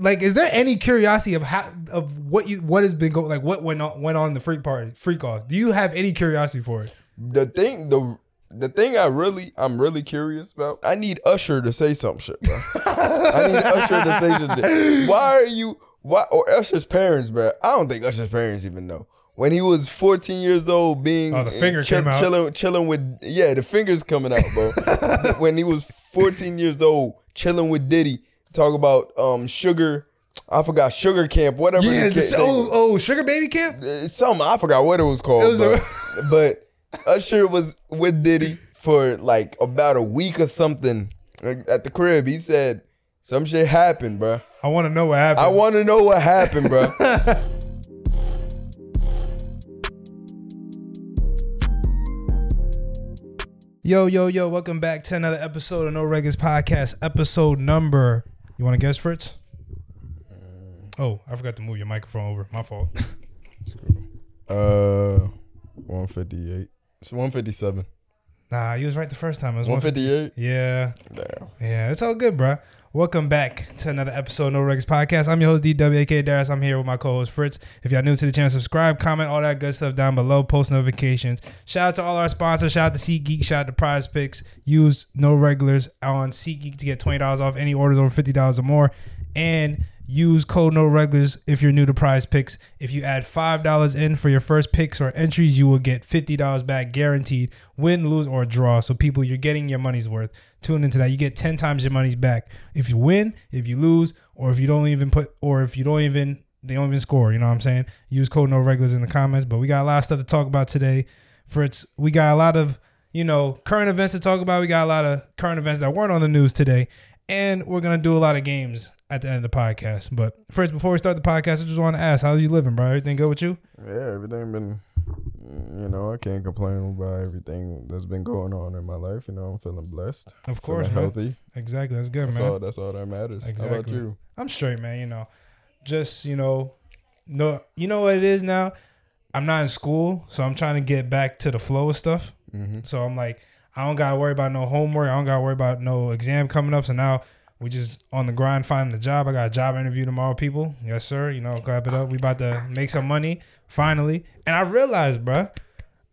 like, is there any curiosity of how of what you what has been going like what went on went on the freak party freak off? Do you have any curiosity for it? The thing, the the thing I really, I'm really curious about. I need Usher to say some shit, bro. I need Usher to say something. Why are you? Why or Usher's parents, bro? I don't think Usher's parents even know. When he was 14 years old, being Oh, the finger chill- came out. chilling, chilling with yeah, the fingers coming out, bro. when he was 14 years old, chilling with Diddy, talk about um sugar. I forgot sugar camp, whatever. Yeah, the ca- oh oh sugar baby camp. it's something I forgot what it was called. It was a- but, Usher was with Diddy for like about a week or something at the crib. He said some shit happened, bro. I want to know what happened. I want to know what happened, bro. Yo, yo, yo, welcome back to another episode of No Regulars Podcast, episode number. You want to guess, Fritz? Oh, I forgot to move your microphone over. My fault. uh, one fifty eight. It's one fifty seven. Nah, you was right the first time. It was One 150. Yeah, Damn. yeah, it's all good, bro. Welcome back to another episode of No Regulars Podcast. I'm your host, DWAK Darris. I'm here with my co-host, Fritz. If y'all new to the channel, subscribe, comment, all that good stuff down below, post notifications. Shout out to all our sponsors. Shout out to SeatGeek. Shout out to Prize Picks. Use No Regulars on SeatGeek to get $20 off any orders over $50 or more. And use code No Regulars if you're new to Prize Picks. If you add $5 in for your first picks or entries, you will get $50 back guaranteed, win, lose, or draw. So, people, you're getting your money's worth. Tune into that. You get 10 times your money's back. If you win, if you lose, or if you don't even put, or if you don't even, they don't even score. You know what I'm saying? Use code No Regulars in the comments. But we got a lot of stuff to talk about today. Fritz, we got a lot of, you know, current events to talk about. We got a lot of current events that weren't on the news today. And we're going to do a lot of games at the end of the podcast. But first, before we start the podcast, I just want to ask, how are you living, bro? Everything good with you? Yeah, everything been. You know, I can't complain about everything that's been going on in my life. You know, I'm feeling blessed, Of course, healthy. Exactly. That's good, That's man. all. That's all that matters. How about Exactly. you? I'm straight, man. You know, just you know, no, you know what it is now. I'm not in school, so I'm trying to get back to the flow of stuff. Mm-hmm. So I'm like, I don't gotta worry about no homework. I don't gotta worry about no exam coming up. So now we just on the grind finding a job. I got a job interview tomorrow, people. Yes, sir. You know, clap it up. We about to make some money finally. And I realized, bruh,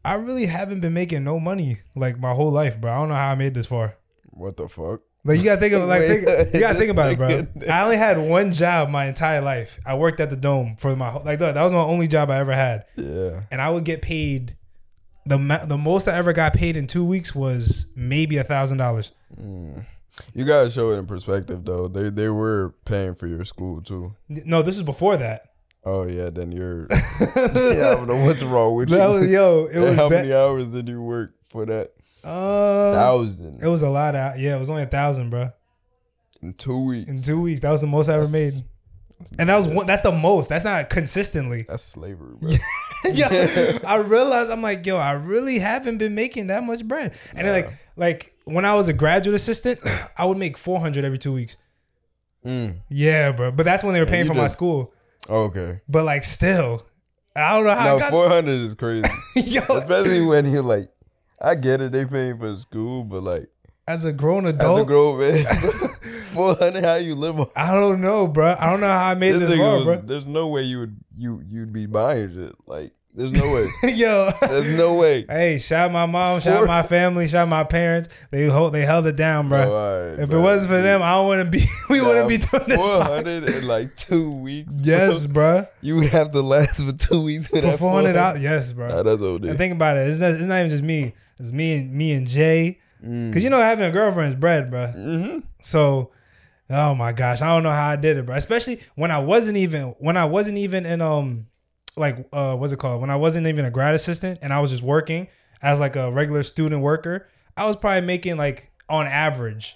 I really haven't been making no money like my whole life, bro. I don't know how I made this far. What the fuck? Like you gotta think of like think, you gotta think about it, bro. I only had one job my entire life. I worked at the Dome for my whole- like that that was my only job I ever had, Yeah. and I would get paid. The ma- the most I ever got paid in two weeks was maybe a thousand dollars. You gotta show it in perspective, though. They they were paying for your school too. No, this is before that. Oh yeah, then you're. yeah, I don't know what's wrong with That you. was yo. It was How many hours did you work for that? uh, Thousand it was a lot. Of, yeah, it was only a thousand, bro. in two weeks. In two weeks, that was the most I ever That's- made, and that was one. That's the most. That's not consistently. That's slavery, bro. yo, I realized I'm like, yo, I really haven't been making that much bread. And then like, like when I was a graduate assistant, I would make 400 every two weeks. Mm. Yeah, bro. But that's when they were paying you for my just- school. Okay. But like, still, I don't know how. I No, got, four hundred is crazy, yo, especially when you're like, I get it, they paying for school, but like as a grown adult. as a grown man, four hundred, how you live on? I don't know, bro. I don't know how I made This this, far, was- bro. there's no way you would you you'd be buying shit. Like, there's no way. yo. There's no way. Hey, shout my mom, shout my family, shout my parents. They hold, they held it down, bro. Bro, alright, if bro. it wasn't for them, I wouldn't be. We wouldn't be doing this. Four podcast. in like two weeks. Yes, bro. bro. you would have to last for two weeks for For four hundred dollars, yes, bro. Nah, that's OD. And think about it. It's not, it's not even just me. It's me and me and Jay. Mm. Cause you know having a girlfriend is bread, bro. Mm-hmm. So, oh my gosh, I don't know how I did it, bro. Especially when I wasn't even when I wasn't even in um like uh what's it called? When I wasn't even a grad assistant and I was just working as like a regular student worker. I was probably making like on average.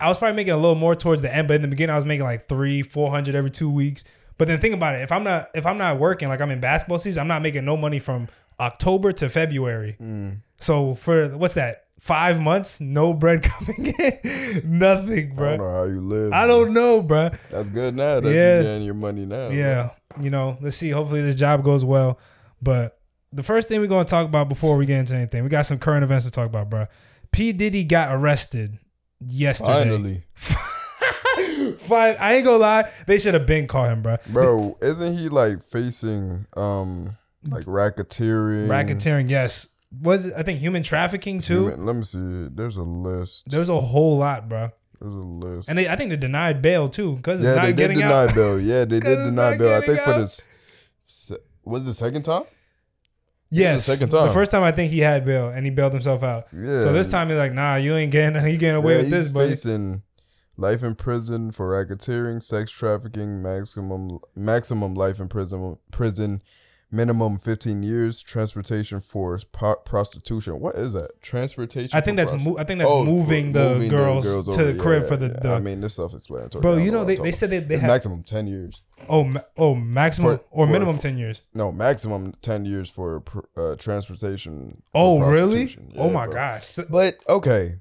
I was probably making a little more towards the end, but in the beginning I was making like three, four hundred every two weeks. But then think about it. If I'm not if I'm not working, like I'm in basketball season, I'm not making no money from October to February. Mm. So for what's that? Five months, no bread coming in, nothing, bro. I bro. don't know how you live. I don't know, bro. That's good now that Yeah. you're getting your money now. Yeah, you know, let's see. Hopefully, this job goes well. But the first thing we're gonna talk about before we get into anything, we got some current events to talk about, bro. P Diddy got arrested yesterday. Finally. fine. I ain't gonna lie. They should have been caught him, bro. Bro, isn't he like facing um like racketeering? Racketeering, yes. Was it, I think human trafficking too? Human- let me see. There's a list. There's a whole lot, bro. There's a list. And they, I think they denied bail too because yeah, it's not they did getting deny out. bail. Yeah, they did deny bail. I think for this was the second time? Yes, second time. The first time I think he had bail and he bailed himself out. Yeah. So this time he's like, nah, you ain't getting, you getting away yeah, with this, he's buddy. facing life in prison for racketeering, sex trafficking, maximum maximum life in prison, prison, minimum fifteen years, transportation for po- prostitution. What is that? Transportation. I think that's mo- I think that's Oh, moving, the, moving girls to over. the crib Yeah, for the, yeah. the I mean, this self-explanatory. bro. You know they, they said they, they had maximum ten years. oh ma- oh maximum For- or for- minimum for- ten years. No, maximum ten years for uh, transportation. Oh really? prostitution. oh my bro. gosh. So- But okay.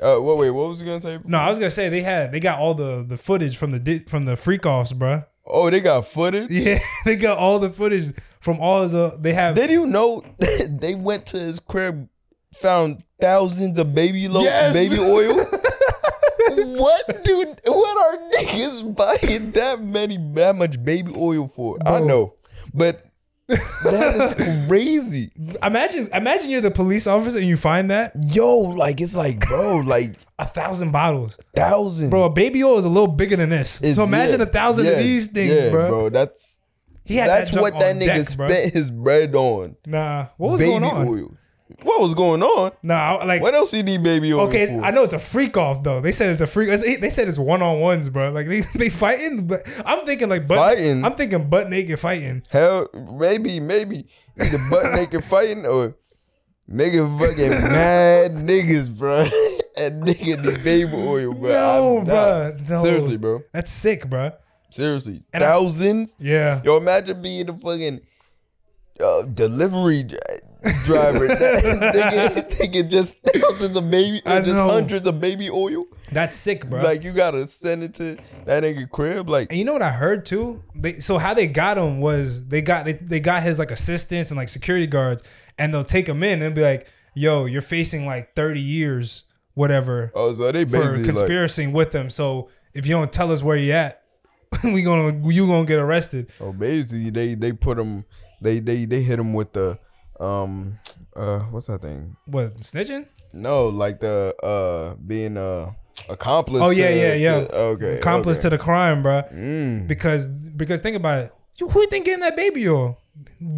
Uh, what? Wait, what was you gonna say? no, I was gonna say they had they got all the the footage from the di- from the freak offs, bro. Oh, they got footage. Yeah, they got all the footage from all his. Uh, they have. Did you know they went to his crib, found thousands of baby lo- Yes. baby oil? what, dude? What are niggas buying that many, that much baby oil for? I know, but that is crazy. imagine imagine you're the police officer and you find that Yo, like it's like, bro, like a thousand bottles, a thousand, bro. A baby oil is a little bigger than this. It's- so imagine yeah, a thousand yeah, of these things, yeah, bro. That's He had that's that what that nigga deck, bro. spent his bread on. Nah, what was baby going on? oil. What was going on? Nah, like What else you need baby oil okay? I know it's a freak off though. They said it's a freak. They said it's one on ones, bro. Like they they fighting, but I'm thinking like butt, Fighting? I'm thinking butt naked fighting. Hell, maybe, maybe either butt naked fighting or nigga fucking mad niggas, bro. and nigga the baby oil, bro. No, bro. No. Seriously, bro. That's sick, bro. Seriously, And I- thousands. Yeah. Yo, imagine being the fucking uh, delivery driver. that nigga, nigga just thousands of baby, I just know. hundreds of baby oil. That's sick, bro. Like you gotta send it to that nigga crib. Like And you know what I heard too? They so how they got him was they got they, they got his like assistants and like security guards and they'll take him in and be like, "Yo, you're facing like 30 years, whatever, oh, so they for basically like conspiracy with them. So if you don't tell us where you at, we gonna you gonna get arrested." Oh, basically they they put him they they they hit him with the um uh what's that thing? What snitching? No, like the uh being uh accomplice. Oh yeah, to- yeah, yeah. to- okay, accomplice okay. to the crime, bro. Mm. Because because think about it. Who you think getting that baby oil?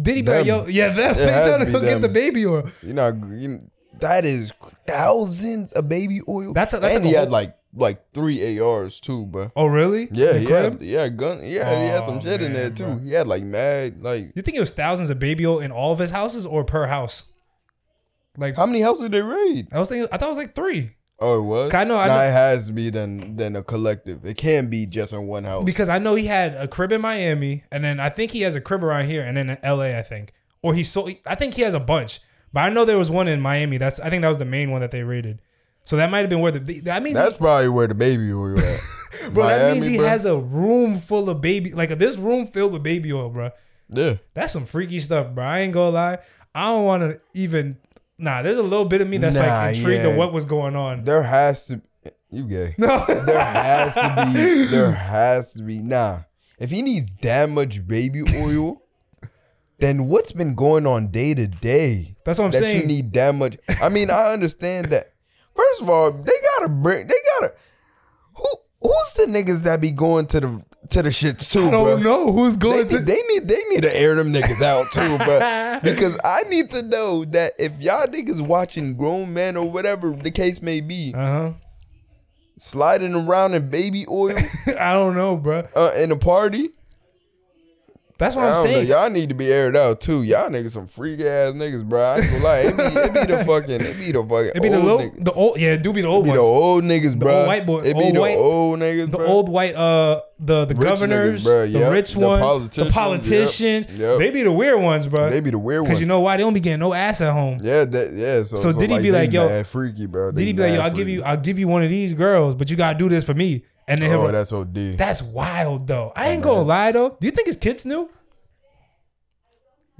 Did he yo, yeah, them. They to be to go get the baby oil. You know, you, that is thousands of baby oil. That's a- that's and like he a had like like three ARs too, bro. Oh, really? Yeah, he had yeah gun. Yeah, he had some Oh, shit in there man, too. bro. He had like mad like You think it was thousands of baby oil in all of his houses or per house? Like how many houses did they raid? I was thinking, I thought it was like three Oh, it was. I know, I Nah, know- it has to be than than a collective. It can't be just in one house. because I know he had a crib in Miami, and then I think he has a crib around here, and then in L.A. I think, or he sold. I think he has a bunch, but I know there was one in Miami. That's I think that was the main one that they raided. So that might have been where the that means That's probably where the baby oil at. bro. that means he bro. has a room full of baby, like this room filled with baby oil, bro. Yeah. That's some freaky stuff, bro. I ain't gonna lie. I don't want to even. Nah, there's a little bit of me that's Nah, like intrigued yeah. of what was going on. There has to you gay. No, There has to be there has to be nah. If he needs that much baby oil, then what's been going on day to day? That's what I'm that saying. you need that much. I mean, I understand that. First of all, they gotta bring they gotta who who's the niggas that be going to the to the shits too, I don't know who's They going need, to. they need they need to air them niggas out too, bro. Because I need to know that if y'all niggas watching grown men or whatever the case may be, Uh huh. sliding around in baby oil I don't know, bro. uh, in a party, That's what I I'm don't know. saying. Y'all need to be aired out too. Y'all niggas some freak ass niggas, bro. I ain't gonna lie. It be, it be the fucking, it be the fucking It be the old little, niggas. the old, yeah, it do be the old It be the old niggas, bro. The old white boy- It be old the white- old niggas, the bro. old white, uh, the the Rich governors, niggas, the yep. rich ones, the politicians, politicians. yep, yep. They be the weird ones, bro. They be the weird ones. Because you know why? They don't be getting no ass at home. yeah, that, yeah. So, So did he be like, yo- freaky, bro? Did he be like, yo, I'll give you, I'll give you one of these girls, but you gotta do this for me. And then Oh, he'll- that's OD. that's wild though. I ain't gonna lie though. Do you think his kids knew?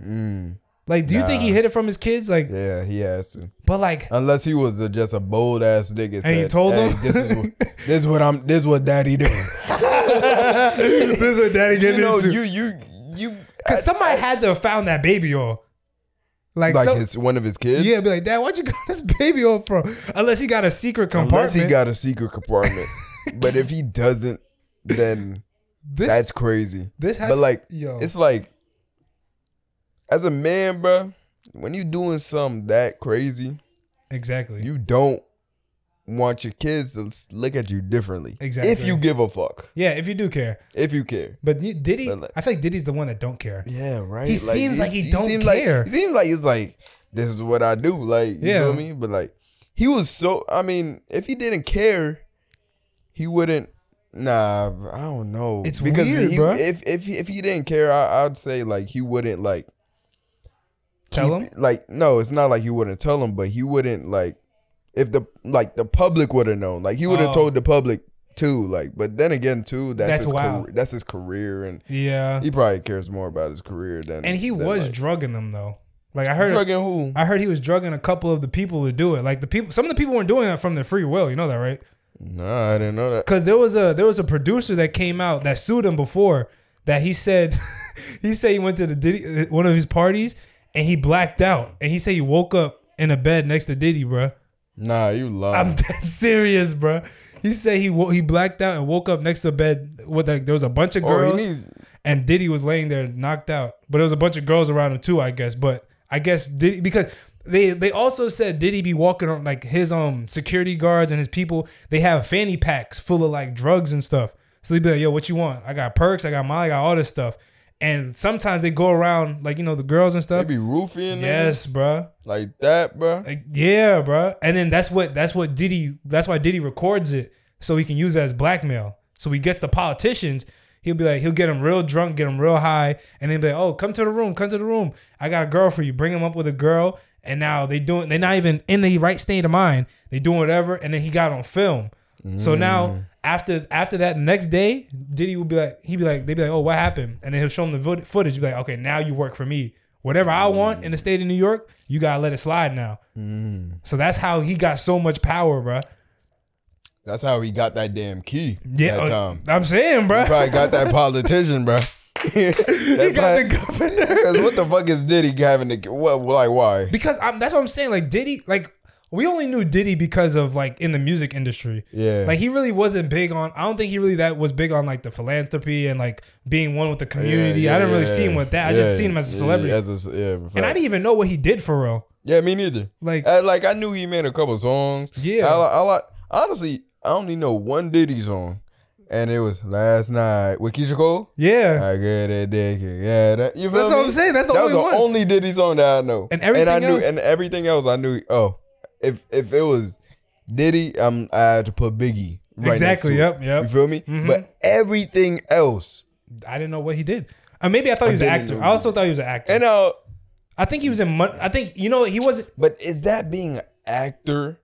Mm. Like, do you think he hid it from his kids? Like, Yeah, he has to. but like, Unless he was a, just a bold ass nigga. And said, he told hey, them? this is what, this is what I'm. This is what daddy doing. this is what daddy you getting know, into. you you you. Because somebody had to have found that baby oil. Like, like some- his one of his kids. yeah, be like, Dad, why'd you got this baby oil from? Unless he got a secret compartment. Unless he got a secret compartment. But if he doesn't, then this. that's crazy. this has, But like, yo, it's like, as a man, bro, when you doing something that crazy, exactly. you don't want your kids to look at you differently. Exactly. If you give a fuck, yeah, if you do care, if you care. but you- Diddy, But like- I feel like Diddy's the one that don't care. Yeah, right. He seems like he don't seems care. Like, he seems like it's like this is what I do. Like, you Yeah. know what I mean? But like, he was so. I mean, if he didn't care, he wouldn't. Nah, I don't know. It's because weird, he, bruh. if if he, if he didn't care, I, I'd say like he wouldn't like Tell keep- him? Like, no, it's not like he wouldn't tell him, but he wouldn't like if the like the public would have known. Like he would have Oh. told the public too. Like, but then again, too, that's, That's his wild. career, that's his career, and Yeah, he probably cares more about his career than. and he than, was like, drugging them though. Like I heard, drugging who? I heard he was drugging a couple of the people to do it. Like the people, some of the people weren't doing that from their free will. You know that, right? No, I didn't know that. Because there was a there was a producer that came out that sued him before that he said he said he went to the Diddy uh, one of his parties and he blacked out and he said he woke up in a bed next to Diddy, bruh. Nah, you lying. I'm dead serious, bruh. He said he he blacked out and woke up next to a bed with like there was a bunch of oh, girls he needs. and Diddy was laying there knocked out. But there was a bunch of girls around him too, I guess. But I guess Diddy because they they also said Diddy be walking on like his um security guards and his people. They have fanny packs full of like drugs and stuff. So they'd be like, "Yo, what you want? I got perks. I got Molly. I got all this stuff." And sometimes they go around like you know the girls and stuff. They be roofing. Yes, bruh. Like that, bro. Like, yeah, bruh. And then that's what that's what Diddy that's why Diddy records it so he can use it as blackmail. So he gets the politicians. He'll be like, he'll get them real drunk, get them real high, and then be like, oh, come to the room, come to the room. I got a girl for you. Bring him up with a girl, and now they doing they're not even in the right state of mind. They doing whatever, and then he got on film. So now mm. after after that next day, Diddy will be like, he'd be like, they'd be like, oh, what happened? And then he'll show them the vo- footage. Be like, okay, now you work for me. Whatever I want in the mm. state of New York, you gotta let it slide now. Mm. So that's how he got so much power, bro. That's how he got that damn key. Yeah, that uh, time. I'm saying, bro. He probably got that politician, bro. he got the governor. Because what the fuck is Diddy having to? What? Like why? Because I'm, that's what I'm saying. Like Diddy, like we only knew Diddy because of like in the music industry. Yeah. Like he really wasn't big on. I don't think he really that was big on like the philanthropy and like being one with the community. I didn't really see him with that. I just seen him as a celebrity, As a, yeah, and I didn't even know what he did for real. Yeah, me neither. Like I, like I knew he made a couple songs. Yeah. I, I, like honestly, I only know one Diddy song, and it was last night with Keyshia Cole. yeah, I get it, dick. Yeah, that, you feel That's me? what I'm saying. That's the that was only the one. only Diddy song that I know. And I everything knew, else- and everything else I knew. Oh, if if it was Diddy, um, I had to put Biggie. Right exactly. To. Yep, yep. You feel me? Mhm. But everything else, I didn't know what he did. Uh, maybe I thought he was an actor. I also thought he was an actor. and uh, I think he was in. Mon- I think you know he wasn't. but is that being an actor?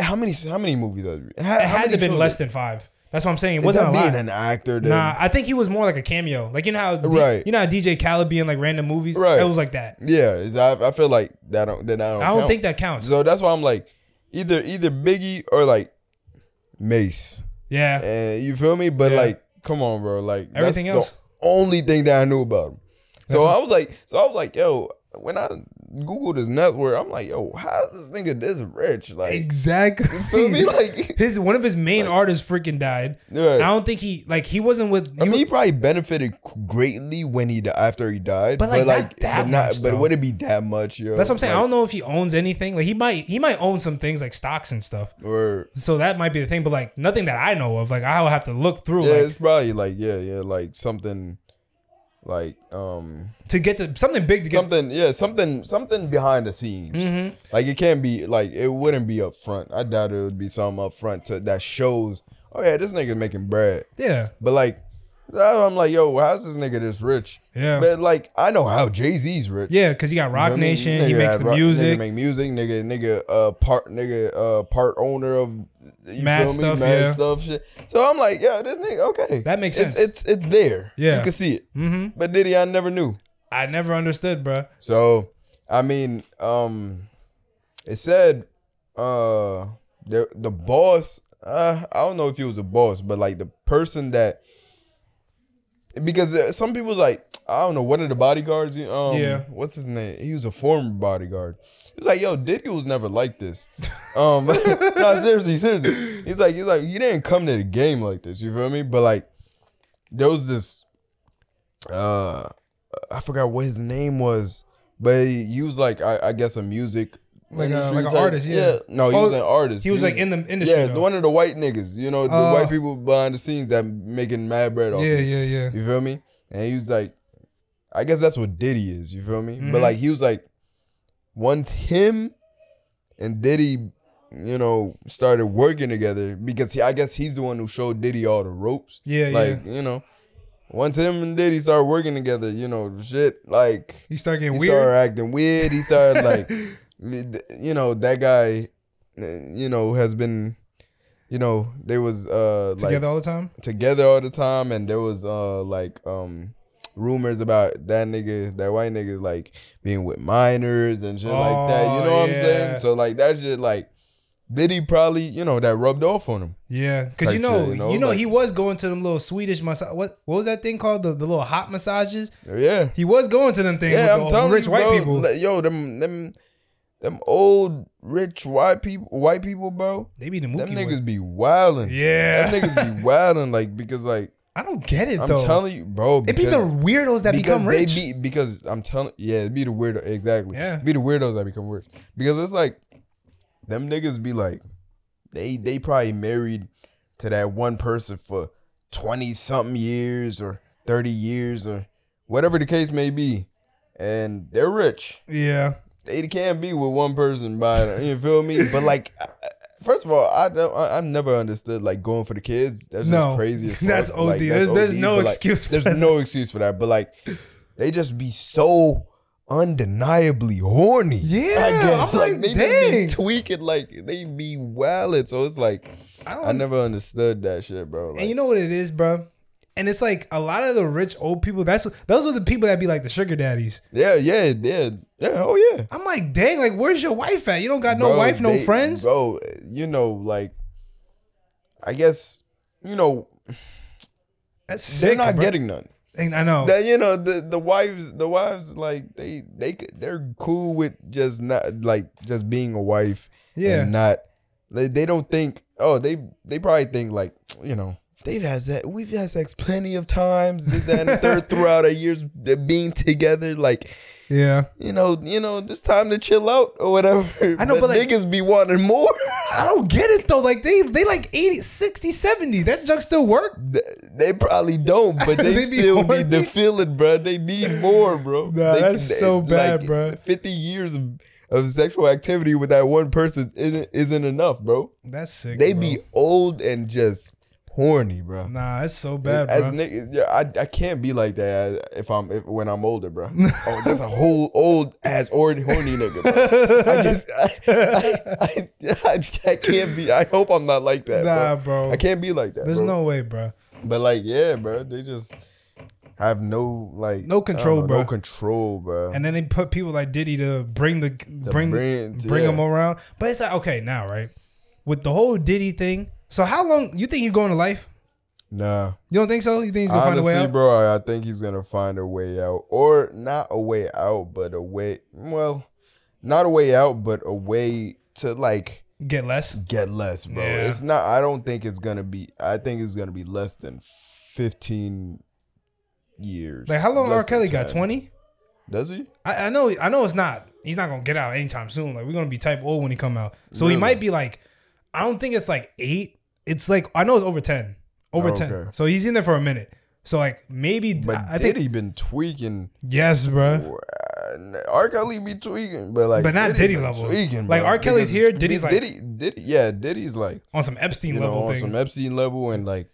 How many how many movies? Are, how, It had to have been less than five. That's what I'm saying. It wasn't a being lot. an actor? Then? Nah, I think he was more like a cameo. Like you know how D- Right. you know how DJ Khaled be in like random movies. Right. It was like that. Yeah, I, I feel like that don't then I don't. I don't count. think that counts. so. That's why I'm like either either Biggie or like Mase. Yeah. And you feel me? But Yeah. like, come on, bro. Like Everything that's else. the only thing that I knew about him. So That's I was like, so I was like, yo, when I googled his net worth, I'm like, yo, how is this nigga this rich? Like, Exactly. feel me? Like- his one of his main artists freaking died. yeah. I don't think he like he wasn't with. I he mean, he probably benefited greatly when he after he died, But, like, not that but not, much, but would it be that much, yo? that's what I'm saying. I don't know if he owns anything. Like he might he might own some things like stocks and stuff. Or So that might be the thing. But like nothing that I know of. Like I would have to look through yeah, like it's probably like yeah, yeah, like something, like um to get the something big to get. something yeah something something behind the scenes Mhm. like it can't be like it wouldn't be up front i doubt it would be something up front to that shows oh yeah this nigga's making bread Yeah. but like i'm like yo how's this nigga this rich Yeah. but like i know how jay-z's rich Yeah, because he got You Roc feel me? Nation. He makes the rock- music. nigga make music nigga nigga uh part nigga uh part owner of you Mad feel me? stuff, Mad yeah. stuff shit so i'm like yo this nigga okay That makes it's, sense. it's it's there Yeah. you can see it mm-hmm. but diddy i never knew I never understood, bro. So I mean, um, it said uh the the boss. Uh, I don't know if he was a boss, but like the person that because uh, some people's like I don't know one of the bodyguards. Um, Yeah. what's his name? He was a former bodyguard. He was like, "Yo, Diddy was never like this." Um, no, seriously, seriously. He's like, he's like, he didn't come to the game like this. You feel me? But like, there was this. Uh, I forgot what his name was, but he, he was like, I, I guess, a music. Like a- like an artist, yeah. No, he Oh, was an artist. He was like in the industry. yeah, though. one of the white niggas. You know, the Uh, white people behind the scenes that making mad bread off. yeah, it. yeah, yeah. You feel me? And he was like, I guess that's what Diddy is. You feel me? Mhm. But like he was like, once him and Diddy, you know, started working together because he, I guess he's the one who showed Diddy all the ropes. Yeah, like yeah. you know, once him and Diddy started working together, you know, shit like He started getting he getting started acting weird. He started like, you know, that guy, you know, has been. You know, they was uh like Together all the time. together all the time and there was uh like um rumors about that nigga that white nigga like being with minors and shit like that you Oh, know what i'm saying so like that shit like Diddy probably you know that rubbed off on him Yeah, because you know, you you know, know, like- he was going to them little Swedish massage. What what was that thing called? The the little hot massages. yeah He was going to them things yeah with i'm telling rich you, white bro, people. yo them them them old rich white people white people bro they be the them niggas be wilding Yeah, them niggas be wilding like because like I don't get it i'm though. telling you bro it be the weirdos that become rich. They be, because I'm telling, yeah, it be the weirdo exactly. Yeah. be the weirdos that become rich because it's like them niggas be like they they probably married to that one person for twenty something years or thirty years or whatever the case may be, and they're rich. yeah, They can't be with one person by you feel me? But like. First of all, I don't. I, I never understood like going for the kids. That's just No. crazy. As. That's Like, OD. There's- there's no but, like, excuse for There's that. no excuse for that. But like, they just be so undeniably horny. Yeah, I guess. am like, they dang. just be tweaking like they be wilded. So it's like I. I never understood that shit, bro. Like, and you know what it is, bro. And it's like a lot of the rich old people. That's those are the people that be like the sugar daddies. yeah, yeah, yeah, yeah. Oh yeah. I'm like, dang, like where's your wife at? You don't got no Bro, wife, no they- friends. bro. You know, like, I guess you know That's they're not bro. getting none. And I know. that you know the the wives the wives like they they they're cool with just not like just being a wife yeah. and not they, they don't think oh they they probably think like you know they've had sex we've had sex plenty of times this that and the third throughout our years uh, being together like yeah. you know you know it's time to chill out or whatever I know, but, like- niggas be wanting more I don't get it though. Like they they like 80, 60, 70. That junk still work. Th- They probably don't, but they, They be still need the feeling, bro. They need more, bro. Nah, They- that's so bad, bro. Fifty years of, of sexual activity with that one person isn't isn't enough, bro. That's sick. They bro. be old and just horny, bro. Nah, it's so bad, As bro. As niggas, yeah, I, I can't be like that if I'm if, when I'm older, bro. oh, that's a whole old ass or horny nigga. Bro. I just I, I, I, I can't be. I hope I'm not like that. nah, bro. bro. I can't be like that. There's bro. no way, bro. But like, yeah, bro, they just have no like No control, know, bro. No control, bro. And then they put people like Diddy to bring the bring bring- bring yeah. them around. But it's like okay, now right with the whole Diddy thing. So how long you think he's going to life? nah, You don't think so? You think he's gonna honestly, find a way out? bro, I, I think he's gonna find a way out, or not a way out, but a way. Well, not a way out, but a way to like Get less. get less, bro. Yeah. It's not. I don't think it's gonna be. I think it's gonna be less than fifteen years. Like how long R. Kelly got? Twenty. Does he? I, I know. I know it's not. He's not gonna get out anytime soon. Like we're gonna be type old when he come out. So he might be like. I don't think it's like eight. It's like I know it's over ten. Over Oh, ten. okay. So he's in there for a minute. So like maybe. But I I did think he been tweaking? yes, bro. R. Kelly be tweaking, but like, But not Diddy been level. Tweaking, Like. R. Kelly's here, Diddy's like- Diddy, Diddy, yeah, Diddy's like On some Epstein level know on thing. some Epstein level and like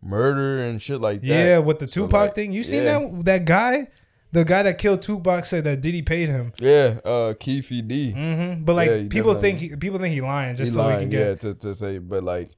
murder and shit like that. Yeah, with the So, Tupac like, thing. You seen yeah. that that guy, the guy that killed Tupac said that Diddy paid him. Yeah, uh, Keefe D. Mm -hmm. But like Yeah, people think he, people think he lying just he so he can get. yeah, to, to say, but like,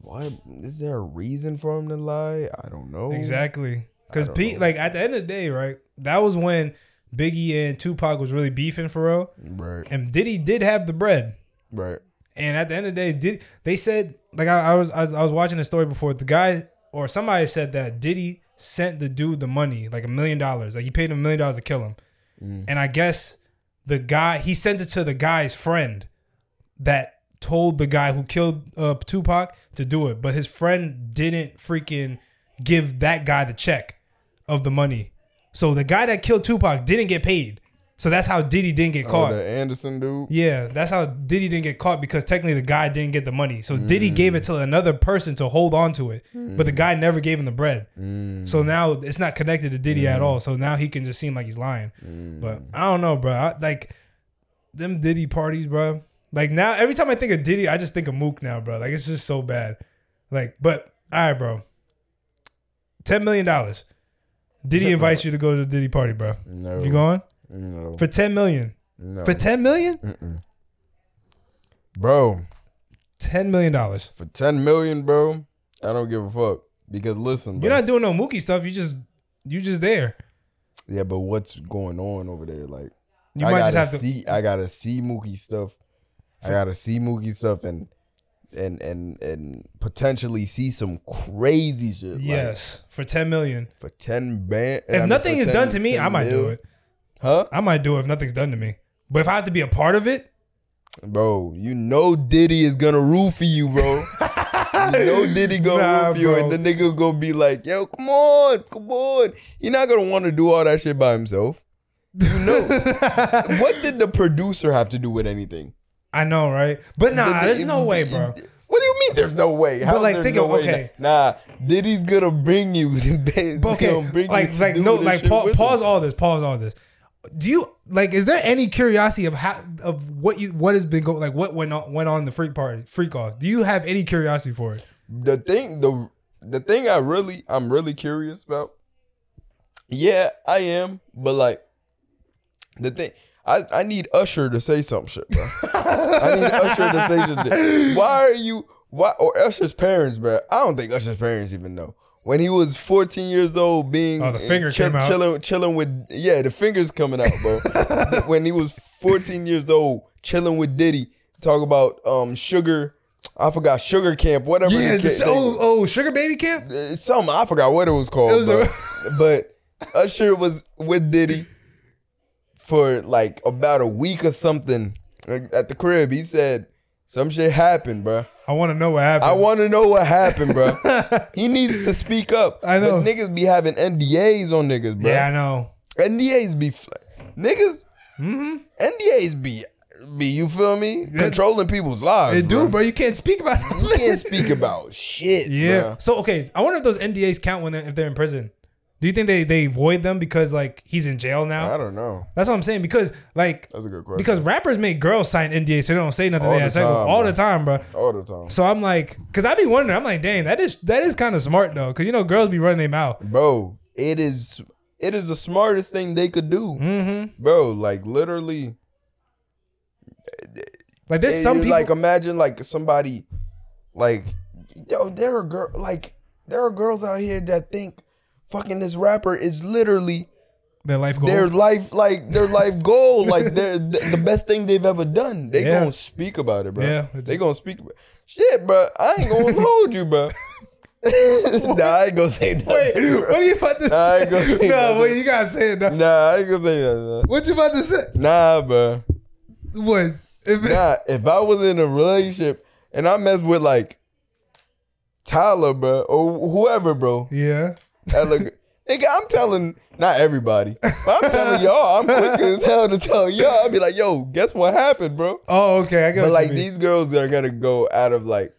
why is there a reason for him to lie? I don't know. Exactly. Because Pete, know. like at the end of the day, right? That was when Biggie and Tupac was really beefing for real, Right, and Diddy did have the bread. right. And at the end of the day, did they said like I, I was I, was- I was watching a story before the guy or somebody said that Diddy sent the dude the money like a million dollars like he paid him a million dollars to kill him, Mm. and I guess the guy he sent it to the guy's friend that told the guy who killed uh, Tupac to do it, but his friend didn't freaking give that guy the check of the money, so the guy that killed Tupac didn't get paid. So that's how Diddy didn't get Oh, caught. the Anderson dude. Yeah, that's how Diddy didn't get caught because technically the guy didn't get the money. So Mm. Diddy gave it to another person to hold on to it, but the guy never gave him the bread. Mm. So now it's not connected to Diddy at all. So now he can just seem like he's lying. Mm. But I don't know, bro. I, like them Diddy parties, bro. Like now, every time I think of Diddy, I just think of Mook now, bro. Like it's just so bad. Like, but all right, bro. Ten million dollars. Diddy invites you to go to the Diddy party, bro. No, You going No, for ten million? no. For ten million? Mm-mm. bro. Ten million dollars. For ten million, bro. I don't give a fuck because listen, bro. You're not doing no Mookie stuff. You just you just there. yeah, but what's going on over there? Like, You I might gotta just have to. see. I gotta see Mookie stuff. I gotta see Mookie stuff and and and and potentially see some crazy shit. like, Yes, for ten million. for ten band. If nothing is done to me, I might do it. Huh, I might do it if nothing's done to me. But if I have to be a part of it, bro? You know Diddy is gonna rule for you, bro. you know Diddy gonna Nah, rule for you, and bro. the nigga gonna be like, "Yo, come on, come on." You're not gonna want to do all that shit by himself. You know what did the producer have to do with anything? I know, right? But nah, The- there's no way, bro. What do you mean? There's no way. How like, there's think no of- okay. Nah, Diddy's gonna bring you. But But okay, like like no, like pa- pause all this, pause all this. Do you like? Is there any curiosity of how of what you what has been going like what went on went on the freak party freak off? Do you have any curiosity for it? The thing, the the thing, I really, I'm really curious about. Yeah, I am, but like, the thing, I I need Usher to say some shit, bro. I need Usher to say some shit. Why are you? Why or Usher's parents, bro? I don't think Usher's parents even know. When he was 14 years old, being Oh, the finger chill- came out. chilling, chilling with yeah, the fingers coming out, bro. when he was 14 years old, chilling with Diddy, talk about um sugar. I forgot sugar camp, whatever. Yeah, the oh oh sugar baby camp. uh, something I forgot what it was called. It was but, a- but Usher was with Diddy for like about a week or something at the crib. He said some shit happened, bro. I want to know what happened. I want to know what happened, bruh. he needs to speak up. I know. But niggas be having NDAs on niggas, bro. yeah, I know. NDAs be niggas. Mm-hmm. NDAs be be you feel me controlling people's lives. They do, bruh. bro. You can't speak about You can't speak about shit. Yeah. bruh. So okay, I wonder if those NDAs count when they're, if they're in prison. Do you think they they void them because like he's in jail now? I don't know. That's what I'm saying because like That's a good question. because rappers make girls sign NDAs so they don't say nothing All the time, all bro. the time, bro. all the time. So I'm like, cause I be wondering, I'm like, dang, that is that is kind of smart though, cause you know girls be running their mouth. bro it is it is the smartest thing they could do Mm-hmm. bro like literally Like there's it- some people like imagine like somebody like yo there are girl like there are girls out here that think fucking this rapper is literally their life goal. their life like their life goal like they're th- the best thing they've ever done they Yeah. gonna speak about it bro Yeah, they gonna speak about shit bro i ain't gonna hold you bro nah i ain't gonna say nothing Wait, bro. what are you about to Nah, say? gonna say no, nothing. wait, you gotta say it now. nah i ain't gonna say nothing What you about to say? nah bro What? If it, Nah, if I was in a relationship and I messed with like Tyler, bro, or whoever, bro, yeah. That look, nigga, I'm telling not everybody, but I'm telling y'all, I'm quick as hell to tell y'all. I'll be like, yo, guess what happened, bro? Oh, okay. I got. But like these girls are gonna go out of like.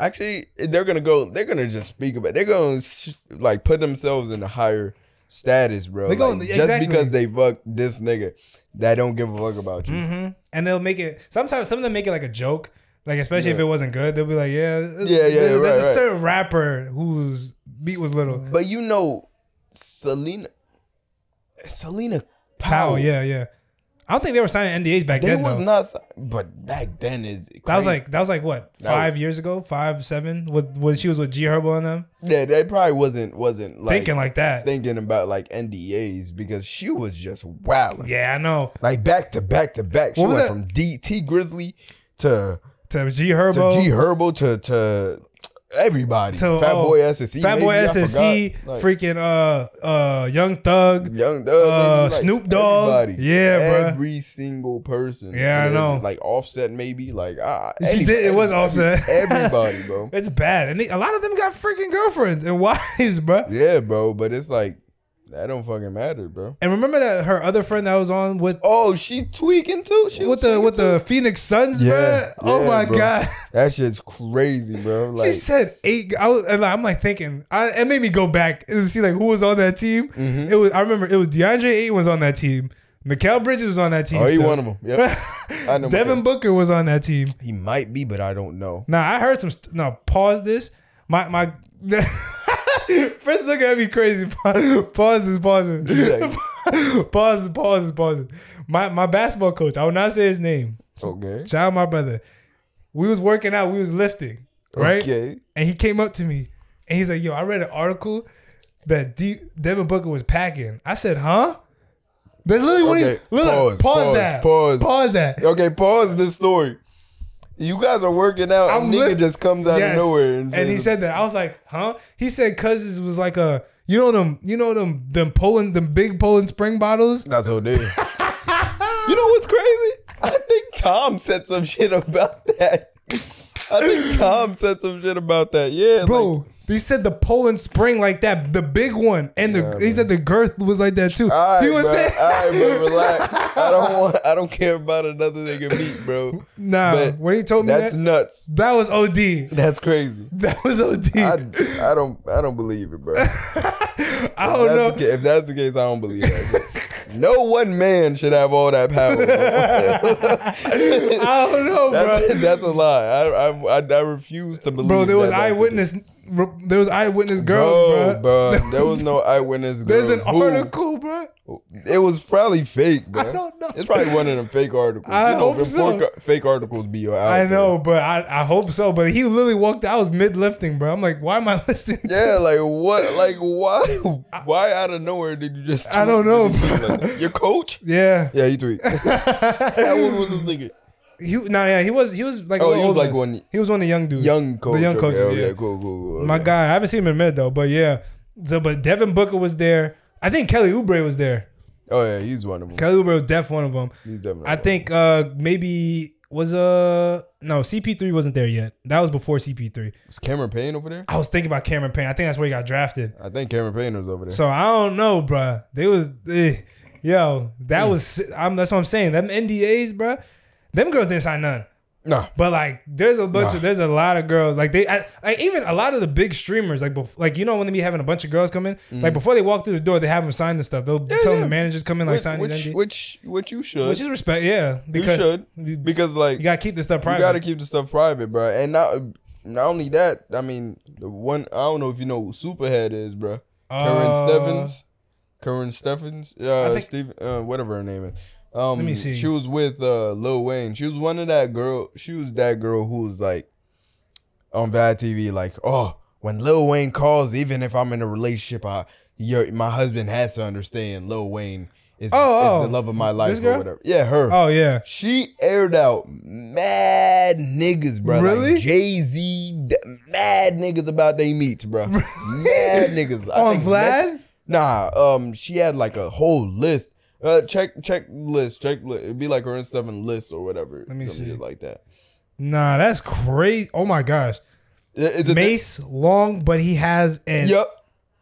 Actually, they're gonna go. They're gonna just speak about. It. They're gonna sh- like put themselves in a higher status, bro. They gonna- Like, just because they fuck this nigga, that don't give a fuck about you. hmm And they'll make it. Sometimes some of them make it like a joke. Like especially if it wasn't good, they'll be like, "Yeah, Yeah, yeah, There's, there's right, a right. certain rapper whose beat was little. But you know, Celina, Celina Powell, Powell, yeah, yeah. I don't think they were signing NDAs back They then. was though. not, but back then is that was like that was like what five years ago, five seven, with when she was with G Herbo and them, yeah, they probably wasn't wasn't like thinking like that. thinking about like NDAs because she was just wild. yeah, I know. Like back to back to back. She was went that? from Tee Grizzley to To G Herbo to G Herbo to to everybody. To, Fat oh, Boy SSE. Fat Boy SSE. Like, freaking uh uh Young Thug. Young Thug, uh, like, Snoop Dogg. everybody. Yeah, bruh. every single person. Yeah, I know. Like Offset, maybe like ah, She did- it was Offset. Everybody, bro. It's bad, and they, a lot of them got freaking girlfriends and wives, bro. Yeah, bro. But it's like that don't fucking matter, bro. And remember that her other friend that was on with Oh, she tweaking too. She with the with too. the Phoenix Suns, Yeah, bro. Oh yeah, my bro. god. that shit's crazy, bro. Like she said eight. I was, and I'm like thinking. I, it made me go back and see like who was on that team. Mm-hmm. It was. I remember it was DeAndre Ayton was on that team. Mikal Bridges was on that team. oh, he still. one of them. Yep. I know. Devin Booker was on that team. He might be, but I don't know. Now I heard some. St- no, pause this. My my. First look at me crazy. Pause this. Pause this. pause this. Pause this. Pause. My my basketball coach. I will not say his name. Okay. Shout out my brother. We was working out. We was lifting. Right. Okay. And he came up to me and he's like, "Yo, I read an article that D- Devin Booker was packing." I said, "Huh?" That's literally what Okay, he look, pause, pause, pause, that. pause. Pause that. Okay. Pause this story. You guys are working out. I'm and nigga lit- just comes out Yes. of nowhere and, And he said that. I was like, huh? He said it was like a you know them you know them them Poland them big Poland spring bottles. That's what they. you know what's crazy? I think Tom said some shit about that. I think Tom said some shit about that. Yeah, Bro, Like, he said the Poland spring like that, the big one. And the Yeah, he said the girth was like that too. all right, he was bro. saying all right, bro. Relax. I don't want. I don't care about another nigga meat, bro. Nah, But when he told me That's that, nuts. that was OD. That's crazy. That was OD. I, I, I don't I don't believe it, bro. If don't know. the, if that's the case, I don't believe that. no one man should have all that power. I don't know, bro. That's, a lie. I, I I I refuse to believe. Bro, there was eyewitness. There was eyewitness girls, Bro, bro. bro, there was no eyewitness. There's an girls. Who? article, bro. It was probably fake, bro. I don't know. It's probably one of them fake articles. I you know, hope so. fake- articles be out. I there. know, but I, I hope so. But he literally walked. I was mid lifting, bro. I'm like, why am I listening? to- Yeah, like what? Like why? Why out of nowhere did you just? I don't know, tweet like? Your coach? Yeah. Yeah, he tweet. How old was this nigga? He no, yeah, he was he was like a Oh, he was like one- He was one of the young dudes. Young coach. The young okay, coaches. okay, yeah. cool, cool, cool. My okay. guy, I haven't seen him in mid though, but yeah. So, but Devin Booker was there. I think Kelly Oubre was there. Oh yeah, he's one of them. Kelly Oubre was def one of them. He's definitely. I one of think uh maybe was uh no CP3 wasn't there yet. That was before CP3. Was Cameron Payne over there? I was thinking about Cameron Payne. I think that's where he got drafted. I think Cameron Payne was over there. So I don't know, bruh. They was, eh, yo, that Hmm. was. I'm, that's what I'm saying. Them NDAs, bruh. Them girls didn't sign none. Nah, But like, there's a bunch Nah. of, there's a lot of girls. Like they, I, like even a lot of the big streamers, like, bef- like you know when they be having a bunch of girls come in, like before they walk through the door, they have them sign the stuff. They'll tell them Mm-hmm. yeah. the managers come in like which, sign which, which which you should. which is respect, yeah. you Because should because like you gotta keep this stuff private you gotta keep the stuff private, bro. And not not only that, I mean, the one I don't know if you know who Superhead is, bro. Karen Uh, Stevens. Karrine Steffans. Uh, think- Steve. Uh, whatever her name is. Um, Let me see. She was with uh, Lil Wayne. She was one of that girl. She was that girl who was like on Bad TV, like, oh, when Lil Wayne calls, even if I'm in a relationship, I, your my husband has to understand Lil Wayne is, Oh, is oh. the love of my life or whatever. Yeah, her. Oh yeah. She aired out mad niggas, bro. Really? Like Jay Z, mad niggas about they meets, bro. mad niggas. I On think Vlad? Met- nah, um, she had like a whole list. Uh, check check list, check list. It'd be like and stuff in list or whatever. Let me see. like that. Nah, that's crazy. Oh my gosh. Is Mase long, but he has an Yep.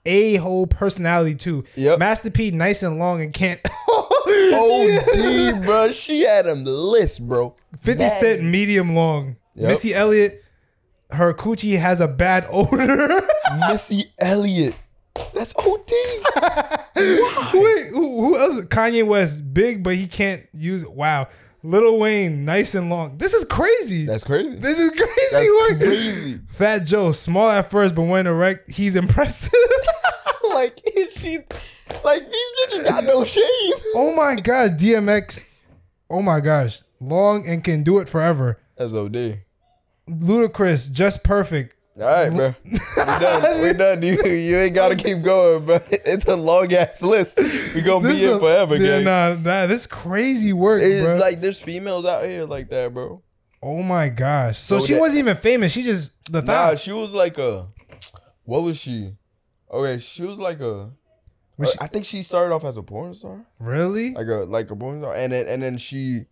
a whole personality too. Yep. Master P, nice and long and can't. OD, bro. She had him list, bro. 50 Mad- Cent, medium long. Yep. Missy Elliott, her coochie has a bad odor. Missy Elliott. That's OD. Wait, who, who else? Kanye West, big, but he can't use it. Wow. Little Wayne, nice and long. This is crazy. That's crazy. this is crazy That's work. crazy. Fat Joe, small at first, but when erect, he's impressive. like is she like these bitches got no shame. oh my God, DMX. Oh my gosh, long and can do it forever. That's OD. Ludacris, just perfect. All right, bro. We done. We done. You, you ain't gotta keep going, bro. It's a long ass list. We gonna be This here forever, yeah, gang. Nah, nah, this crazy work, It's bro. like there's females out here like that, bro. oh my gosh. So, So she that- wasn't even famous. She just the Nah, thought. she was like a. What was she? Okay, she was like a. Was she- uh, I think she started off as a porn star, really? like a like a porn star, and then and then she,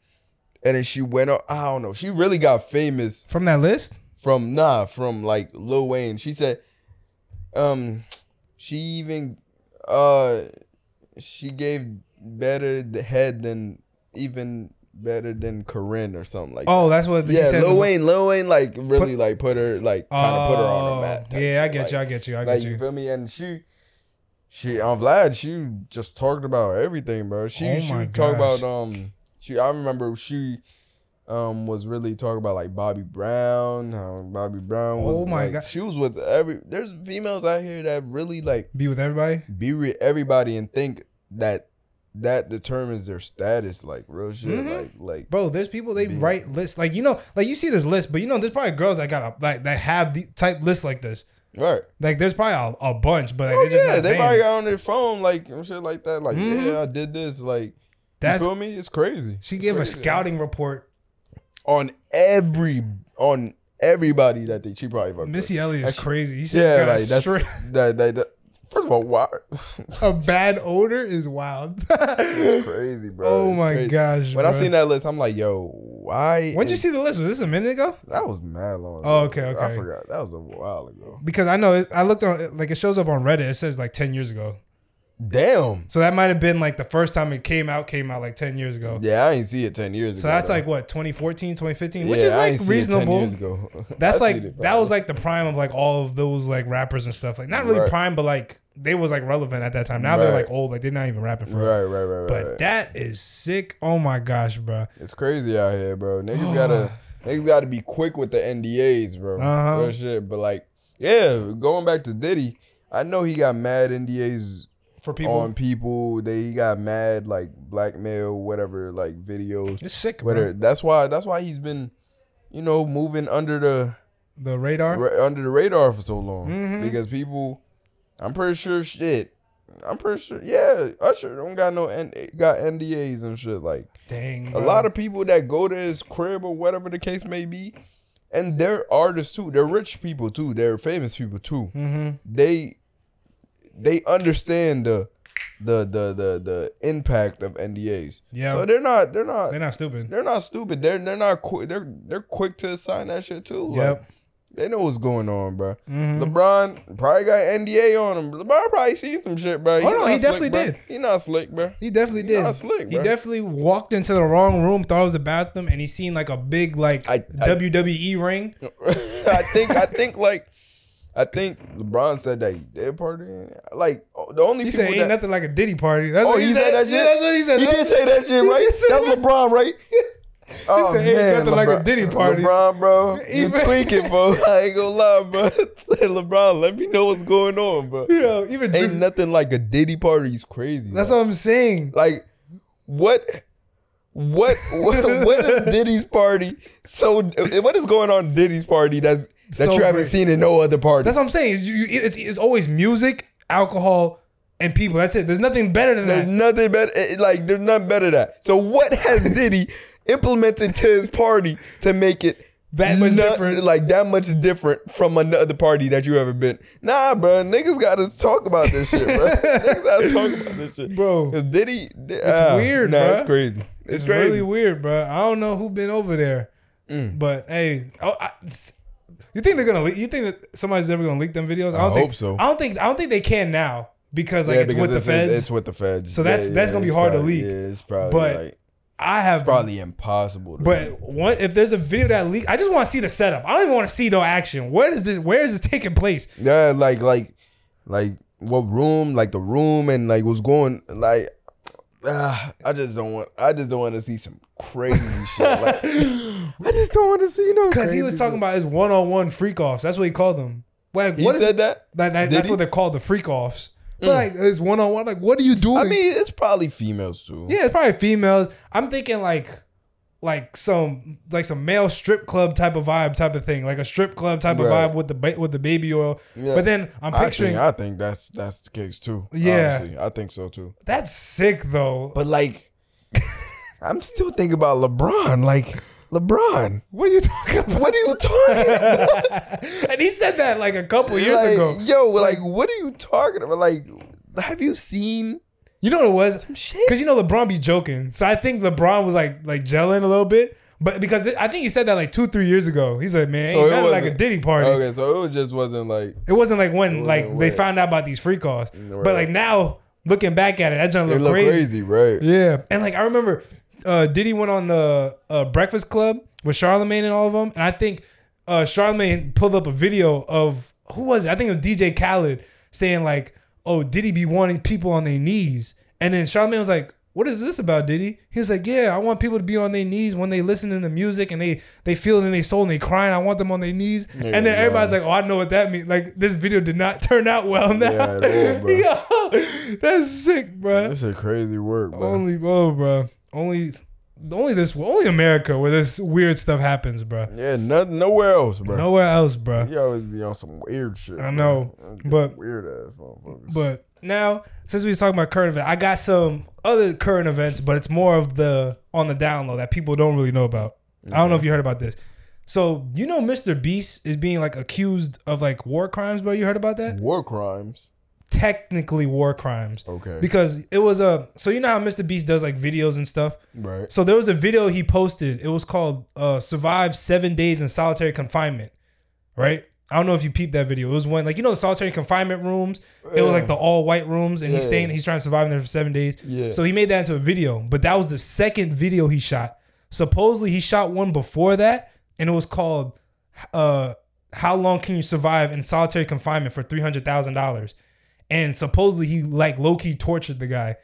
and then she went up. I don't know. She really got famous From that list? From nah from like Lil Wayne. She said, um, she even uh, she gave better the head than even better than Karrine or something like. Oh, that's what that. yeah, said. Lil Wayne, Lil Wayne, like really like put her like kind of put her on Oh, the map. Yeah, I get Like- you. I get you. I like get you you. feel me? And she, she, I'm glad she just talked about everything, bro. She, Oh she talked about um, she. I remember she, um, was really talking about like Bobby Brown, how Bobby Brown was. Oh my like, God. she was with every. There's females out here that really like Be with everybody. be with everybody and think that that determines their status, like real shit, Mhm. like like. Bro, there's people they Be- write lists like you know, like you see this list, but you know, there's probably girls that got a like that have the type lists like this. Right. Like there's probably a, a bunch, but like, Oh yeah, they saying probably got on their phone like and shit like that. Like Mhm. yeah, I did this. Like That's you feel me? It's crazy. she It's gave a scouting report. On every on everybody that they she probably fucked. Missy Elliott is crazy. He said Yeah, like that's that, that, that- First of all, why? a bad odor is wild. it's crazy, bro. oh It's my crazy. gosh. When I bro. seen that list, I'm like, yo, why? When'd you see the list? Was this a minute ago? That was mad long. Oh, ago. okay, I forgot. That was a while ago. Because I know it, I looked on like it shows up on Reddit. It says like ten years ago. Damn. So that might have been like the first time it came out. Came out like ten years ago. Yeah, I ain't see it ten years So ago. So that's though. like what 2014, 2015, which Yeah, is I like ain't see it 10 reasonable. years ago. That's like that was like the prime of like all of those like rappers and stuff. Like not really Right. prime, but like they was like relevant at that time. Now they're like old. Like they're not even rapping for. right, right, right, right. But right. that is sick. Oh my gosh, bro. It's crazy out here, bro. Niggas gotta niggas gotta be quick with the NDAs, bro. Uh-huh. Real shit. But like, yeah, going back to Diddy, I know he got mad NDAs For people, on people. They got mad like blackmail, whatever, like videos. it's sick, bro. That's why that's why he's been, you know, moving under the The radar. ra- under the radar for so long. Mhm. Because people I'm pretty sure shit. I'm pretty sure, yeah. Usher don't got no N- got NDAs and shit. Like Dang. a lot of people that go to his crib or whatever the case may be, and they're artists too. They're rich people too. They're famous people too. Mm-hmm. They they understand the the the the the impact of NDAs. Yeah. So they're not they're not They're not stupid. they're not stupid. They're they're not quick. They're they're quick to sign that shit too. Like, Yep. they know what's going on, bro. Mhm. LeBron probably got NDA on him. LeBron probably seen some shit, bro. Oh, no, he definitely bro. did. He not slick, bro. He definitely He did. not slick, Bro. he definitely walked into the wrong room, thought it was the bathroom, and he seen like a big like I- I- WWE ring. I think I think like I think LeBron said that he did party. Like the only He people said ain't that nothing like a Diddy party. That's oh what he, said that shit. Yeah, that's what he said. He did say that shit, right? That's that. LeBron, right? Oh said, "Ain't nothing like a Diddy party." LeBron, bro, you tweaking, bro. I ain't gonna lie, bro. Say LeBron, let me know what's going on, bro. Yeah, even Ain't Drew, nothing like a Diddy party. He's crazy. that's bro. what I'm saying. like what what what, what is Diddy's party? So what is going on Diddy's party that's that So you haven't great. seen in no other party? That's what I'm saying. Is you, it's, it's always music, alcohol, and people. That's it. There's nothing better than There's that. nothing better. eh, Like there's nothing better than that. So what has Diddy implemented to his party to make it That much not- different. Like that much different from another party that you ever been? Nah, bro. Niggas gotta talk about this shit, bro. niggas gotta talk about this shit, Bro. Diddy, it's weird, Nah, bruh. it's crazy. It's, It's crazy. really weird, bro. I don't know who been over there, Mm. but hey, oh, I, you think they're gonna? leak You think that somebody's ever gonna leak them videos? I don't I think, hope so. I don't think. I don't think they can now because like yeah, it's because with the it's, it's- feds. It's, with the feds. So that's- Yeah, that's gonna be it's hard to leak. Yeah, it's probably But like I have probably impossible. To. But what if there's a video that leak? I just want to see the setup. I don't even want to see no action. Where is this? Where is this taking place? Yeah, like like like what room, like the room, and like what's going like. Ah, I just don't want. I just don't want to see some crazy shit. Like, I just don't want to see no. Because he was talking shit. about his one-on-one freak offs. That's what he called them. Like, He what is- said that. that, that- that's he? what they're called, the freak offs. But like it's one-on-one, like, what are you doing? I mean, it's probably females too. yeah, it's probably females. I'm thinking like like some like some male strip club type of vibe type of thing, like a strip club type of vibe with the ba- with the baby oil. Yeah. But then I'm I picturing think, I think that's that's the case too. Yeah. honestly. I think so too. that's sick though. But like, I'm still thinking about LeBron. Like LeBron, What are you talking about? what are you talking about? and he said that like a couple years Like, ago. Yo, like, what are you talking about? Like, have you seen You know what it was? shit? Because you know LeBron be joking, so I think LeBron was like like gelling a little bit. But because it, I think he said that like two three years ago. He said, "Man, So ain't it nothing like a Diddy party." Okay, so it just wasn't like It wasn't like when wasn't like they found out about these free calls. Right. But like now looking back at it, that junk it look looked crazy. crazy, right? Yeah, and like I remember, uh, Diddy went on the uh, Breakfast Club with Charlemagne and all of them, and I think uh, Charlemagne pulled up a video of who was it? I think it was DJ Khaled saying like, "Oh, Diddy be wanting people on their knees," and then Charlemagne was like. What is this about, Diddy? He was like, "Yeah, I want people to be on their knees when they listen to the music and they they feel it in their soul and they crying. I want them on their knees." Yeah, and then everybody's like, "Oh, I know what that means." Like this video did not turn out well now. Yeah, all, bro. Yo, that's sick, bro. This is crazy work, bro. Only, oh, bro. Only, only this, only America where this weird stuff happens, bro. yeah, no, nowhere else, bro. Nowhere else, bro. You always be on some weird shit. I know, but- weird ass motherfuckers. But now, since we was talking about current events, I got some other current events, but it's more of the on the down low that people don't really know about. I don't know if you heard about this. So you know, Mr. Beast is being like accused of like war crimes, bro. You heard about that? war crimes. Technically, war crimes. Okay. Because it was a so you know how Mr. Beast does like videos and stuff. right. So there was a video he posted. It was called uh, "Survive Seven Days in Solitary Confinement." Right? I don't know if you peeped that video. It was when like you know the solitary confinement rooms. It was like the all white rooms, and he's staying. He's trying to survive in there for seven days. Yeah. So he made that into a video, but that was the second video he shot. Supposedly he shot one before that, and it was called uh, "How Long Can You Survive in Solitary Confinement for Three Hundred Thousand Dollars." And supposedly he like low key tortured the guy.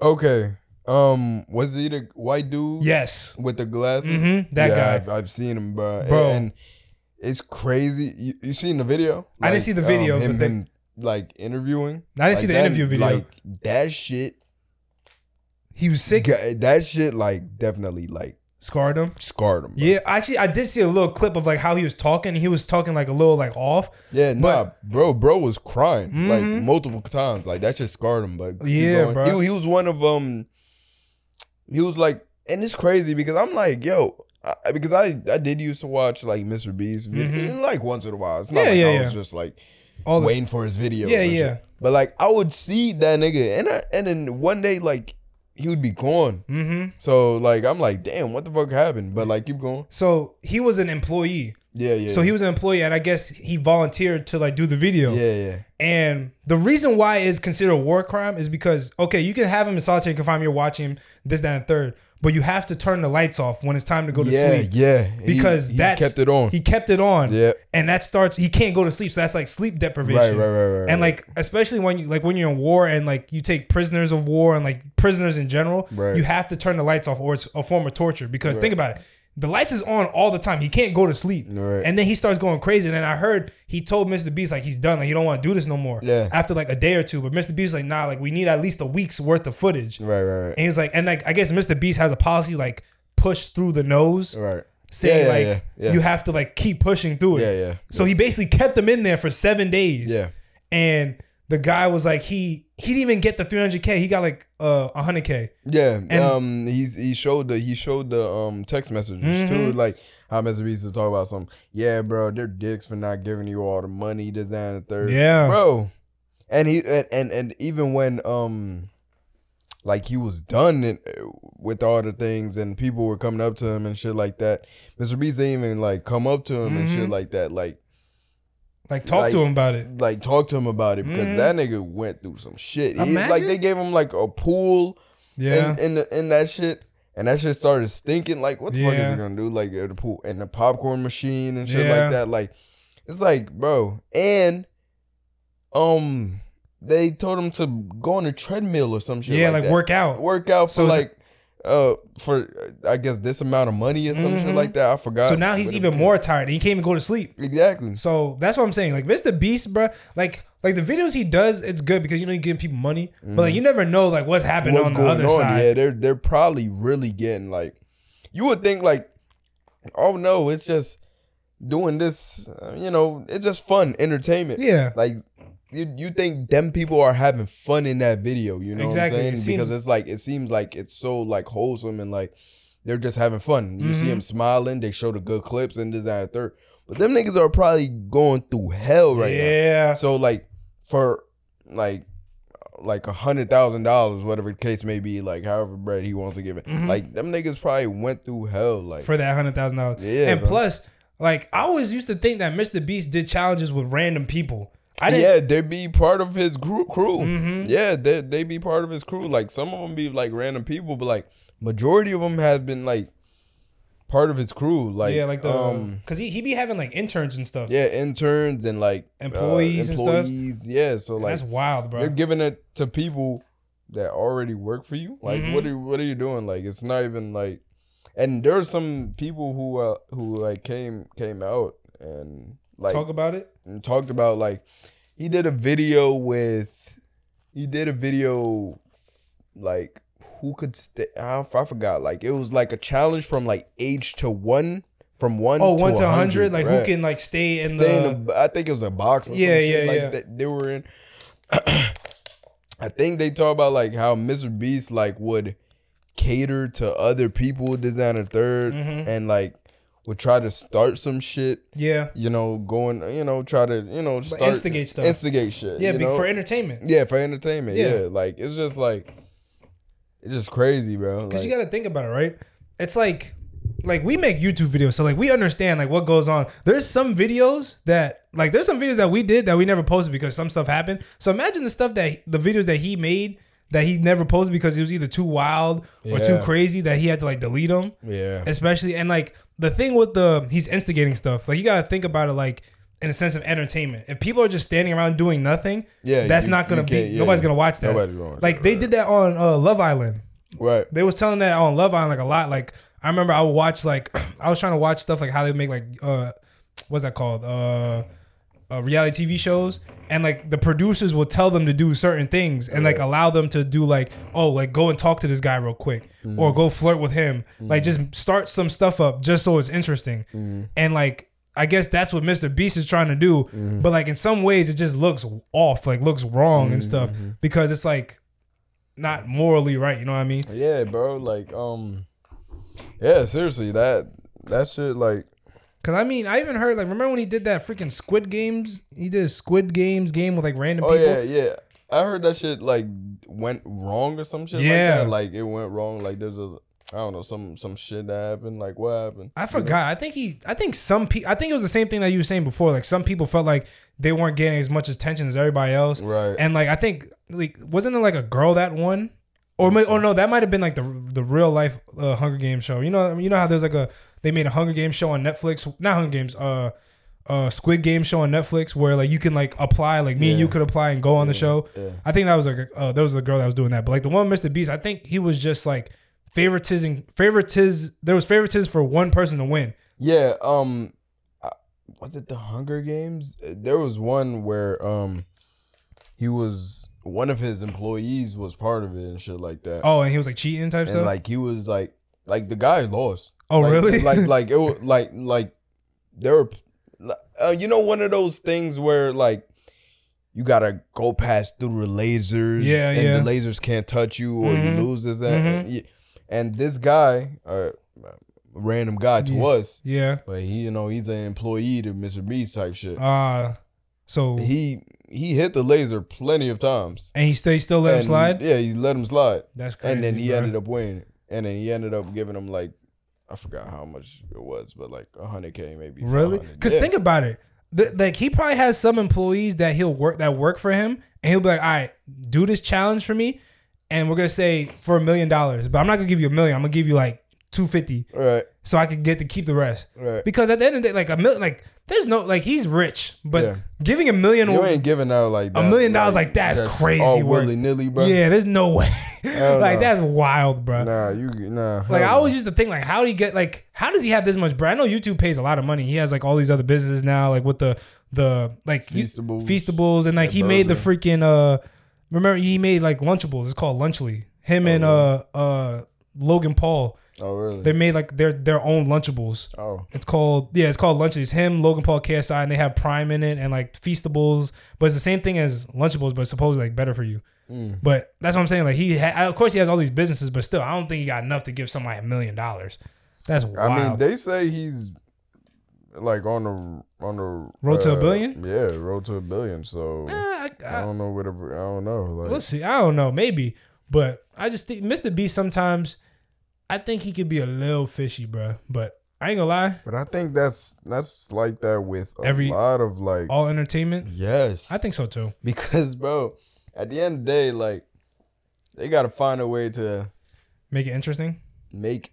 Okay. Um, was he the white dude? Yes. With the glasses. Mhm, that yeah, guy. I've, I've seen him, bro. Bro. And it's crazy. You, you seen the video? I didn't see the video, Um, him, but the- him like interviewing. I didn't see the that- interview video. Like that shit. He was sick. That shit like definitely like Scarred him. scarred him. Bro. Yeah, actually, I did see a little clip of like how he was talking. He was talking like a little like off. Yeah, nah, bro, bro was crying like Mhm. multiple times. Like that just scarred him. But Yeah, going. bro. He, he was one of um. He was like, and it's crazy because I'm like, yo, I, because I I did used to watch like Mr. Beast video, Mhm. like once in a while. It's not Yeah, like yeah, I was yeah. just like All the waiting for his video. Yeah, yeah. But like I would see that nigga, and I, and then one day like he would be gone. hmm So like I'm like, damn, what the fuck happened? But like keep going. So he was an employee. Yeah, yeah. So he was an employee, and I guess he volunteered to like do the video. yeah, yeah. And the reason why it's considered a war crime is because okay, you can have him in solitary confinement, you're watching him, this, that, and third, but you have to turn the lights off when it's time to go to yeah, sleep. yeah. He- Because he, that's kept it on. He kept it on. Yeah. And that starts he can't go to sleep. So that's like sleep deprivation. Right, right, right, right. And right. like especially when you like when you're in war and like you take prisoners of war and like prisoners in general, Right. you have to turn the lights off or it's a form of torture. Because think about it. The lights is on all the time. He can't go to sleep. Right. And then he starts going crazy. And then I heard he told Mr. Beast like he's done. Like he don't want to do this no more. Yeah. After like a day or two. But Mr. Beast like, nah, like we need at least a week's worth of footage. right, right, right. And he's like, and like I guess Mr. Beast has a policy like push through the nose. Right. Saying Yeah, yeah, like yeah. you have to like keep pushing through it. Yeah, yeah. So he basically kept him in there for seven days. Yeah. And the guy was like, he he didn't even get the 300k. He got like uh 100k. Yeah. And- um he's he showed the he showed the um text messages too. Mhm. Like how Mr. Beast is talk about some, yeah, bro, they're dicks for not giving you all the money, that, the third. Yeah. Bro. And he and and, and even when um like he was done in, with all the things and people were coming up to him and shit like that. Mr. Beast didn't even like come up to him and shit Mhm. like that. Like Like talk Like- to him about it. like talk to him about it because Mhm. that nigga went through some shit. He, like they gave him like a pool Yeah. in in, the, in that shit, and that shit started stinking. Like what the fuck is he gonna do? Like the pool and the popcorn machine and shit Yeah. like that. Like it's like bro, and um, they told him to go on a treadmill or some shit. yeah, like, like work out. work out for So like. Uh, for uh, I guess this amount of money or some Mhm. shit like that. I forgot. So now he's even more tired. and He can't even go to sleep. Exactly. So that's what I'm saying. Like Mr. Beast, bro. Like like the videos he does, it's good because you know you're giving people money, but like you never know like what's happening what's on the other on. side. Yeah, they're they're probably really getting like, you would think like, oh no, it's just doing this. uh, You know, it's just fun, entertainment. Yeah. Like you, you think them people are having fun in that video? You know Exactly. what I'm saying? because seems- it's like it seems like it's so like wholesome and like they're just having fun. You see Mhm. them smiling. They show the good clips and this that, and third. But them niggas are probably going through hell right now. yeah. So like for like like a hundred thousand dollars, whatever the case may be, like however bread he wants to give it, Mhm. like them niggas probably went through hell. Like for that hundred thousand dollars. Yeah, and bro. plus, like I always used to think that Mr. Beast did challenges with random people. I didn't. yeah, they be part of his crew. crew. Mhm. Yeah, they they be part of his crew. Like some of them be like random people, but like majority of them have been like part of his crew. Like yeah, like the um, because he he be having like interns and stuff. yeah interns and like uh, Employees and stuff. employees. Yeah, so like that's wild, bro. they're giving it to people that already work for you. Like, Mhm. what are what are you doing? Like, it's not even like. And there are some people who uh, who like came came out and like Talk about it. And talked about like he did a video with he did a video like who could stay I, I forgot like it was like a challenge from like age to one from one Oh, to one to 100, hundred. Like right. who can like stay in Stay the? in a- I think it was a box. Or Yeah, yeah, like yeah. That they were in. I think they talk about like how Mr. Beast like would cater to other people, design a 3rd Mhm. and like would try to start some shit. yeah, You know, going, you know, try to, you know, start instigate stuff. instigate shit. yeah, you be- know? for entertainment. yeah, for entertainment. Yeah. Yeah. like it's just like it's just crazy, bro. Because Like, you got to think about it, right? It's like, like we make YouTube videos, so like we understand like what goes on. There's some videos that like there's some videos that we did that we never posted because some stuff happened. So imagine the stuff that the videos that he made that he never posted because it was either too wild or too crazy that he had to like delete them. yeah, Especially and like the thing with the he's instigating stuff. Like you got to think about it like in a sense of entertainment. If people are just standing around doing nothing, yeah. that's you- not gonna be yeah, nobody's gonna watch that. Nobody's gonna watch like that, they right. did that on uh, Love Island right. they was telling that on Love Island like a lot. Like I remember I would watch like I was trying to watch stuff like how they make like uh what's that called uh, uh reality TV shows and like the producers will tell them to do certain things and like allow them to do like oh like go and talk to this guy real quick Mm-hmm. or go flirt with him like just start some stuff up just so it's interesting Mm-hmm. and like I guess that's what Mr. Beast is trying to do Mm-hmm. but like in some ways it just looks off like looks wrong and stuff Mm-hmm. because it's like not morally right you know what I mean Yeah, bro. Like, um, yeah, seriously, that that shit, like, Cause I mean, I even heard like remember when he did that freaking Squid Games? He did a Squid Games game with like random oh people. yeah, yeah. I heard that shit like went wrong or some shit Yeah. like that. Like it went wrong. Like there's a, I don't know, some some shit that happened. Like what happened? I You know? forgot. I think he. I think some people. I think it was the same thing that you were saying before. Like some people felt like they weren't getting as much attention as everybody else. Right. And like I think like wasn't it like a girl that won? Or may, or no, that might have been like the the real life uh, Hunger Games show. You know, you know how there's like a they made a Hunger Games show on Netflix. Not Hunger Games. Uh, uh, Squid Game show on Netflix where like you can like apply, like me and you could apply and go on the show. yeah. I think that was like uh, there was a girl that was doing that, but like the one Mr. Beast, I think he was just like favoritism. Favoritism. There was favoritism for one person to win. Yeah, um was it the Hunger Games? Uh, There was one where um he was one of his employees was part of it and shit like that. Oh, and he was like cheating type and stuff. like he was like like the guy lost. Oh, Like- really? Like like it was like like there were uh, you know one of those things where like you gotta go past through the lasers. Yeah, and yeah. the lasers can't touch you or Mhm. you lose this that. Mhm. And, and this guy, uh, random guy to Yeah. us, yeah. but he you know he's an employee to Mr. Beast type shit. Uh so he he hit the laser plenty of times. and he stay still let him slide. Yeah, he let him slide. That's crazy. and then he bro. ended up winning. And then he ended up giving him like I forgot how much it was, but like hundred k maybe. really because Yeah. think about it. The, like he probably has some employees that he'll work that work for him, and he'll be like, "All right, do this challenge for me, and we're gonna say for a million dollars, but I'm not gonna give you a million. I'm gonna give you like two fifty, right, so I could get to keep the rest." right. Because at the end of the day, like a million, like there's no like he's rich, but Yeah. giving a million, You ain't giving out like A that, million dollars like that's crazy all willy nilly, bro. yeah, there's no way. Like no. that's wild, bro. Nah, you nah. Like I always used to think like how do he get like how does he have this much Bro, I know YouTube pays a lot of money. He has like all these other businesses now, like with the the like you- Feastables. Feastables and like he made the freaking uh remember he made like Lunchables. It's called Lunchly. Him Oh, and uh uh Logan Paul. Oh really? They made like their their own Lunchables. oh. It's called yeah, it's called Lunchables. Him, Logan Paul, KSI, and they have Prime in it and like Feastables. But it's the same thing as Lunchables, but supposedly like better for you. Mm. But that's what I'm saying. Like he, ha- of course, he has all these businesses, but still, I don't think he got enough to give somebody a million dollars. That's wild. I mean, they say he's like on the on the Road to a uh, billion? Yeah, road to a billion. So I- I I- don't know whatever. I don't know. Like, we'll see. I don't know, maybe, but I just think Mr. B sometimes. I think he could be a little fishy, bro. But I ain't gonna lie. but I think that's that's like that with a Every- lot of like. All entertainment. yes, I think so too. because bro, at the end of the day, like they got to find a way to Make it interesting. make,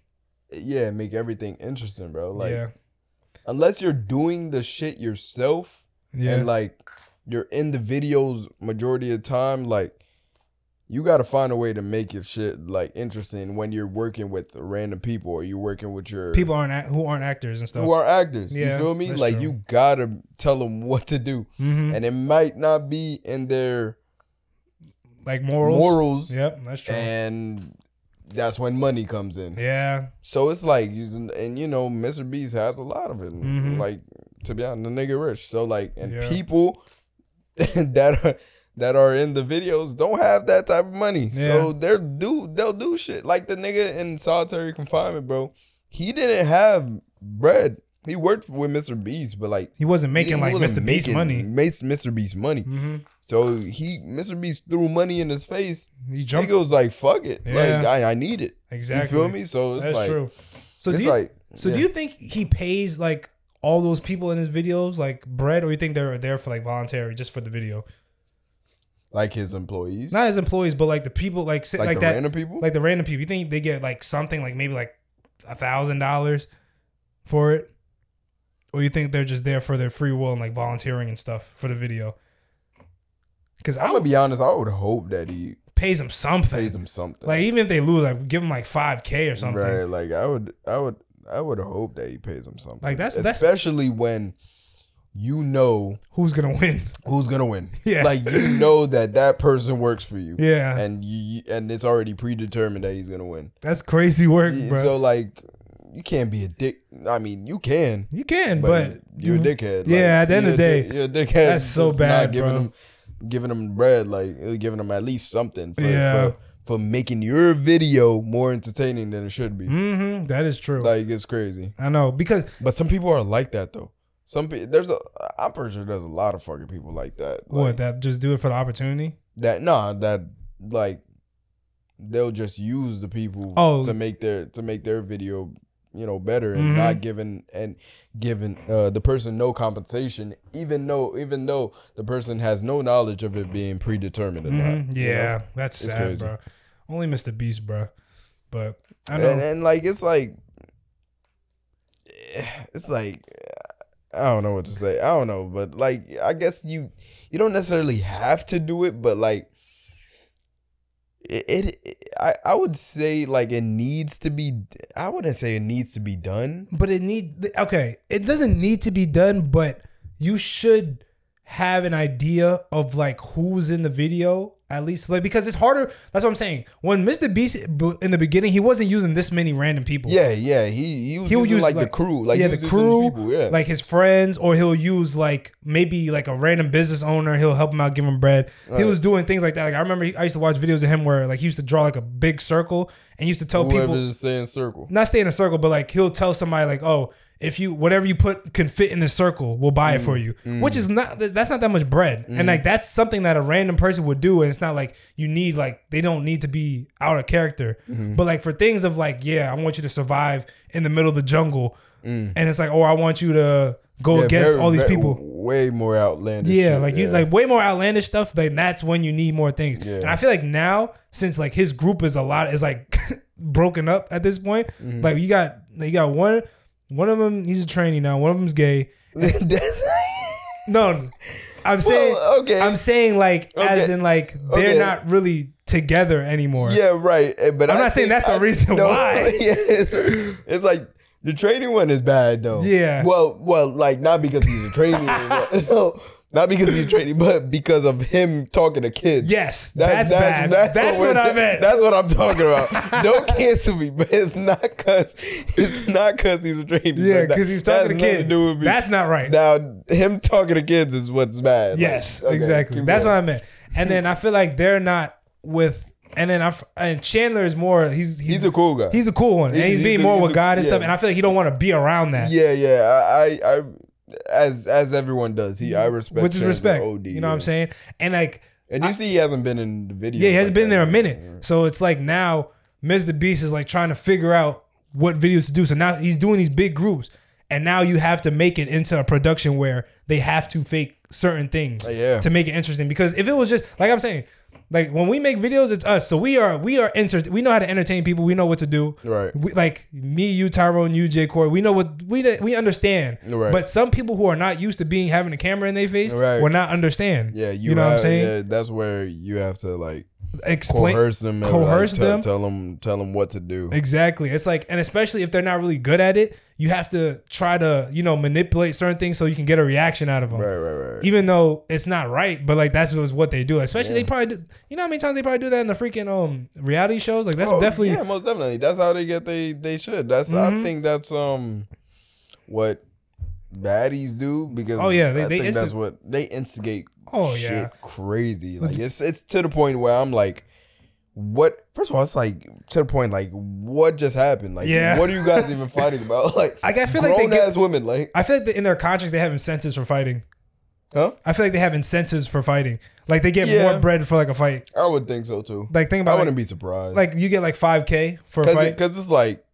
yeah, make everything interesting, bro. Like yeah. unless you're doing the shit yourself Yeah. and like you're in the videos majority of the time, like you got to find a way to make your shit like interesting when you're working with random people or you're working with your People aren't who aren't actors and stuff. who are actors. Yeah, you feel me? Like true. you gotta tell them what to do, hmm and it might not be in their Like morals. morals, Yep, that's true. and that's when money comes in. yeah. So it's like using, and you know, Mr. Beast has a lot of it. Mhm. Like to be honest, the nigga rich. So like, and Yeah. people that are that are in the videos don't have that type of money. So they're do they'll do shit like the nigga in solitary confinement, bro. He didn't have bread. He worked with Mr. Beast, but like He wasn't making didn't- like wasn't Mr. Beast money. Mr. Beast money. hmm So he Mr. Beast threw money in his face. He jumped. Nigga was like, "Fuck it, like Yeah. I, I need it." exactly. You feel me? So it's That's like, true. So do you like, so yeah. do you think he pays like all those people in his videos like bread, or you think they're there for like voluntary just for the video? Like his employees, Not his employees, but like the people like like, like, the that, random people. like the random people. You think they get like something like maybe like a thousand dollars for it, or you think they're just there for their free will and like volunteering and stuff for the video? Because I'm gonna be honest. I would hope that he pays them something. pays him something. Like even if they lose, like give them like five k or something. Right? Like I would, I would, I would hope that he pays him something. Like, that's- that's- especially when you know Who's gonna win? who's gonna win. Yeah. Like you know that that person works for you. Yeah, And you and it's already predetermined that he's gonna win. that's crazy work, Yeah, bro. So like, you can't be a dick. I mean, you can, you can, but, but, you're you- a dickhead. Yeah, at the end of the day, you're a dickhead. that's so bad, giving bro. them, giving them bread, like giving them at least something. For, Yeah. For, for making your video more entertaining than it should be. hmm that is true. Like it's crazy. I know because But some people are like that though. Some people, there's a, I'm pretty sure there's a lot of fucking people like that. Like, what that just do it for the opportunity. That nah, that like they'll just use the people Oh. to make their to make their video you know better and Mhm. not giving and giving uh, the person no compensation even though even though the person has no knowledge of it being predetermined or Mhm. not, you Yeah, know? that's It's sad, crazy. bro. Only Mr. Beast, bro. But I know. and, and like it's like it's like I don't know what to say. I don't know, but like I guess you you don't necessarily have to do it, but like it, it I I would say like it needs to be I wouldn't say it needs to be done. but it need okay. It doesn't need to be done, but you should have an idea of like who's in the video at least, like because it's harder. That's what I'm saying. When Mr. Beast in the beginning, he wasn't using this many random people. Yeah, yeah, he he was He'll using use, like, the crew, like yeah, the crew, people, yeah. like his friends, or he'll use like maybe like a random business owner. He'll help him out, give him bread. He was doing things like that. Like I remember, he, I used to watch videos of him where like he used to draw like a big circle and he used to tell Whoever people is saying circle. not stay in a circle, but like he'll tell somebody like, oh, if you whatever you put can fit in this circle, we'll buy it for mm. you. Mm. Which is not that's not that much bread, and like mm. that's something that a random person would do, and it's not like you need like they don't need to be out of character, mm-hmm. but like for things of like, yeah, I want you to survive in the middle of the jungle, and it's like, oh, I want you to go Yeah, against very- all these very- people. Way more outlandish. Yeah, shit, like you like way more outlandish stuff. Then that's when you need more things. Yeah. And I feel like now, since like his group is a lot is like broken up at this point. Mm-hmm. Like you got you got one one of them he's a trainee now. One of them's gay. No, I'm saying Well, okay. I'm saying like as in like they're Okay. not really together anymore. Yeah, right. eh, But I'm I not saying that's the I- reason no, why. yeah, it's, it's like the training one is bad though. Yeah. Well, well, like not because he's a trainee. no, Not because he's training, but because of him talking to kids. Yes, that's, bad. That's, what, we're- I meant. That's what I'm talking about. Don't cancel me, but it's not cause it's not cause he's a trainee. yeah, Like, because he's talking to kids. do with me. That's not right. now him talking to kids is what's bad. Like, Yes, okay, exactly. That's what. I meant. And then I feel like they're not with. And then I and Chandler is more. He's he's, He's a cool guy. He's a cool one, and He's- he's, he's being a- more he's with a- God and yeah. stuff. And I feel like he don't want to be around that. yeah, yeah. I, I, I, as as everyone does, he I respect. which is respect. OD, you know what I'm saying? And like, And you see, he hasn't been in the video. yeah, he hasn't like been there a minute. So it's like now, Mr. Beast is like trying to figure out what videos to do. So now he's doing these big groups, and now you have to make it into a production where they have to fake certain things uh, Yeah. to make it interesting. Because if it was just like I'm saying. Like when we make videos, it's us. So we are we are enter we know how to entertain people. We know what to do. Right. We, like me, you, Tyrone, you, J. Corey. We know what we we understand. Right. But some people who are not used to being having a camera in their face Right. will not understand. Yeah, you, you, know what I'm saying. Yeah, that's where you have to like Explain coerce them, coerce like, tell, them. tell them, tell them what to do. Exactly. It's like, and especially if they're not really good at it, you have to try to, you know, manipulate certain things so you can get a reaction out of them. Right, right, right. Even though it's not right, but like that's what they do. Especially they probably do. You know how many times they probably do that in the freaking um reality shows? Like that's Oh, definitely yeah, most definitely. That's how they get they they should. That's I Mhm. think that's um what baddies do because Oh, yeah, they- I they think insti- that's what they instigate. Oh, shit yeah. crazy. Like it's it's to the point where I'm like, what? First of all, it's like to the point like what just happened? Like, Yeah. what are you guys even fighting about? Like, Like, I feel like they get- women. Like, I feel like in their contracts they have incentives for fighting. huh? I feel like they have incentives for fighting. Like they get Yeah. more bread for like a fight. I would think so too. Like think about. I wouldn't like, be surprised. like you get like five k for a fight. because it's like,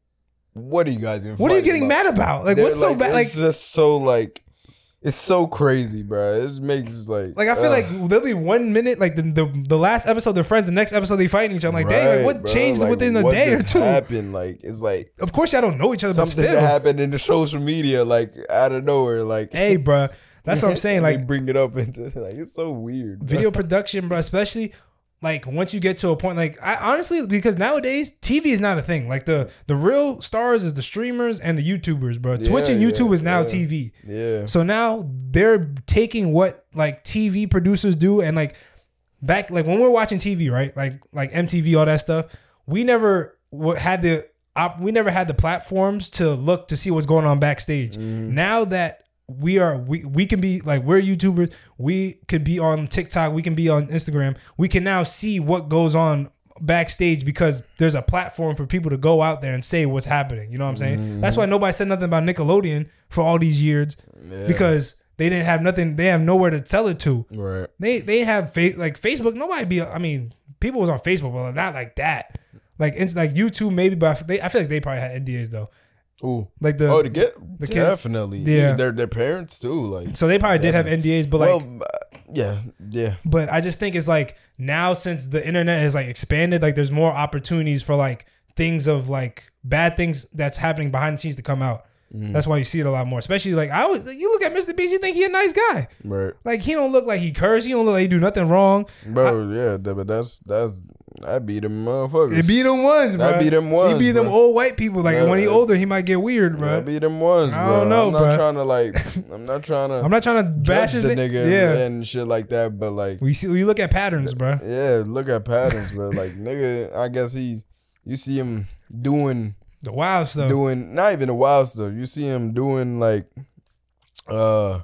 what are you guys even? What are you getting about? mad about? Like They're what's so bad? Like it's just so like it's so crazy, bro. It makes like Like I feel ugh. like there'll be one minute, like the, the the last episode they're friends, the next episode they fighting each other. I'm like, dang, like what bro. changed Like, within a day or two? Happened like it's like Of course, y'all don't know each other, but something still, that happened in the social media, like out of nowhere, like hey, bro, that's what I'm saying. Like bring it up into like it's so weird. bro. video production, bro, especially like once you get to a point, like I honestly, because nowadays TV is not a thing. Like the the real stars is the streamers and the YouTubers, bro. Twitch and YouTube yeah, is now yeah. TV. Yeah, So now they're taking what like TV producers do and like back like when we're watching TV, right? Like like MTV, all that stuff. We never had the op, we never had the platforms to look to see what's going on backstage. Mm-hmm. Now that we are we we can be like we're YouTubers, we could be on TikTok, we can be on Instagram. We can now see what goes on backstage because there's a platform for people to go out there and say what's happening. You know what I'm saying? That's why mm-hmm. nobody said nothing about Nickelodeon for all these years Yeah. because they didn't have nothing. They have nowhere to tell it to. right. They they have fa- like Facebook. Nobody be. I mean, people was on Facebook, but not like that. Like it's like YouTube maybe, but they, I feel like they probably had NDAs though. Ooh. Like the oh, to get the kid- definitely. Yeah. their their parents too. Like, so they probably did have NDAs, but like. well, uh, yeah, yeah. but I just think it's like now since the internet has like expanded, like there's more opportunities for like things of like bad things that's happening behind the scenes to come out. Mm-hmm. That's why you see it a lot more. Especially like I always you look at Mr. Beast, you think he a nice guy. Right, Like he don't look like he curse. He don't look like he do nothing wrong. bro. yeah, but that's that's I beat them motherfuckers. It be them ones, bro. That be them ones, He be them bro. old white people. Like Yeah, when he older, he might get weird, I bro. be them ones, I bro. don't know, I'm not bro. trying to like. I'm not trying to. I'm not trying to bash the ni- nigga Yeah, and shit like that, but like, we see. We look at patterns, bro. yeah, look at patterns, bro. Like, nigga, I guess he, you see him doing, The wild stuff. doing, not even the wild stuff. You see him doing like, uh,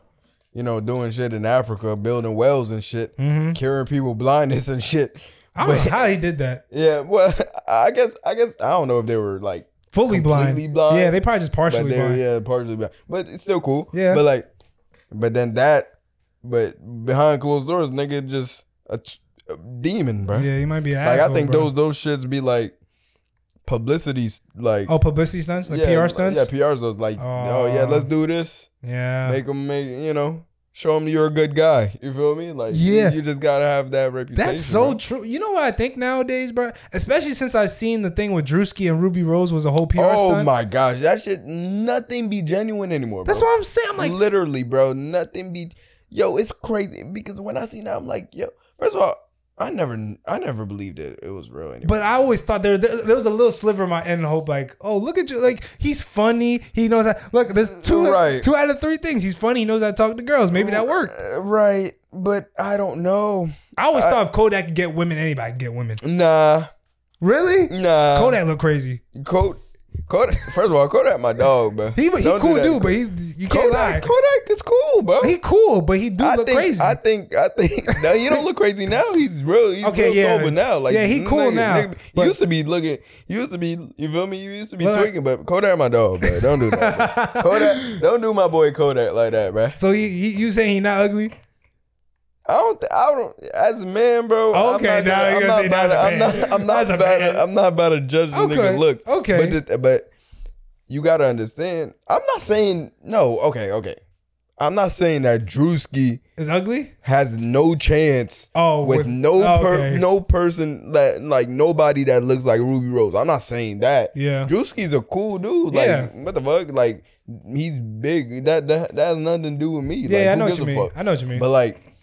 you know, doing shit in Africa, building wells and shit, hmm curing people blindness and shit. I don't But- know how he did that. Yeah, well, I guess, I guess, I don't know if they were like Fully blind. Blind? Yeah, they probably just partially blind. yeah, partially blind. But it's still cool. Yeah. But like, but then that, but behind closed doors, nigga, just a demon, bro. Yeah, he might be like I think bro. those those shits be like publicity, like Oh, publicity stunts, like yeah, PR stunts. Yeah, PR stunts. Like, oh, yeah, Oh. let's do this. Yeah. Make them make you know. Show them you're a good guy. You feel me? Like, Yeah. you, you just gotta have that reputation. That's so bro. true. You know what I think nowadays, bro? Especially since I seen the thing with Drewski and Ruby Rose was a whole PR Oh stunt. my gosh, that shit nothing be genuine anymore. That's what I'm saying. I'm like, literally, bro, nothing be. Yo, it's crazy because when I see that, I'm like, yo. First of all, I never, I never believed it. It was real anyway. But I always thought there, there, there was a little sliver in my end hope, like, oh, look at you, like he's funny. He knows that. Look, there's two, Right. two out of three things. He's funny. He knows how to talk to girls. Maybe that worked. Uh, right, but I don't know. I always thought if Kodak could get women, anybody can get women. Nah, Really? nah. Kodak look crazy. Kodak, Kodak. First of all, Kodak, my dog, bro. He he Don't do cool that. dude, but he you can't lie. Kodak, is cool, bro. He cool, but he do I look think, crazy. I think, I think. No, he don't look crazy now. He's real. He's Okay, real yeah. sober now. Like, Yeah, he cool nigga, now, nigga, but- he used to be looking. He used to be. You feel me? You used to be Look. tweaking, but Kodak, my dog, bro. Don't do that. bro. Kodak, don't do my boy Kodak like that, bro. so he, he you saying he not ugly? I don't. th- I don't. As a man, bro. Okay, I'm now not, you I'm gonna not say about. that's a I'm not. man. I'm not That's a about. To, I'm not about to judge the Okay, nigga look. okay. But the, but you gotta understand. I'm not saying no. Okay. Okay. I'm not saying that Drewski Is ugly? has no chance Oh, with, with- no oh, per, okay. no person that like nobody that looks like Ruby Rose. I'm not saying that. Yeah. Drewski's a cool dude. Like Yeah. what the fuck? Like he's big. That that, that has nothing to do with me. Yeah, like, I know what you mean. fuck? I know what you mean. But like,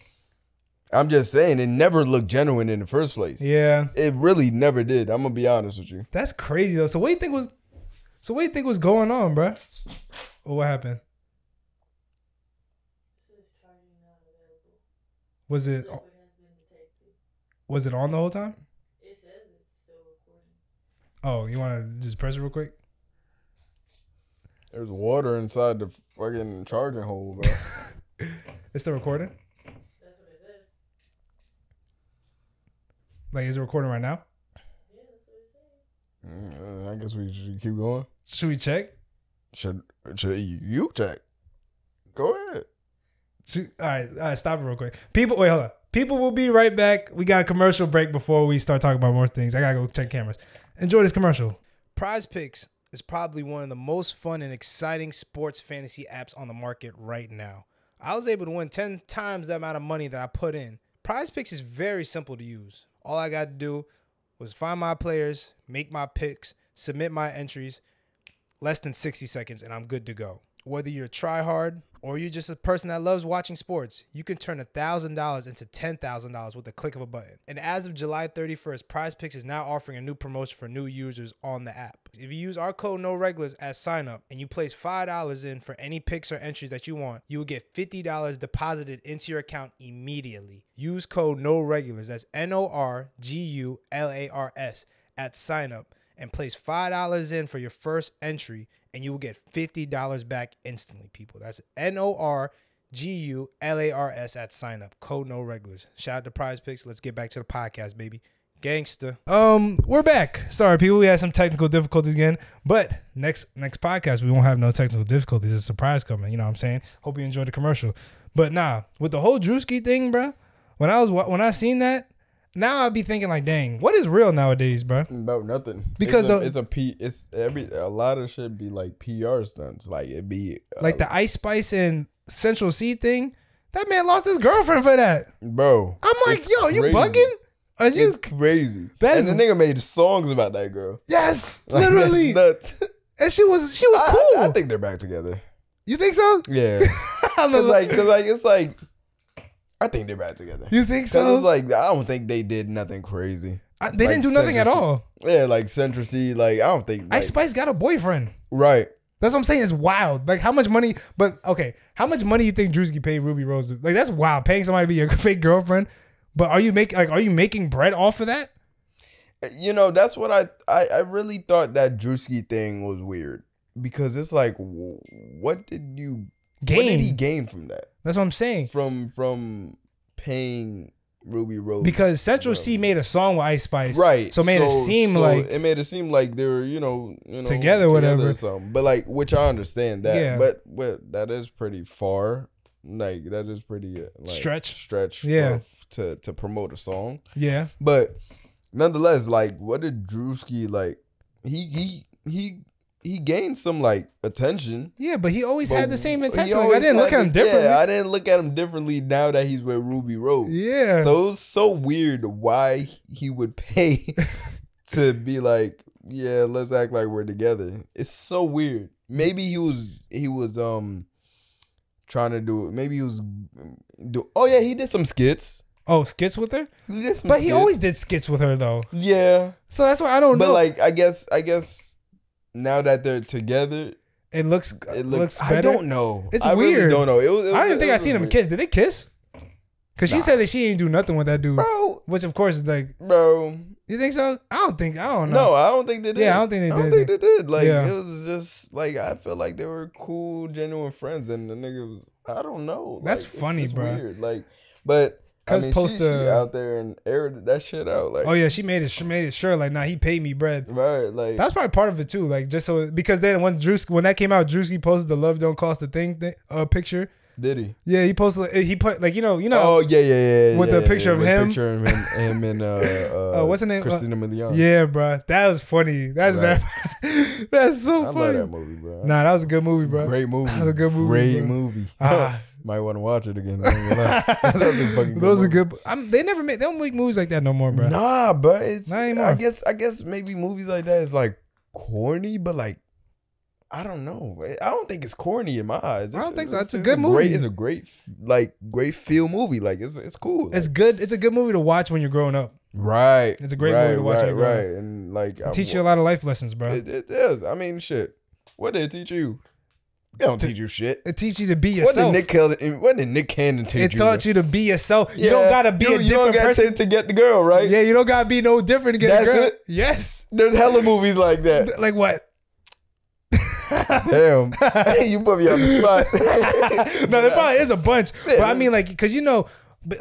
I'm just saying, it never looked genuine in the first place. yeah, It really never did. I'm gonna be honest with you. that's crazy though. So what do you think was? So what do you think was going on, bruh? Or what happened? Was it? Was it on the whole time? Oh, you want to just press it real quick? There's water inside the fucking charging hole, bro. It's still recording. Like, is it recording right now? Mm, I guess we should keep going. Should we check? Should should you, you check? Go ahead. Should- all right, all right, stop it real quick. People, wait, hold on. People will be right back. We got a commercial break before we start talking about more things. I gotta go check cameras. Enjoy this commercial. Prize Picks is probably one of the most fun and exciting sports fantasy apps on the market right now. I was able to win 10 times the amount of money that I put in. Prize Picks is very simple to use. All I got to do was find my players, make my picks, submit my entries, less than 60 seconds and I'm good to go. Whether you're try hard or you're just a person that loves watching sports, you can turn $1,000 into $10,000 with the click of a button. And as of July 31st, Prize Picks is now offering a new promotion for new users on the app. If you use our code No Regulars as sign up and you place $5 in for any picks or entries that you want, you will get $50 deposited into your account immediately. Use code No Regulars, that's N O R G U L A R S, at sign up and place $5 in for your first entry and you will get $50 back instantly, people. That's N O R G U L A R S at sign up. Code no regulars. Shout out to Prize Picks. Let's get back to the podcast, baby. Gangsta. Um, we're back. Sorry, people. We had some technical difficulties again, but next next podcast we won't have no technical difficulties. There's a surprise coming. You know what I'm saying? Hope you enjoyed the commercial. But nah, with the whole Drewski thing, bruh, When I was wa- when I seen that, now I'd be thinking like, dang, what is real nowadays, bruh? About nothing. Because it's a, the- it's a P. It's every a lot of shit be like PR stunts. Like it be uh, Like the Ice Spice and Central Cee thing. That man lost his girlfriend for that. bro. I'm like, yo, you bugging? Are you It's crazy. That and the nigga made songs about that girl. yes, Like, literally. and she was she was I- cool. I, I think they're back together. you think so? Yeah. Cause like, like, cause like, it's like, I think they're back together. you think so? it's like, I don't think they did nothing crazy. I- they like didn't do nothing at all. Yeah, like Central Cee. Like I don't think. Like, Ice Spice got a boyfriend. right. That's what I'm saying. It's wild. Like how much money? But okay, how much money you think Drewski paid Ruby Rose? Like that's wild. Paying somebody to be your fake girlfriend. But are you making like are you making bread off of that? You know, that's what I I, I really thought that Drewski thing was weird because it's like, what did you? What did he Gain. from that? That's what I'm saying. From from paying Ruby Rose Because Central. Cee made a song with Ice Spice. right So it made it seem so like it made it seem like they were you know you know Together, whatever. or something but like which i understand that Yeah. but but that is pretty far like that is pretty uh, like Stretch. stretch Yeah. to to promote a song yeah. but nonetheless like what did drewski like he he he he gained some like attention Yeah, but he always but had the same he intention. Like, I didn't look at him differently. yeah i didn't look at him differently now that he's with ruby rose Yeah. so it was so weird why he would pay to be like, yeah, let's act like we're together. It's so weird. Maybe he was he was um trying to do it. maybe he was do oh yeah, he did some skits. Oh, skits with her? He did some But he always did skits with her though. yeah. So that's why I don't But know. like, I guess, I guess now that they're together, it looks it it looks. looks better. I don't know. It's I weird. Really don't know. It was, it was, I don't think I seen them weird. kiss. Did they kiss? Cause she Nah. said that she ain't do nothing with that dude. bro, Which of course is like, bro. you think so? I don't think. I don't know. No, I don't think they did. Yeah, I don't think they did. I don't think they did. Like Yeah. it was just like I feel like they were cool, genuine friends, and the nigga was. I don't know. That's Like, funny, bruh. Weird. Like, but. I Cuz mean, post she, she out there and aired that shit out like Oh yeah, she made it. She made it sure. Like, nah, he paid me bread. right like That's probably part of it too. Like, just so because then when Drewski when that came out, Drewski posted the "Love Don't Cost a Thing" thing, uh, picture. did he Yeah, he posted. He put like you know you know. oh yeah yeah yeah with yeah, the picture yeah, of with him. picture of him, him and uh, uh Uh, what's her name? Uh, Christina Milian Yeah, bro, that was funny. That's Right. bad. That's so funny. I love that movie bro Nah, that was a good movie, bro. great movie That was a good movie, great bro. movie Ah. might want to watch it again I ain't gonna lie. that was a fucking good Those are movie. good. I'm, they never make. They don't make movies like that no more, bro. Nah, but it's Not anymore. I guess I guess maybe movies like that is like corny, but like I don't know. I don't think it's corny in my eyes. I don't think so. it's- It's a it's good movie. Great, it's a great like great feel movie. Like it's it's cool. It's good. It's a good movie to watch when you're growing up. right. it's a great right, movie to watch Right, right, and like It teach you a lot of life lessons, bro. It, It, it is. I mean, shit. What did it teach you? It don't teach you shit. It teach you to be What did yourself. Nick Cannon? What did Nick Cannon teach it you? taught you to be yourself. You don't gotta be you, a you don't different gotta person. To, get the girl, right? Yeah, you don't gotta be no different to get That's a girl. it? Yes. There's hella movies like that. Like what? Damn. you put me on the spot. no, there probably is a bunch. But I mean, like, cause you know,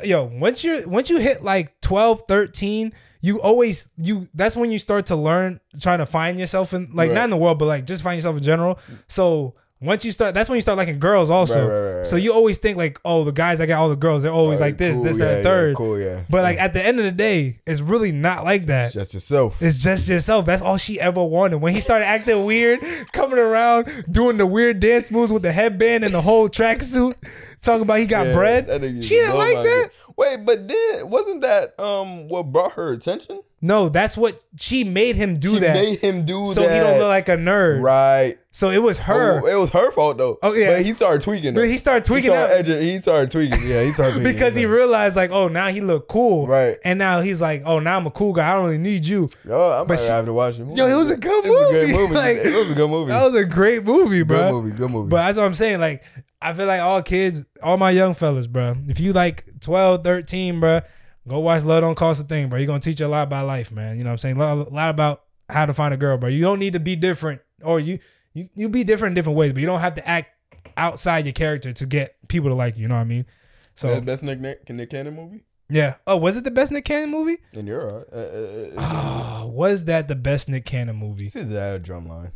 yo, once you once you hit like 12, 13, you always you that's when you start to learn trying to find yourself in like Right. not in the world, but like just find yourself in general. So once you start, that's when you start liking girls also. Right, right, right, So you always think like, oh, the guys that got all the girls, they're always like this, Cool, this, yeah, that, yeah, third. cool, yeah. But like at the end of the day, it's really not like that. It's just yourself. It's just yourself. That's all she ever wanted. When he started acting weird, coming around, doing the weird dance moves with the headband and the whole tracksuit, talking about he got Yeah, bread. She didn't like that. Wait, but then wasn't that um what brought her attention? No, that's what she made him do she that. made him do so that. he don't look like a nerd. right. So it was her. Oh, it was her fault though. Oh, yeah. But he started tweaking. But he started tweaking he started, edging- he started tweaking. Yeah, he started tweaking because he realized like, oh, now he look cool, Right. And now he's like, oh, now I'm a cool guy. I don't really need you. Oh, I'm she- have to watch it. Yo, it was a good It was a great movie. movie. Like, it was a good movie. That was a great movie, bro. good movie. Good movie. But that's what I'm saying. Like, I feel like all kids, all my young fellas, bro. If you like 12, 13, bro, go watch Love Don't Cost a Thing, bro. You're gonna teach you a lot about life, man. You know what I'm saying? A lot, about how to find a girl, bro. You don't need to be different, or you you you be different in different ways, but you don't have to act outside your character to get people to like you. You know what I mean? So That best Nick, Nick, Nick Cannon movie? yeah. Oh, was it the best Nick Cannon movie? And you're all right. Uh, uh, uh, Oh, was that the best Nick Cannon movie? This is that drumline.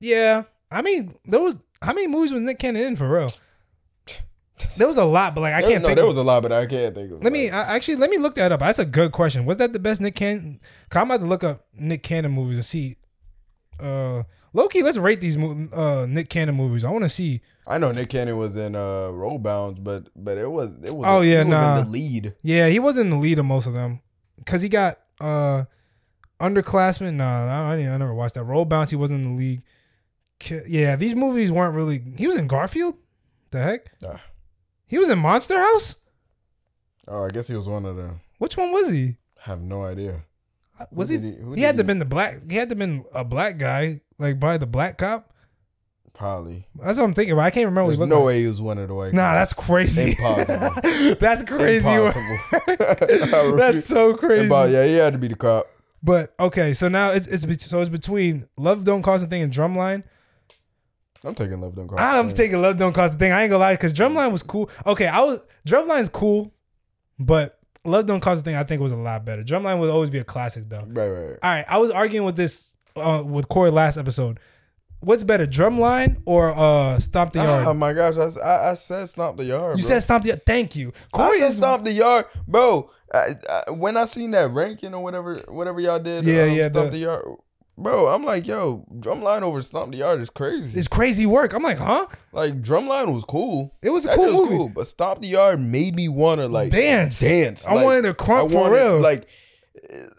Yeah, I mean, there was how many movies was Nick Cannon in for real? There was a lot, but like I There- can't no, think. there of- was a lot, but I can't think of. let me I, actually let me look that up. That's a good question. Was that the best Nick Cannon? 'cause I'm about to look up Nick Cannon movies and see. Uh, Loki, let's rate these uh Nick Cannon movies. I want to see. I know Nick Cannon was in uh Roll Bounce, but but it was it was Oh, yeah, he was nah. in the lead. Yeah, he wasn't in the lead of most of them because he got uh underclassmen. Nah, I, I never watched that. Roll Bounce, he wasn't in the league. Yeah, these movies weren't really. He was in Garfield. The heck? Ah. He was in Monster House. Oh, I guess he was one of them. Which one was he? I have no idea. Was Who he? he- He, had to he- been the black. He had to been a black guy, like by the black cop. Probably. That's what I'm thinking. But I can't remember. what There's he no like. way he was one of the white. Nah, guys. that's crazy. Impossible. that's crazy. Impossible. that's so crazy. Impo- yeah, he had to be the cop. But okay, so now it's it's so it's between Love Don't Cost a Thing and Drumline. I'm taking Love Don't Cost. I'm taking Love Don't Cost a Thing. I ain't gonna lie, because Drumline was cool. Okay, I was Drumline's cool, but Love Don't Cost a Thing I think was a lot better. Drumline would always be a classic though. Right, right, right. All right, I was arguing with this uh, with Corey last episode. What's better, Drumline or uh, Stomp the Yard? Oh my gosh, I, I, I said stomp the yard. you bro. said Stomp the Yard. Thank you. Corey Corey said is stomp the yard, bro. I, I, when I seen that ranking or whatever, whatever y'all did, Yeah, um, yeah, stomp the- the, yard, bro. I'm like, yo, drumline over stomp the yard is crazy. it's crazy work. I'm like, huh? like drumline was cool. It was a That cool movie. but stomp the yard made me wanna like Dance. dance. I Like, wanted to crump for wanted- real. Like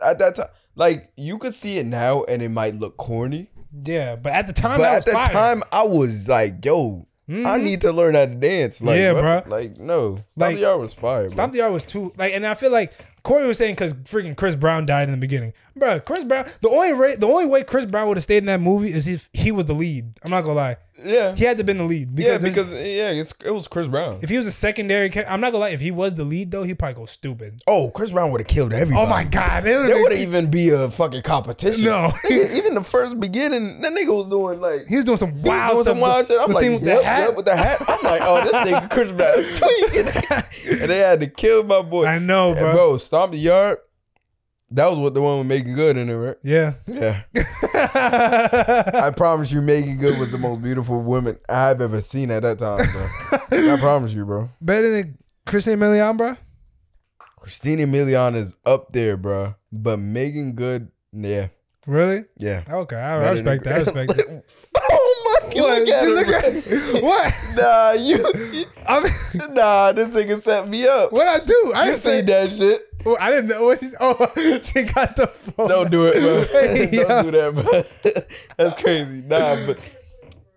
at that time, like you could see it now and it might look corny, Yeah, but at the time, but at that time I was like, yo, I mm-hmm. need to learn how to dance. Like, Yeah, bruh. Like, no. Stomp Like, the yard was fire. Stomp the Yard was too like, and I feel like Corey was saying because freaking Chris Brown died in the beginning, bro. Chris Brown, the only way, the only way Chris Brown would have stayed in that movie is if he was the lead. I'm not gonna lie. Yeah. he had to been the lead yeah, because, his- because yeah, it's, it was Chris Brown. if he was a secondary, character, I'm not gonna lie, if he was the lead though, he probably go stupid. Oh, Chris Brown would have killed everybody. Oh my god, There would even be a fucking competition. No. even the first beginning, that nigga was doing like he was doing some wild doing some wild shit. I'm like, thing yep, with the hat? yep, with the hat. I'm like, oh, this nigga Chris Brown tweaking, and they had to kill my boy. I know, And bro. bro, stomp the yard. That was what the one with Meagan Good in it, right? Yeah. Yeah. I promise you, Meagan Good was the most beautiful woman I've ever seen at that time, bro. I promise you, bro. Better than Christina Milian, bro. Christina Milian is up there, bro. But Meagan Good, yeah, Really? yeah. Okay, I, I respect that. I respect that. oh my god! What? Look at look at- what? Nah, you. I mean, Nah, this nigga set me up. what I do? I You didn't say that shit? I didn't know what she's. Oh, she got the phone. Don't do it, bro. Hey. Don't do that, bro. That's crazy. Nah, but.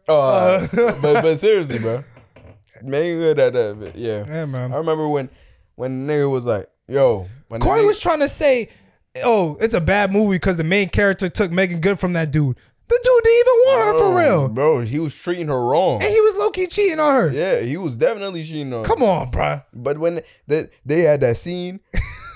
Uh, but but seriously, bro. Meagan Good at that. bit, Yeah. Yeah, man. I remember when when the nigga was like, "Yo," when Corey nigga- was trying to say, "Oh, it's a bad movie because the main character took Meagan Good from that dude. The dude didn't even want her for Oh, real, bro. He was treating her wrong. and he was low key cheating on her. Yeah, he was definitely cheating on. her. Come on, bro. But when they they had that scene,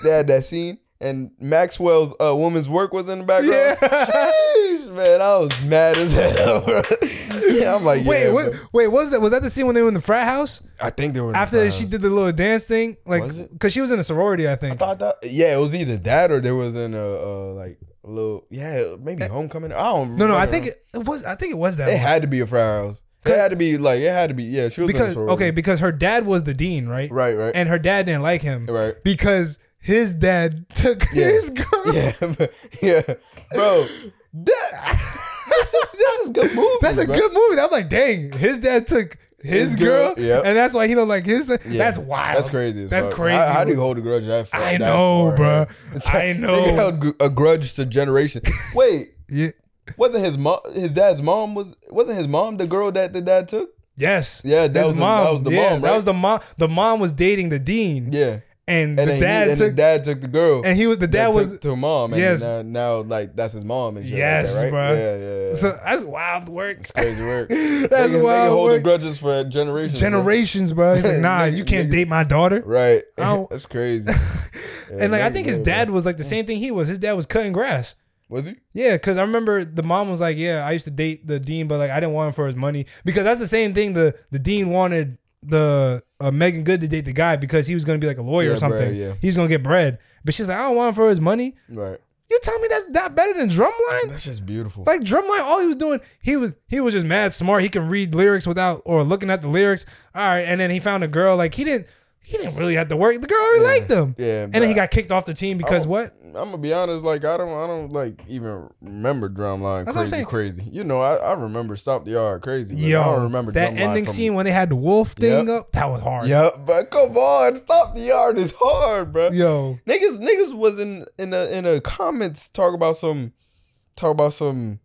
they had that scene, and Maxwell's uh, woman's work was in the background. Yeah. Sheesh, man, I was mad as hell. Bro. yeah, I'm like, Wait, yeah, what, wait, what was that? Was that the scene when they were in the frat house I think they were after she did the little dance thing? Like, because she was in a sorority, I think. Thought that, yeah, it was either that or there was in a uh, like a little, yeah, maybe homecoming. I don't. No, no, I think it, it was. I think it was that. it one. had to be a frat house. It had to be like it had to be. Yeah, she was in a because sorority. okay, because her dad was the dean, right? right, right, And her dad didn't like him, right. Because his dad took Yeah. his girl. Yeah, yeah, bro. That that's just that's just good movie. That's a bro. good movie. I'm like, dang, his dad took his, His girl, girl, yep. and that's why he don't like his. Yeah. That's wild. That's crazy. That's fuck. crazy. How, how do you hold a grudge that far? I know, bro. man? I know. Nigga held a grudge to generation. Wait, Yeah. wasn't his mom? His dad's mom was wasn't his mom the girl that the dad took? Yes. Yeah, that His was the- that was the yeah, mom, that was the mom. The mom was dating the dean, Yeah, and, and the dad he, took. the dad took the girl, and he was the dad was. to mom. And yes. now, now like that's his mom and shit. Yes, like that, right? bruh. Yeah, yeah. yeah. So that's wild work. It's crazy work. That's they can, they can wild hold the work. grudges for generations. Generations, bro. He's like, nah, you can't date my daughter. Right. That's crazy. and like, I think his dad bro. was like the same thing he was. His dad was cutting grass. was he? Yeah, because I remember the mom was like, "Yeah, I used to date the dean, but like I didn't want him for his money because that's the same thing. The the dean wanted the uh, Meagan Good to date the guy because he was gonna be like a lawyer Yeah, or something. bread, yeah. He was gonna get bread, but she's like, I don't want him for his money. Right. You tell me that's not better than Drumline? That's just beautiful. Like Drumline, all he was doing, he was he was just mad smart. He can read lyrics without or looking at the lyrics. All right, and then he found a girl like he didn't he didn't really have to work. The girl already liked him. Yeah, and then he got kicked off the team because I'm- what? I'm gonna be honest, like I don't, I don't like even remember Drumline That's what I'm crazy, saying. crazy. You know, I, I remember Stomp the Yard crazy. But Yo, I don't remember that Drumline ending from- scene when they had the wolf thing Yep. up. That was hard. Yeah, but come on, Stomp the Yard is hard, bro. Yo, Niggas, niggas was in in a in a comments talk about some, talk about some.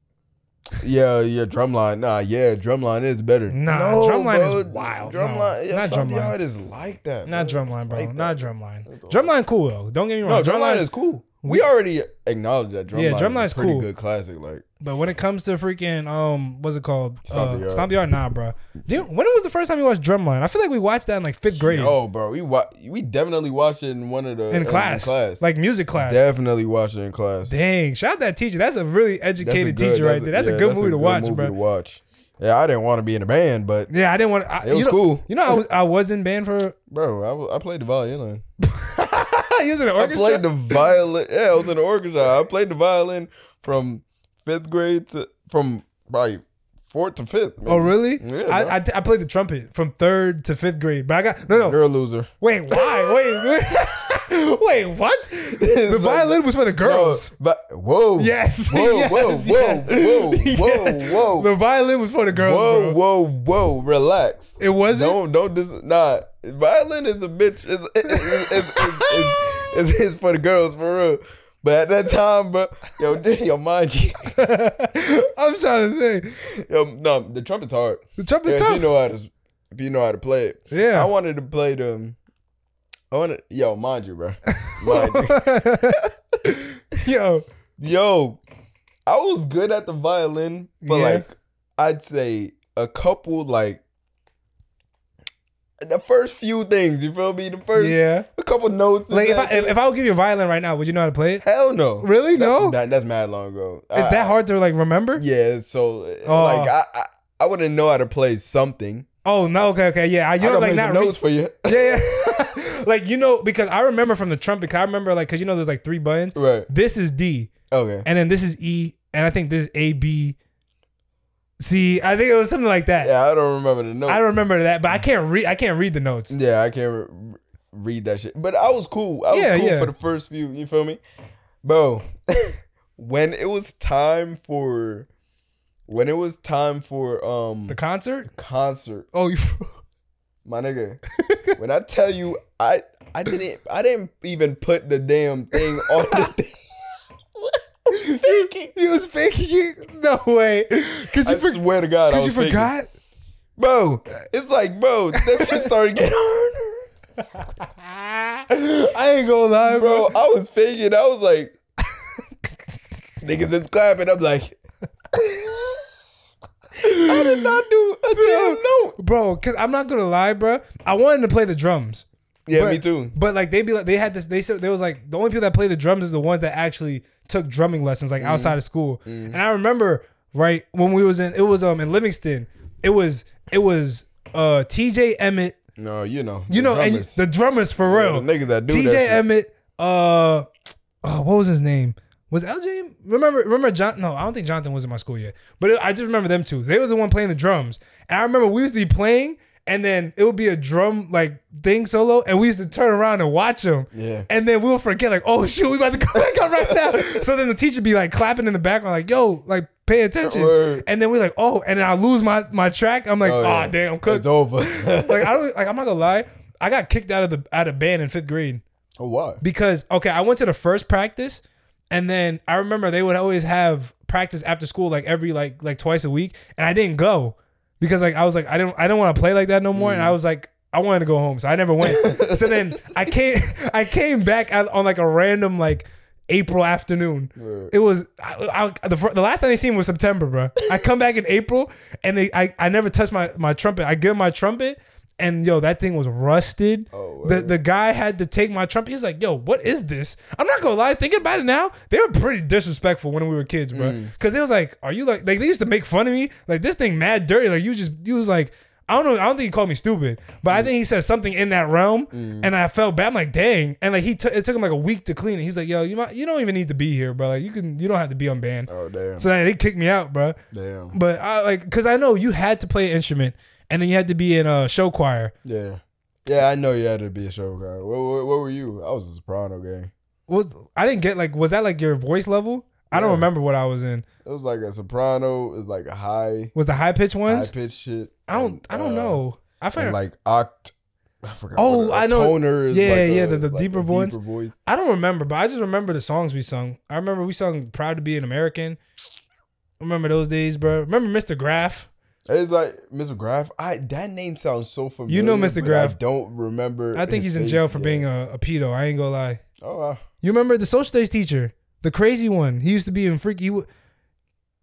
Yeah, yeah, drumline. Nah, yeah, drumline is better. Nah, no, Drumline is wild. Drumline, No, yeah, not Drumline. Yard is like that. not drumline, bro. Like not that. drumline. Drumline cool though. Don't get me No, wrong. drumline Drumline is cool. We already acknowledged that drumline. Yeah, is Drumline's a pretty cool. good classic. Like But when it comes to freaking um, what's it called? Stomp the uh, Yard. Stomp the Yard. Nah, bro. Dude, when was the first time you watched Drumline? I feel like we watched that in like fifth grade Oh, bro, we wa- we definitely watched it in one of the in class, class. like music class. definitely watched it in class. Dang, shout out that teacher. That's a really That's a educated good- teacher right a- there. That's yeah, a good movie to watch, movie bro. to watch. Yeah, I didn't want to be in a band, but Yeah, I didn't want. I, It was you know, cool. You know, I was I was in band for. bro, I, I played the violin. he was in the I played the violin. Yeah, I was in the orchestra. I played the violin from fifth grade to from probably fourth to fifth. Oh really? Yeah, I. I I played the trumpet from third to fifth grade, but I got no no. You're a loser. Wait, why? Wait, wait, what? The like- violin was for the girls. No, but whoa. Yes. Whoa, yes, whoa, yes. whoa, whoa, Yes. whoa, whoa. The violin was for the girls. whoa, bro. whoa, whoa, relax. It wasn't. Don't don't dis nah. Violin is a bitch. It's it's, it's, it's, it's, it's, it's for the girls for real. But at that time, bro, yo, yo, mind you, I'm trying to say yo, no, the trumpet's hard. the trumpet's If tough. If you know how to if you know how to play it. Yeah. I wanted to play the. I wanted, yo, mind you, bro. Mind you. Yo, Yo, I was good at the violin, but Yeah. like I'd say a couple like the first few things. You feel me? The first yeah. a couple notes. Like if I if, if I would give you a violin right now, would you know how to play it? hell no, Really? That's, No. that, that's mad long ago. Is that hard to like remember? Yeah. So Oh. like I, I I wouldn't know how to play something. Oh no. Okay. Okay. Yeah. I, you I know like not notes for you. Yeah. yeah. like you know because I remember from the trumpet. 'cause I remember like because you know there's like three buttons. right. This is D, Okay. and then this is E, and I think this is A B. C. I think it was something like that. Yeah, I don't remember the notes. I don't remember that, but I can't read. I can't read the notes. Yeah, I can't re- read that shit. But I was cool. I was Yeah, cool yeah. for the first few. You feel me, bro? when it was time for, when it was time for um The concert. concert, Oh, you. my nigga. when I tell you, I I didn't I didn't even put the damn thing on the thing. Faking. He was faking it. No way. Cause you, I for, swear to God, I cause you faking. forgot. bro. It's like, bro, that shit started getting harder. I ain't gonna lie, bro. bro. I was faking. I was like, niggas is clapping. I'm like, I did not do a damn note. Bro, cause I'm not gonna lie, bro. I wanted to play the drums. Yeah, but, me too. But like they be like they had this. They said there was like the only people that play the drums is the ones that actually took drumming lessons like outside of school. And I remember right when we was in it was um in Livingston. It was it was uh T.J. Emmett. No, you know, You know, and the drummers for Yeah, real. the niggas that do T.J. Emmett. Uh, oh, what was his name? Was LJ? Remember? Remember John? No, I don't think Jonathan was in my school yet. But it- I just remember them two. They were the one playing the drums, and I remember we used to be playing, and then it would be a drum like thing solo, and we used to turn around and watch them. Yeah. And then we'll forget like, oh shoot, we about to come back up right now. so then the teacher be like clapping in the background, like, yo, like pay attention. Word. And then we're like, oh, and then I lose my my track. I'm like, Oh, oh, yeah. damn, I'm cooked. It's over. like I don't like. I'm not gonna lie. I got kicked out of the out of band in fifth grade oh, why? because okay, I went to the first practice, and then I remember they would always have practice after school, like every like like twice a week, and I didn't go because like I was like I didn't I didn't want to play like that no more, and I mm. was like I wanted to go home, so I never went. so then I came I came back on like a random like April afternoon. It was I, I, the the last time they seen me was September, bro. I come back in April and they I, I never touched my my trumpet. I give my trumpet and yo that thing was rusted. Oh, the the guy had to take my trumpet. He's like, yo, what is this? I'm not gonna lie. Thinking about it now, they were pretty disrespectful when we were kids, bro. Mm. Because it was like, are you like like they used to make fun of me? Like this thing mad dirty. Like you just you was like. I don't know. I don't think he called me stupid, but Mm. I think he said something in that realm, and I felt bad. I'm like, dang. And like he took it took him like a week to clean it. He's like, yo, you might, you don't even need to be here, bro. Like you can, you don't have to be on band. Oh, damn. So then they kicked me out, bro. damn. But I like because I know you had to play an instrument, and then you had to be in a show choir. Yeah. Yeah, I know you had to be a show choir. What, what, what were you? I was a soprano gang. Was I didn't get like was that like your voice level? I don't Yeah. remember what I was in. It was like a soprano. It was like a high, Was the high pitch ones? high pitched shit. I don't. And, I don't uh, know. I find like oct. I forgot. Oh, what a- a I know. Toner Yeah, like yeah, a- the- the like deeper voice. Deeper voice. I don't remember, but I just remember the songs we sung. I remember we sung "Proud to Be an American." Remember those days, bro? Remember Mr. Graff? It's like Mr. Graff. I that name sounds so familiar. You know Mr. Graff. I don't remember. I think he's in jail for yet. being a, a pedo. I ain't gonna lie. Oh, wow. You remember the social studies teacher, the crazy one? He used to be in freaky. He,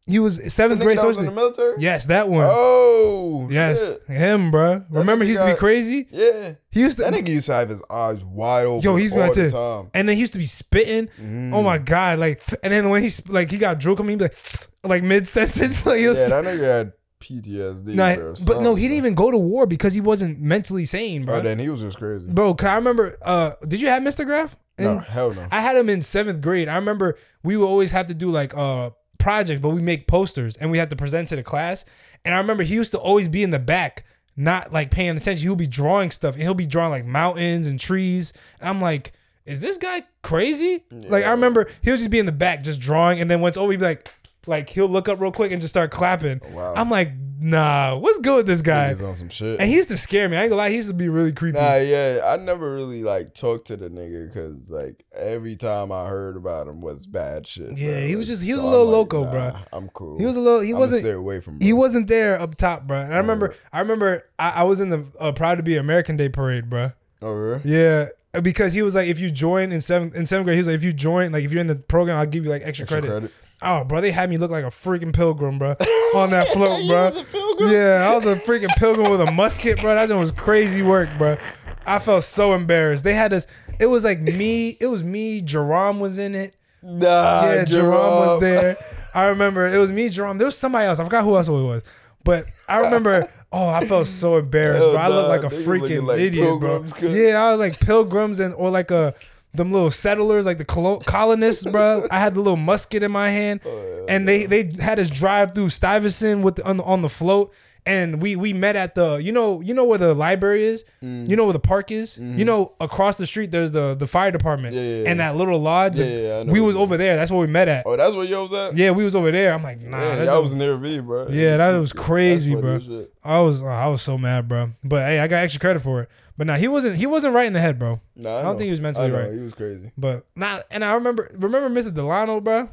he was seventh grade social. in the military. Yes, that one. Oh, yes, shit. him, bro. Remember he used to be crazy. Yeah. He used to, That nigga used to have his eyes wide open. Yo, he's all the time. and then he used to be spitting. Oh my mm. god, like, and then when he's like, he got drunk on me, he'd be like, like mid sentence, like, he was, Yeah, that nigga had PTSD. Bro, but no, he didn't even go to war because he wasn't mentally sane, bro. Oh, then he was just crazy. Bro, 'cause I remember. Uh, did you have Mr. Graff? no, In- hell no. I had him in seventh grade. I remember we would always have to do like uh project, but we make posters and we had to present to the class. And I remember he used to always be in the back, not like paying attention. He'll be drawing stuff and he'll be drawing like mountains and trees. And I'm like, is this guy crazy? Like I remember he'll just be in the back just drawing, and then once over, he'd be like, like he'll look up real quick and just start clapping. Wow. I'm like, Nah, what's good with this guy? Niggas on some shit. And he used to scare me. I ain't gonna lie, he used to be really creepy. Nah, yeah, I never really like talked to the nigga because like every time I heard about him was bad shit. Yeah, bro. he was just- he was so a little I'm like, loco, nah, bro. I'm cool. he was a little. He I'ma wasn't. stay away from. He wasn't there up top, bro. And I remember. I remember. I, I was in the uh, Proud to Be American Day parade, bro. Oh, really? Yeah, because he was like, if you join in seventh in seventh grade, he was like, if you join, like if you're in the program, I'll give you like extra, Extra credit. credit. Oh, bro, they had me look like a freaking pilgrim, bro, on that float, bro. was a pilgrim? Yeah, I was a freaking pilgrim with a musket, bro. That was crazy work, bro. I felt so embarrassed. They had us. It was like me. It was me. Jerome was in it. Nah, yeah, Jerome was there. I remember it was me, Jerome. There was somebody else. I forgot who else it was. But I remember. Oh, I felt so embarrassed, bro. I looked like a freaking like idiot, bro. Yeah, I was like pilgrims and or like a them little settlers, like the colonists, bro. I had the little musket in my hand, Oh, and they they had us drive through Stuyvesant with the, on, the, on the float, and we we met at the you know you know where the library is, Mm. you know where the park is, you know across the street there's the the fire department, Mm-hmm. Yeah, yeah, yeah. and that little lodge. Yeah, yeah, yeah, I know we was over there. That's where we met at. Oh, that's where you was at? Yeah, we was over there. I'm like, nah, Yeah, that's was near me, bro. Yeah, that was crazy, bro. I was I was so mad, bro. But hey, I got extra credit for it. But nah, he wasn't he wasn't right in the head, bro. Nah, I don't know. think he was mentally I right. He was crazy. But not, and I remember remember Mr. Delano, bro.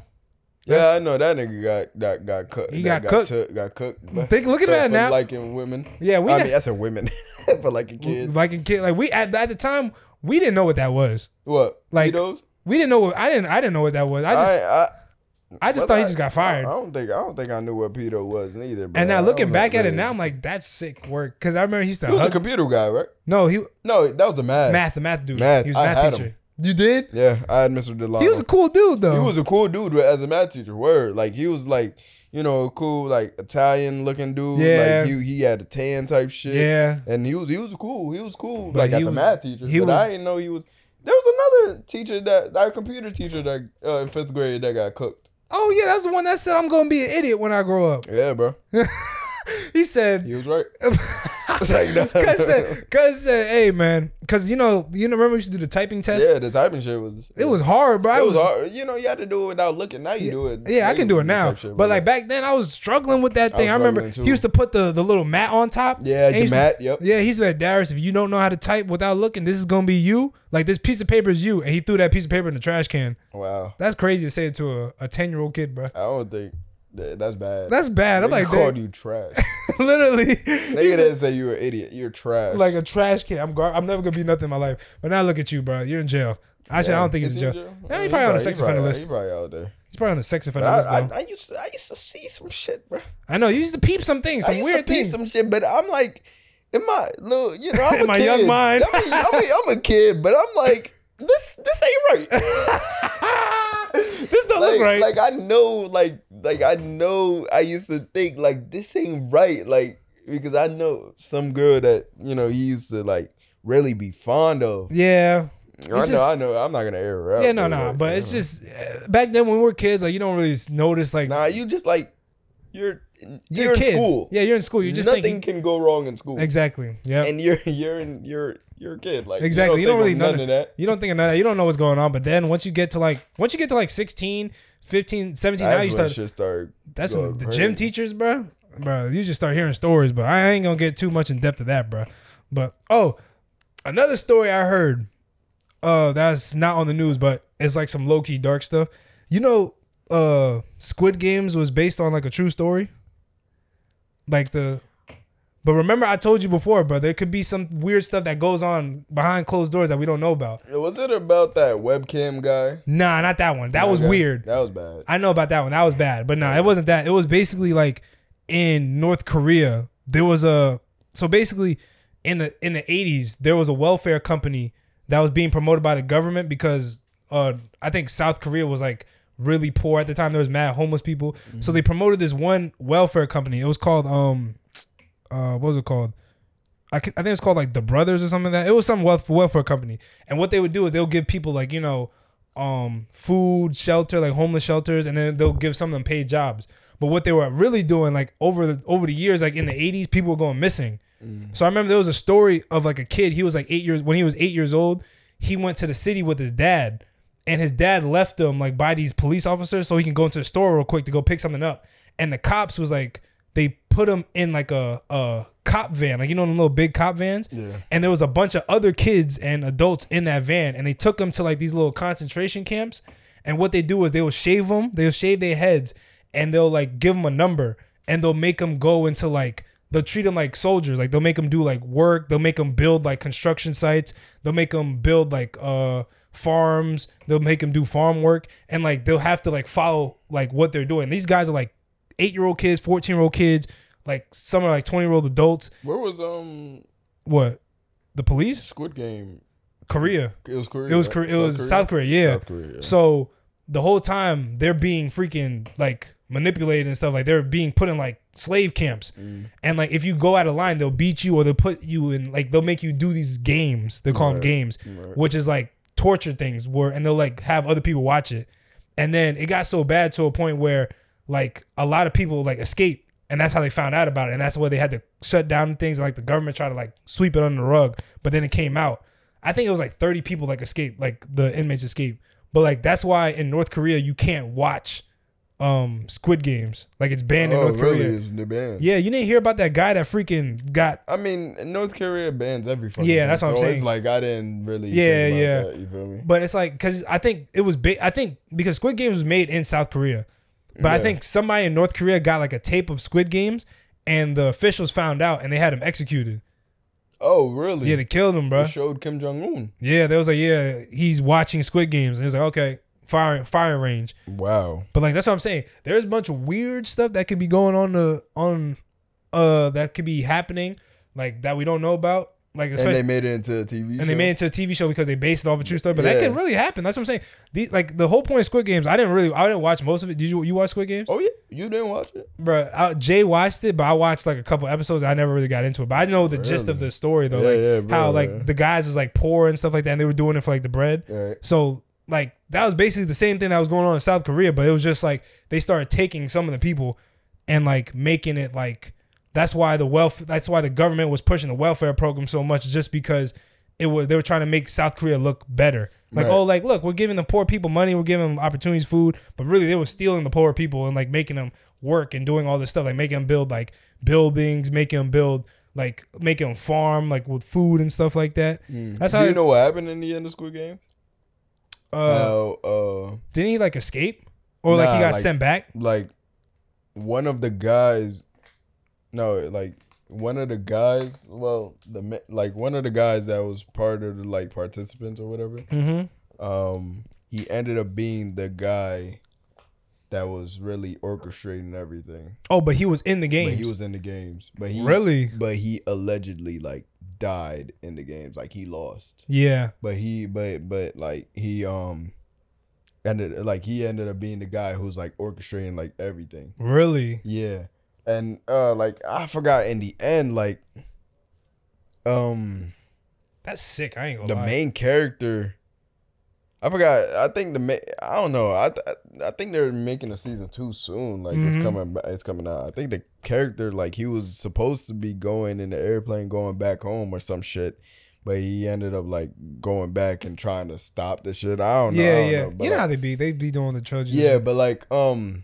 Yeah, I know that nigga got got got cut. He that got cooked. took- got cooked. Think, look at that now. liking women. yeah, we I ne- mean, that's a women for liking kids. like a kid, like we at, at the time we didn't know what that was. What? Like, Pedos? We didn't know what I didn't I didn't know what that was. I just I, I, just but thought he just got fired. I don't think I don't think I knew what pedo was neither. Bro. and now looking back like, at it now, I'm like, that's sick work. Cause I remember he used to he was a computer guy, right? no, he No, that was the math. math, the math dude. Math, He was I math teacher. him. You did? Yeah, I had Mr. Delano. He was a cool dude though. he was a cool dude as a math teacher. Word, like he was like you know a cool like Italian looking dude. Yeah. like he he had a tan type shit. yeah. and he was he was cool. He was cool. But like as a math teacher, he but was- I didn't know he was. There was another teacher that our computer teacher that uh, in fifth grade that got cooked. Oh yeah, that's the one that said I'm gonna be an idiot when I grow up. Yeah, bro, he said, he was right. It's like, nah. "Cause said, cause said, hey man, cause you know, you know, remember we used to do the typing test. yeah, the typing shit was. It was hard, bro. I It was hard. You know, you had to do it without looking. Now you do it. Yeah, I can do it now. shit, but like back then, I was struggling with that thing. was I, remember too. he used to put the, the little mat on top. Yeah, the mat. Yep. Yeah, he's like Darris. If you don't know how to type without looking, this is gonna be you. Like this piece of paper is you, and he threw that piece of paper in the trash can. Wow. That's crazy to say it to a ten year old kid, bro. I don't think that's bad. That's bad. I'm They like, called you trash. literally, They didn't say you were an idiot. You're trash. like a trash can. I'm gar- I'm never gonna be nothing in my life. But now look at you, bro. You're in jail. Actually, I don't think he's in jail. Yeah, he probably on the sex offender list. He probably out there. He's probably on the sex offender list. I. I, I used to, I used to see some shit, bro. I know you used to peep some things, I some used weird to peep things. some shit, but I'm like, in my little, you know, I'm In a my kid. young mind. I mean, I mean, I'm a kid, but I'm like, this, this ain't right. This don't like, look right. like I know, like, like I know. I used to think like this ain't right, like because I know some girl that you know he used to like really be fond of. yeah, I know, just- I know. I'm not gonna air her out. yeah, no, no. like, But it's know. just uh, back then when we were kids, like you don't really notice like nah. You just like you're you're, you're, in kid. school. Yeah, you're in school. You just nothing think can go wrong in school. exactly. Yeah, And you're you're in you're you're a kid. Like exactly. You don't, think really of know none of that. You don't think of none of that. You don't know what's going on. But then once you get to like once you get to like 16, 15, 17, now That's you start. shit started. That's when the gym teachers, bro, bro. You just start hearing stories, but I ain't gonna get too much in depth of that, bro. But oh, another story I heard. Uh, that's not on the news, but it's like some low key dark stuff. You know, uh, Squid Games was based on like a true story. Like the, but remember I told you before, bro. There could be some weird stuff that goes on behind closed doors that we don't know about. Was it about that webcam guy? Nah, not that one. That was Okay. weird. That was bad. I know about that one. That was bad. But no, it wasn't that. It was basically like in North Korea, there was a so basically in the in the 80s, there was a welfare company that was being promoted by the government because uh I think South Korea was like really poor at the time. There was mad homeless people. So they promoted this one welfare company. It was called um uh what was it called? I, can, I think it was called like the Brothers or something like that. It was some wealth welfare company, and what they would do is they'll give people like you know, um, food, shelter, like homeless shelters, and then they'll give some of them paid jobs. But what they were really doing, like over the over the years, like in the '80s, people were going missing. So I remember there was a story of like a kid. He was like eight years when he was eight years old. He went to the city with his dad, and his dad left him like by these police officers so he can go into the store real quick to go pick something up. And the cops was like they put him in like a a cop van, like you know the little big cop vans. Yeah. And there was a bunch of other kids and adults in that van, and they took them to like these little concentration camps. And what they do is they will shave them, they'll shave their heads, and they'll like give them a number, and they'll make them go into like they'll treat them like soldiers. Like they'll make them do like work. They'll make them build like construction sites. They'll make them build like uh farms. They'll make them do farm work, and like they'll have to like follow like what they're doing. These guys are like eight year old kids, fourteen year old kids, like some are like twenty year old adults. Where was um What? The police? Squid Game? Korea. It was Korea. It was? Korea. It was South Korea. Yeah. South Korea. yeah. So the whole time they're being freaking like manipulated and stuff. Like they're being put in like slave camps. Mm. And like if you go out of line, they'll beat you or they'll put you in like they'll make you do these games. They call them games, Right. which is like torture things. Where and they'll like have other people watch it. And then it got so bad to a point where like a lot of people like escaped. And that's how they found out about it. And that's why they had to shut down things. And like the government tried to like sweep it under the rug. But then it came out. I think it was like 30 people like escaped, like the inmates escaped. But like that's why in North Korea you can't watch um Squid Games. Like it's banned in oh, North really? Korea. It's the band. Yeah, you didn't hear about that guy that freaking got I mean, North Korea bans every fucking Yeah, thing, that's what I'm so saying. It's like I didn't really. Yeah, think about yeah. that, you feel me? but it's like cuz I think it was big I think because Squid Games was made in South Korea. But I think somebody in North Korea got like a tape of Squid Games and the officials found out and they had him executed. Oh, really? Yeah, they killed him, bro. They showed Kim Jong Un. Yeah, they was like yeah, he's watching Squid Games and he's like okay, fire fire range. Wow. But like that's what I'm saying. There's a bunch of weird stuff that could be going on the on uh that could be happening like that we don't know about. Like And especially they made it into a TV. and they made it into a TV show because they based it off a true story. But that Yeah. could really happen. That's what I'm saying. These like the whole point of Squid Games. I didn't really I didn't watch most of it. Did you you watch Squid Games? Oh yeah, you didn't watch it? Bro, I, Jay watched it, but I watched like a couple episodes. I never really got into it. But I know the gist of the story though. Yeah, like yeah, bro, how like the guys was like poor and stuff like that, and they were doing it for like the bread. Right. So like that was basically the same thing that was going on in South Korea, but it was just like they started taking some of the people and like making it like that's why the wealth that's why the government was pushing the welfare program so much just because it was they were trying to make South Korea look better. Like Right. oh like look, we're giving the poor people money, we're giving them opportunities, food, but really they were stealing the poor people and like making them work and doing all this stuff like making them build like buildings, making them build like making them farm like with food and stuff like that. Mm. That's Do how you know what happened in the end of Squid Game? Uh, How uh, didn't he like escape or like he got like- sent back? like one of the guys, no, like one of the guys. Well, the like one of the guys that was part of the like participants or whatever. Mm-hmm. Um, he ended up being the guy that was really orchestrating everything. Oh, but he was in the game. But he was in the games. But he Really? But he allegedly like died in the games. Like he lost. Yeah. But he but but like he um ended like he ended up being the guy who's like orchestrating like everything. Really? Yeah. And uh like I forgot in the end like um That's sick. I ain't gonna the lie. main character I forgot. I think the ma- I don't know. I th- I think they're making a season too soon. Like Mhm. it's coming. It's coming out. I think the character like he was supposed to be going in the airplane going back home or some shit, but he ended up like going back and trying to stop the shit. I don't know. Yeah, don't yeah. know, you know how they be. They be doing the Trojans. yeah, but like um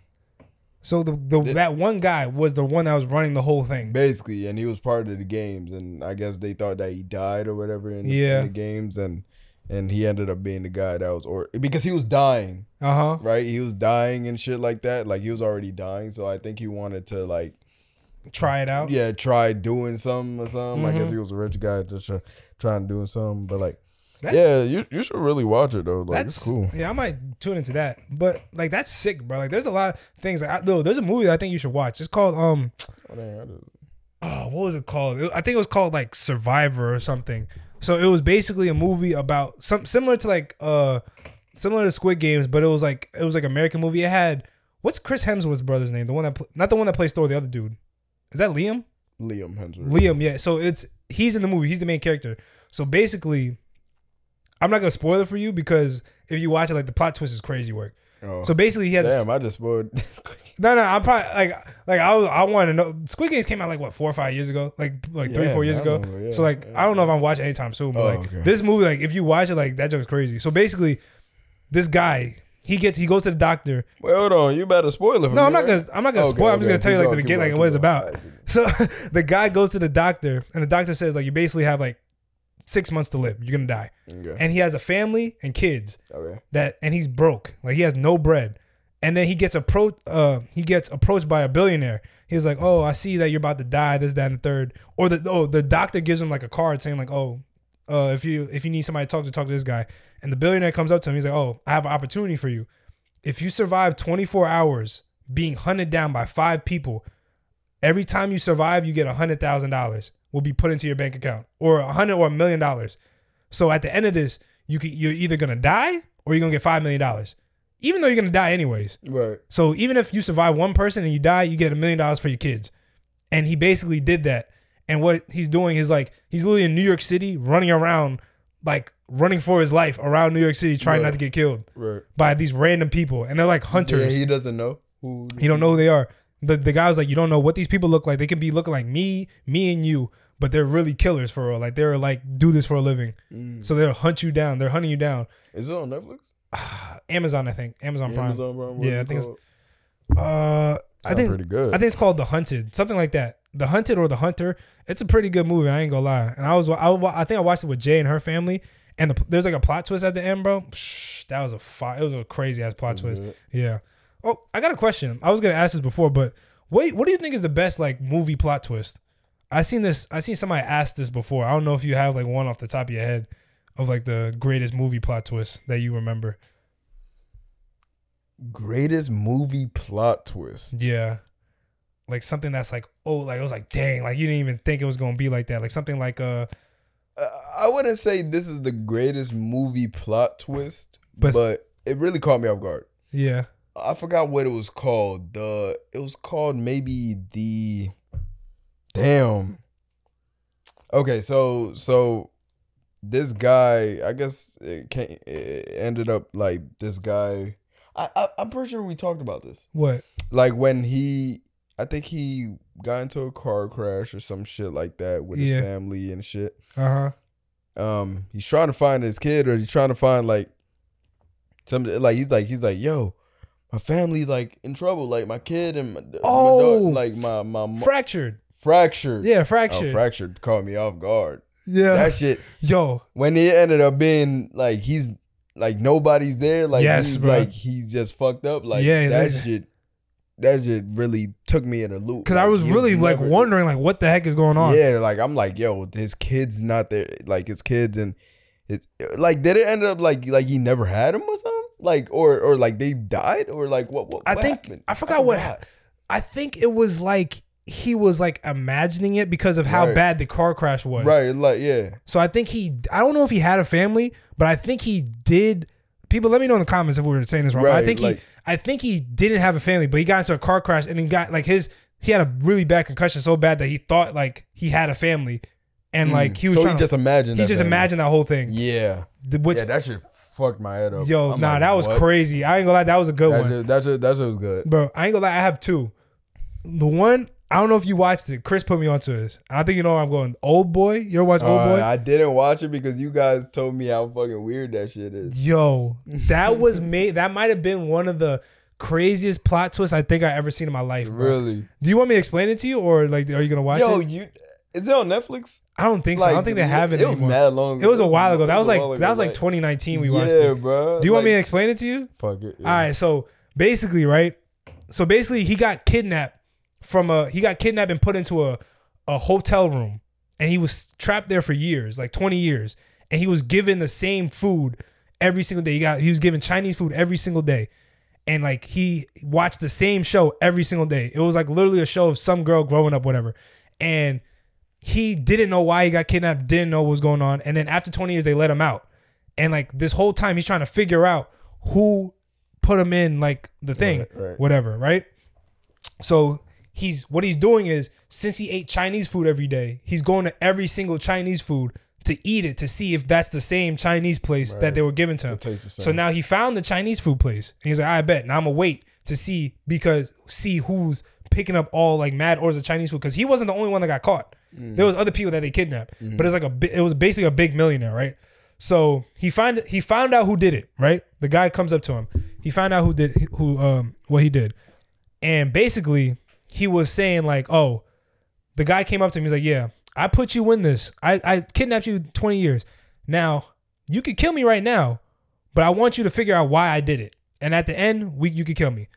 So the, the Th- that one guy was the one that was running the whole thing. basically, and he was part of the games, and I guess they thought that he died or whatever in, the- in the games, and and he ended up being the guy that was or because he was dying. Uh huh. right? He was dying and shit like that. Like he was already dying, so I think he wanted to like Try it out. yeah try doing something or something. I guess Mhm. he was a rich guy just try, trying doing something, but like That's, yeah, you you should really watch it though. Like that's it's cool. Yeah, I might tune into that. But like that's sick, bro. Like there's a lot of things. Like, I, though, there's a movie that I think you should watch. It's called um. Oh, dang, I just- oh, what was it called? It- I think it was called like Survivor or something. So it was basically a movie about some similar to like uh similar to Squid Games, but it was like it was like American movie. It had what's Chris Hemsworth's brother's name? The one that pl- not the one that plays Thor, the other dude. Is that Liam? Liam Hemsworth. Liam, yeah. So it's he's in the movie. He's the main character. So basically, I'm not gonna spoil it for you because if you watch it, like the plot twist is crazy work. Oh. So basically, he has damn, I just spoiled. no, no. I'm probably like, like I was, I want to know. Squid Games came out like what four or five years ago, like like three, Yeah, four years ago. know, yeah, so like, yeah. I don't know if I'm watching anytime soon, but Oh, like okay. this movie, like if you watch it, like that joke's crazy. So basically, this guy, he gets he goes to the doctor. Wait, hold on. You better spoil it. For No, me, I'm not gonna I'm not gonna Okay, spoil. I'm just gonna tell you like the beginning, keep like what it's about. So the guy goes to the doctor, and the doctor says like you basically have like six months to live. You're gonna die, Okay. and he has a family and kids okay. that, and he's broke. Like he has no bread, and then he gets approached. Uh, he gets approached by a billionaire. He's like, "Oh, I see that you're about to die. This, that, and the third. Or the oh, the doctor gives him like a card saying like, "Oh, uh, if you if you need somebody to talk to, talk to this guy." And the billionaire comes up to him. He's like, "Oh, I have an opportunity for you. If you survive 24 hours being hunted down by five people, every time you survive, you get a hundred thousand dollars will be put into your bank account, or a hundred or a million dollars. So at the end of this, you can, you're either gonna die or you're gonna get five million dollars, even though you're gonna die anyways. Right. So even if you survive one person and you die, you get a million dollars for your kids. And he basically did that. And what he's doing is like he's literally in New York City running around, like running for his life around New York City, trying not to get killed Right. by these random people. And they're like hunters. Yeah, he doesn't know who. You don't know who they are. The the guy was like, you don't know what these people look like. They could be looking like me, me and you, but they're really killers for real. Like they're like do this for a living. Mm. So they'll hunt you down. They're hunting you down. Is it on Netflix? Amazon, I think. Amazon Prime. Amazon Prime. Yeah, I it think it's- called? Uh, I think pretty good. I think it's called The Hunted, something like that. The Hunted or The Hunter. It's a pretty good movie. I ain't gonna lie. And I was I, I think I watched it with Jay and her family. And the, there's like a plot twist at the end, bro. Psh, that was a fi- It was a crazy ass plot twist. good. Yeah. Oh, I got a question. I was gonna ask this before, but what what do you think is the best like movie plot twist? I seen this. I seen somebody ask this before. I don't know if you have like one off the top of your head of like the greatest movie plot twist that you remember. Greatest movie plot twist. Yeah. Like something that's like, oh, like it was like, dang, like you didn't even think it was gonna be like that. Like something like uh Uh, I wouldn't say this is the greatest movie plot twist, But- but, it really caught me off guard. yeah. I forgot what it was called. The it was called maybe the damn. Okay, so so this guy, I guess it, came, it ended up like this guy. I, I I'm pretty sure we talked about this. What? Like when he, I think he got into a car crash or some shit like that with Yeah. his family and shit. Uh-huh. Um, he's trying to find his kid or he's trying to find like some like he's like he's like yo. My family's like in trouble, like my kid and my, my Oh. daughter, like my my, Fractured. fractured. Yeah, Oh, fractured. fractured caught me off guard. yeah. That shit Yo. when it ended up being like he's like nobody's there, like Yes, he's bro. like he's just fucked up. Like Yeah, that shit, that shit really took me in a loop. Cause I was really like never- wondering like what the heck is going on. Yeah, like I'm like, yo, his kid's not there. Like his kids and it's like did it end up like like he never had him or something? Like or or like they died or like what? what I think happened? I forgot what hap- I think it was like he was like imagining it because of how Right. bad the car crash was. Right, like yeah, So I think he I don't know if he had a family, but I think he did people let me know in the comments if we were saying this wrong. I think like- he I think he didn't have a family, but he got into a car crash and he got like his he had a really bad concussion so bad that he thought like he had a family and like he was Mm. so trying he just to, imagined. he just family. imagined that whole thing. Yeah, The- Which yeah, that shit fucked my head up. yo, I'm nah, like, that was what? crazy. I ain't gonna lie, that was a good That one. shit, that shit, that shit was good. Bro, I ain't gonna lie, I have two. The one, I don't know if you watched it. Chris put me onto this. I think you know where I'm going. Old boy. You ever watch Old Uh, Boy? I didn't watch it because you guys told me how fucking weird that shit is. Yo, that was made. That might have been one of the craziest plot twists I think I ever seen in my life. bro. Really? Do you want me to explain it to you, or like, are you gonna watch Yo, it? you is it on Netflix? I don't think so. I don't think they have it, It was anymore. mad long. It was a while ago. That was like that was like 2019. We yeah, watched it. bro. Do you want me to explain it to you? Fuck it. All right. So basically, right. So basically, he got kidnapped from a. He got kidnapped and put into a a hotel room, and he was trapped there for years, like 20 years, and he was given the same food every single day. He got he was given Chinese food every single day. And like he watched the same show every single day. It was like literally a show of some girl growing up, whatever. And he didn't know why he got kidnapped, didn't know what was going on. And then after 20 years, they let him out. And like this whole time, he's trying to figure out who put him in like the thing, Right, right. whatever, right? So he's what he's doing is since he ate Chinese food every day, he's going to every single Chinese food to eat it to see if that's the same Chinese place that they were given to him. So now he found the Chinese food place. And he's like, I bet. Now I'm gonna wait to see because see who's picking up all like mad orders of Chinese food because he wasn't the only one that got caught. Mm. There was other people that they kidnapped, but it's like a it was basically a big millionaire, right? So he find he found out who did it, right? The guy comes up to him. He found out who did who um what he did. And basically, he was saying like, "Oh, the guy came up to him. He's like, "Yeah, I put you in this. I I kidnapped you 20 years. Now, you could kill me right now, but I want you to figure out why I did it. And at the end, we you could kill me.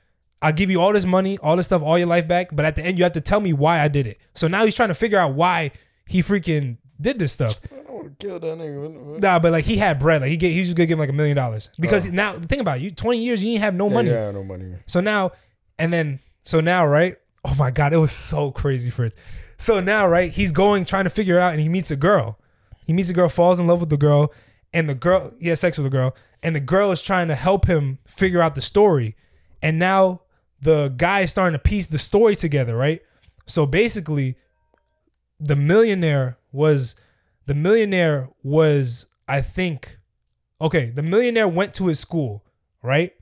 I'll give you all this money, all this stuff, all your life back, but at the end you have to tell me why I did it. So now he's trying to figure out why he freaking did this stuff. I would kill that nigga. Nah, but like he had bread. Like he get, he was just gonna give him like a million dollars because oh. now think about it, you. Twenty years, you ain't have no money. Oh. Yeah, no money. So now, and then so now, right? Oh my god, it was so crazy for it. So now, right? He's going trying to figure out, and he meets a girl. He meets a girl, falls in love with the girl, and the girl, he has sex with the girl, and the girl is trying to help him figure out the story. And now the guy is starting to piece the story together, right? So basically, the millionaire was the millionaire was I think okay, the millionaire went to his school, right?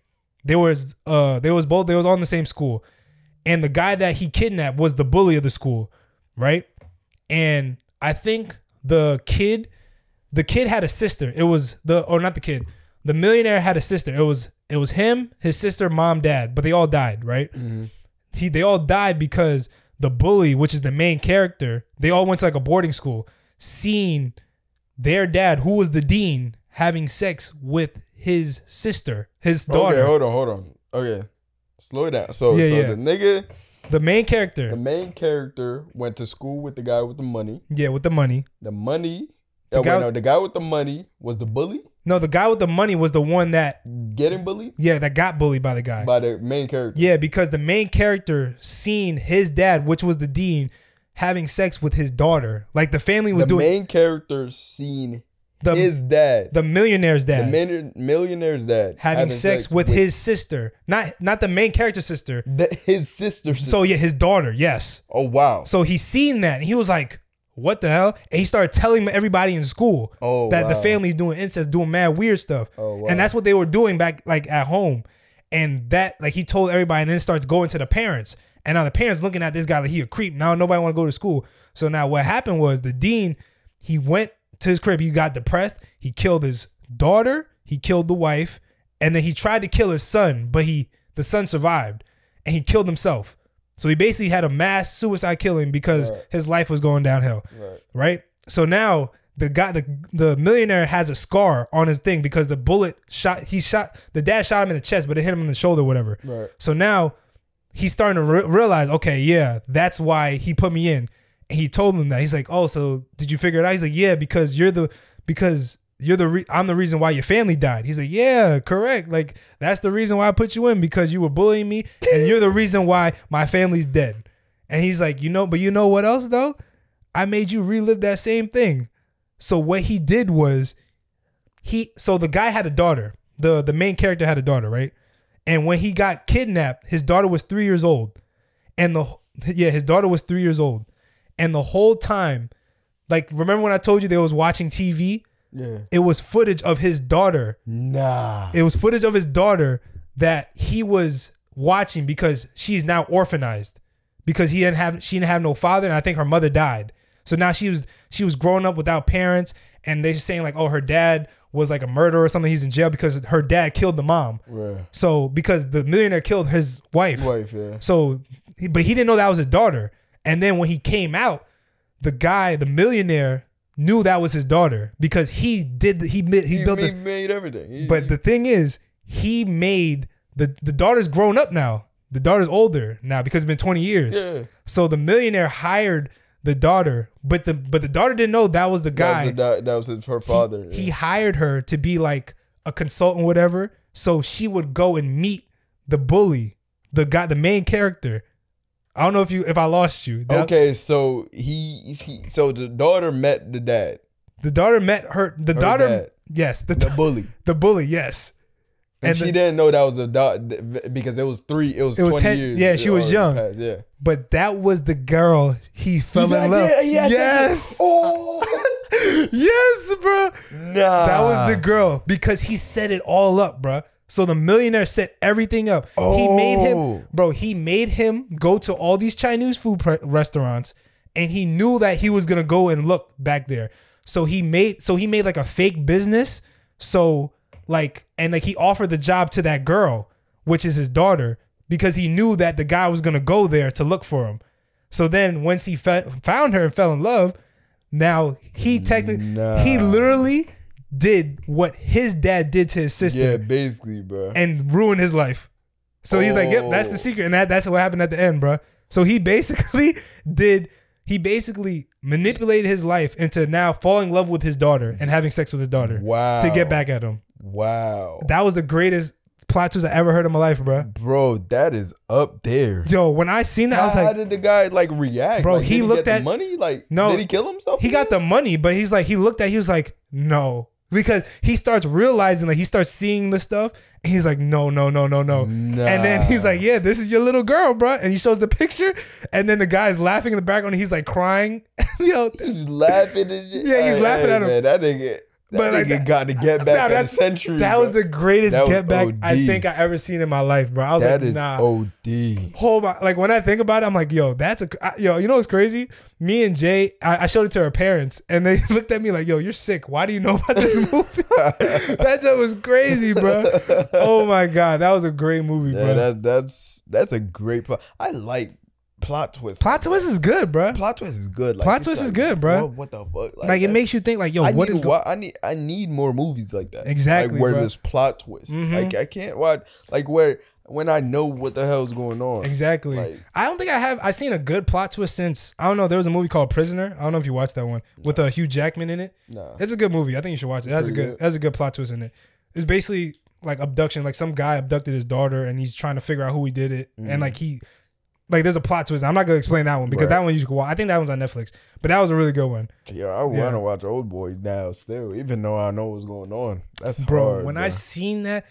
There was uh there was both they was all in the same school. And the guy that he kidnapped was the bully of the school, right? And I think the kid the kid had a sister. It was the or not the kid. The millionaire had a sister. It was it was him, his sister, mom, dad, but they all died, right? Mm-hmm. He they all died because the bully, which is the main character, they all went to like a boarding school, seen their dad, who was the dean, having sex with his sister, his daughter. Okay, hold on, hold on. Okay, slow it down. So, Yeah, so yeah. the nigga, the main character, the main character, went to school with the guy with the money. yeah, with the money. The money. The oh, guy- wait, no, the guy with the money was the bully, No, the guy with the money was the one that, getting bullied yeah, that got bullied by the guy. by the main character. Yeah, because the main character seen his dad, which was the dean, having sex with his daughter. Like the family was the doing main character seen the his dad, the millionaire's the dad millionaire- millionaire's dad, having, sex, with, his sister, not not the main character sister. the, his sister. So yeah, his daughter. Yes. oh wow. So he seen that and he was like, "What the hell?" And he started telling everybody in school Oh, that the family's doing incest, doing mad weird stuff, Oh, wow. and that's what they were doing back like at home. And that like he told everybody, and then starts going to the parents. And now the parents looking at this guy like he a creep. Now nobody want to go to school. So now what happened was the dean he went to his crib. He got depressed. He killed his daughter. He killed the wife, and then he tried to kill his son, but he the son survived, and he killed himself. So he basically had a mass suicide killing because Right. his life was going downhill. Right. Right. So now the guy, the the millionaire has a scar on his thing because the bullet shot. He shot the dad shot him in the chest, but it hit him in the shoulder, whatever. Right. So now he's starting to re- realize, okay, yeah, that's why he put me in. And he told him that he's like, oh, so did you figure it out? He's like, yeah, because you're the because you're the re- I'm the reason why your family died. He's like, yeah, correct. Like that's the reason why I put you in because you were bullying me, and you're the reason why my family's dead. And he's like, you know, but you know what else though? I made you relive that same thing. So what he did was he so the guy had a daughter. The the main character had a daughter, right? And when he got kidnapped, his daughter was 3 years old. And the yeah, his daughter was 3 years old. And the whole time like remember when I told you they was watching TV? Yeah. It was footage of his daughter. Nah. It was footage of his daughter that he was watching because she's now orphanized because he didn't have she didn't have no father and I think her mother died. So now she was she was growing up without parents and they're saying like oh her dad was like a murderer or something he's in jail because her dad killed the mom. Right. So because the millionaire killed his wife. Wife. Yeah. So but he didn't know that was his daughter. And then when he came out, the guy, the millionaire knew that was his daughter because he did the, he he, built he this made everything. He- but the thing is, he made the the daughter's grown up now. The daughter's older now because it's been 20 years. yeah. So the millionaire hired the daughter, but the but the daughter didn't know that was the That guy. was, the, that, that was his, her father. He yeah. hired her to be like a consultant, whatever. So she would go and meet the bully, the guy, the main character. I don't know if you if I lost you. That- Okay, so he, he so the daughter met the dad, The daughter met her. The daughter, dad. yes, the the bully, the bully, yes. and, And she the- didn't know that was the dog because it was three. It was It was 10 years. yeah, she was young. passed, yeah, But that was the girl he fell in love. Yeah. yes, Oh yes, bro. nah. That was the girl because he set it all up, bro. So the millionaire set everything up. He made him, Oh. bro. He made him go to all these Chinese food pre- restaurants, and he knew that he was gonna go and look back there. So he made so he made like a fake business. So like and like he offered the job to that girl, which is his daughter, because he knew that the guy was gonna go there to look for him. So then once he found her and fell in love, now he technically he literally did what his dad did to his sister Yeah, basically, bro. and ruin his life. So he's like, "Yep, that's the Oh. secret," and that that's what happened at the end, bro. So he basically did. He basically manipulated his life into now falling in love with his daughter and having sex with his daughter wow. to get back at him. Wow. That was the greatest plot twist I ever heard in my life, bro. Bro, that is up there. Yo, when I seen that, I was like, how did the guy like react? Bro, Like, he looked the at- money. Like, No, did he kill himself? he got the money, but he's like, he looked at, he was like, no, because he starts realizing, like, he starts seeing the stuff, and he's like, no, no, no, no, no. And then he's like, yeah, this is your little girl, bro. And he shows the picture, and then the guy's laughing in the background, and he's like crying. Yo, He's laughing. Yeah, he's Hey, laughing hey, at him. Man, that nigga, that But, like, that- got to get back Nah, that's- century. that bro. was the greatest was get back I think I ever seen in my life, bro. I was That like, is nah. OD. Hold on. Like when I think about it, I'm like, yo, that's a I- yo. You know what's crazy? Me and Jay, I, I showed it to her parents, and they looked at me like, yo, you're sick. Why do you know about this movie? that just was crazy, bro. Oh my god, that was a great movie, Yeah, bro. that, that's that's a great plot. I like plot twist. Plot twist is good, bro. Plot twist is good. Like, Plot twist is good, bro. What, what the fuck? Like, it makes you think, like, yo, I what need is wa- I need I need more movies like that. Exactly, Like where bro. there's plot twist. Mhm. Like I can't watch like where when I know what the hell's going on. Exactly. Like- I don't think I have. I seen a good plot twist since I don't know. There was a movie called Prisoner. I don't know if you watched that one with uh, Hugh Jackman in it. Nah. It's a good movie. I think you should watch it. That's a good. good. That's a good plot twist in it. It's basically like abduction. Like some guy abducted his daughter, and he's trying to figure out who he did it. And like he, like there's a plot twist. I'm not gonna explain that one because. Right. that one you should watch. I think that one's on Netflix. But that was a really good one, Yeah, I want to watch Old Boy now still, even though I know what's going on. That's bro. hard, when bro. I seen that,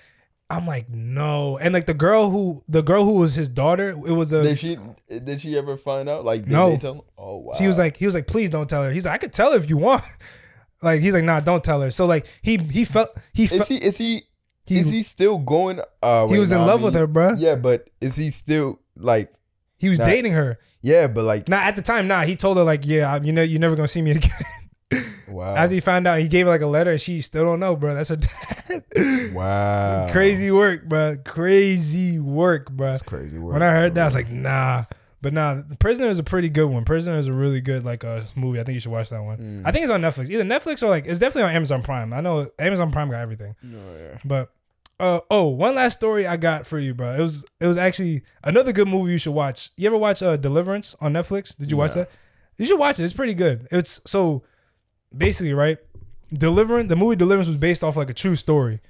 I'm like, no. And like the girl who, the girl who was his daughter, it was a. did she did she ever find out? Like did No. they tell him? Oh wow. She was like, he was like, please don't tell her. He's like, I could tell her if you want. like he's like, nah, don't tell her. So like he he felt he is felt he is he, he, is he still going? Uh, he wait, was in nah, I love mean, with her, bro. Yeah, but is he still like? He was Nah. dating her. Yeah, but like, Nah, at the time, nah. He told her like, yeah, you know, you're never gonna see me again. wow, As he found out, he gave her like a letter, and she still don't know, bro. That's a wow, crazy work, bro. Crazy work, bro. That's crazy. Work, When I heard that, I was like, nah. But nah, The Prisoner is a pretty good one. Prisoner is a really good like uh, movie. I think you should watch that one. Mm. I think it's on Netflix. Either Netflix or like it's definitely on Amazon Prime. I know Amazon Prime got everything. Oh, yeah. But uh oh, one last story I got for you, bro. It was it was actually another good movie you should watch. You ever watch uh Deliverance on Netflix? Did you watch that? You should watch it. It's pretty good. It's so basically right. Deliverance, the movie Deliverance was based off like a true story,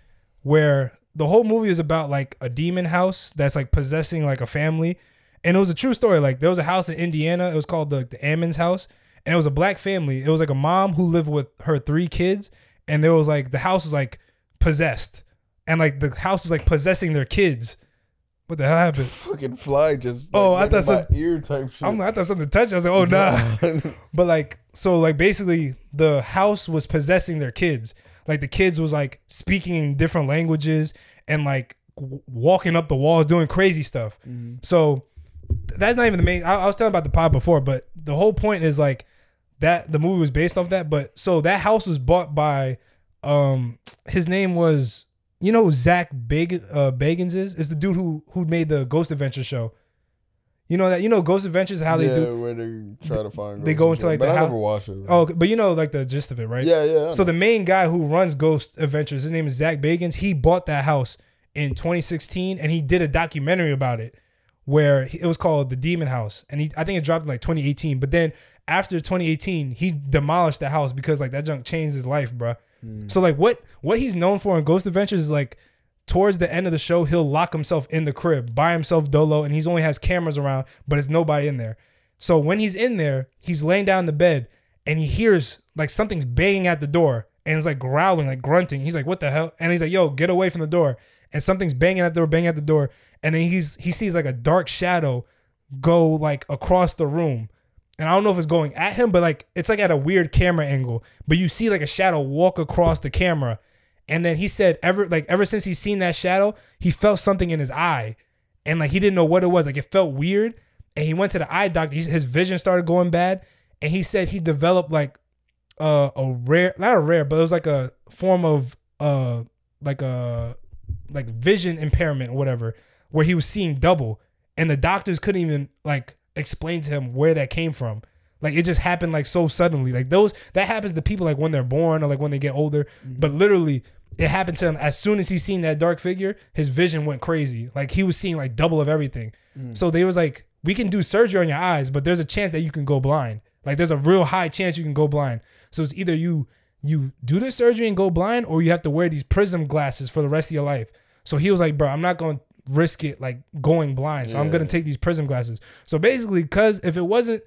where the whole movie is about like a demon house that's like possessing like a family, and it was a true story. Like there was a house in Indiana. It was called the the Ammons house, and it was a black family. It was like a mom who lived with her three kids, and there was like the house was like possessed, and like the house was like possessing their kids. What the hell happened? Fucking fly just. Oh, I thought my ear type shit. I'm, like, I thought something touched. I was like, oh nah. But like, so like basically, the house was possessing their kids. Like the kids was like speaking in different languages and like walking up the walls, doing crazy stuff. So that's not even the main. I, I was telling about the pod before, but the whole point is like that the movie was based off that. But so that house was bought by, um, his name was you know who Zak Bag uh, Bagans is? Is the dude who who made the Ghost Adventure show. You know that you know Ghost Adventures how they yeah, do. where they try to find. they go into, like, but the I house- never watched it. Oh, but you know like the gist of it, right? yeah, yeah. So the main guy who runs Ghost Adventures, his name is Zak Bagans. He bought that house in 2016, and he did a documentary about it, where it was called The Demon House, and he I think it dropped in like 2018. But then after 2018, he demolished the house because like that junk changed his life, bruh. So like what what he's known for in Ghost Adventures is like towards the end of the show, he'll lock himself in the crib by himself dolo, and he's only has cameras around, but it's nobody in there. So when he's in there, he's laying down in the bed and he hears like something's banging at the door and it's like growling, like grunting. He's like, "What the hell?" And he's like, "Yo, get away from the door!" And something's banging at the door, banging at the door, and then he's he sees like a dark shadow go like across the room. And I don't know if it's going at him, but like it's like at a weird camera angle. But you see like a shadow walk across the camera. And then he said ever like ever since he's seen that shadow, he felt something in his eye. And like he didn't know what it was. Like it felt weird. And he went to the eye doctor. His, his vision started going bad. And he said he developed like a rare, not a rare, but it was like a form of uh, like a like vision impairment or whatever, where he was seeing double, and the doctors couldn't even like explain to him where that came from. Like it just happened like so suddenly. Like those that happens to people like when they're born or like when they get older. Mm-hmm. But literally, it happened to him as soon as he seen that dark figure. His vision went crazy. Like he was seeing like double of everything. Mm. So they was like, we can do surgery on your eyes, but there's a chance that you can go blind. Like there's a real high chance you can go blind. So it's either you you do the surgery and go blind, or you have to wear these prism glasses for the rest of your life. So he was like, bro, I'm not gonna risk it like going blind. So I'm gonna take these prism glasses. So basically, cause if it wasn't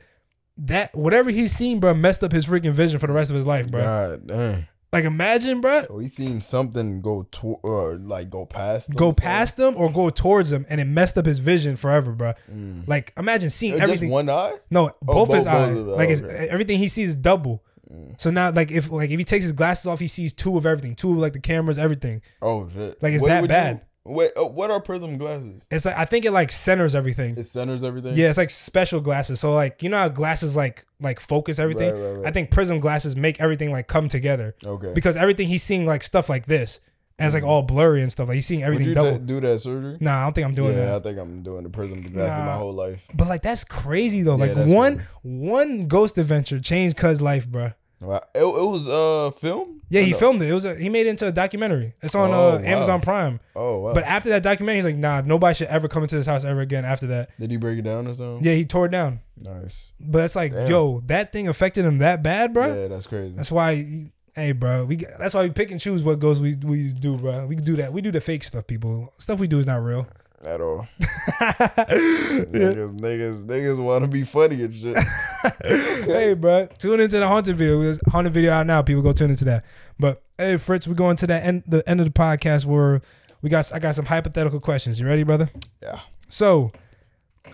that whatever he's seen, bro, messed up his freaking vision for the rest of his life, bro. God damn. Like imagine, bro, oh, So he seen something go to or uh, like go past. him go past them or go towards him, and it messed up his vision forever, bro. Mm. Like imagine seeing Uh, Just everything. one eye. No, both both- his eyes. them. Like it's, Okay. everything he sees is double. Mm. So now, like if like if he takes his glasses off, he sees two of everything, two of like the cameras, everything. Oh shit! Like, it's What that bad. You, wait, uh, what are prism glasses? It's like I think it like centers everything. It centers everything. Yeah, it's like special glasses. So like you know how glasses like like focus everything. Right, right, right. I think prism glasses make everything like come together Okay. because everything he's seeing like stuff like this, and it's like all blurry and stuff. Like he's seeing. Would everything you double. do that surgery? nah, I don't think I'm doing yeah, that. I think I'm doing the prism glasses Nah. my whole life. But like that's crazy though. Like one crazy. one ghost adventure changed Cuz life, bro. Wow. It, it was uh film. Yeah, he no? filmed it. It was a, he made it into a documentary. It's on Oh, uh, wow. Amazon Prime. Oh wow. But after that documentary, he's like, nah, nobody should ever come into this house ever again. After that, Did he break it down or something? yeah, he tore it down. Nice. But it's like, Damn. yo, that thing affected him that bad, bro. Yeah, that's crazy. That's why, he- hey, bro, we that's why we pick and choose what goes we we do, bro. We do that. We do the fake stuff, people. Stuff we do is not real. At all. Niggas, niggas, niggas want to be funny and shit. hey, bro, tune into the haunted video. There's haunted video out now. People go tune into that. But hey, Fritz, we're going to that end the end of the podcast where we got I got some hypothetical questions. You ready, brother? Yeah. So,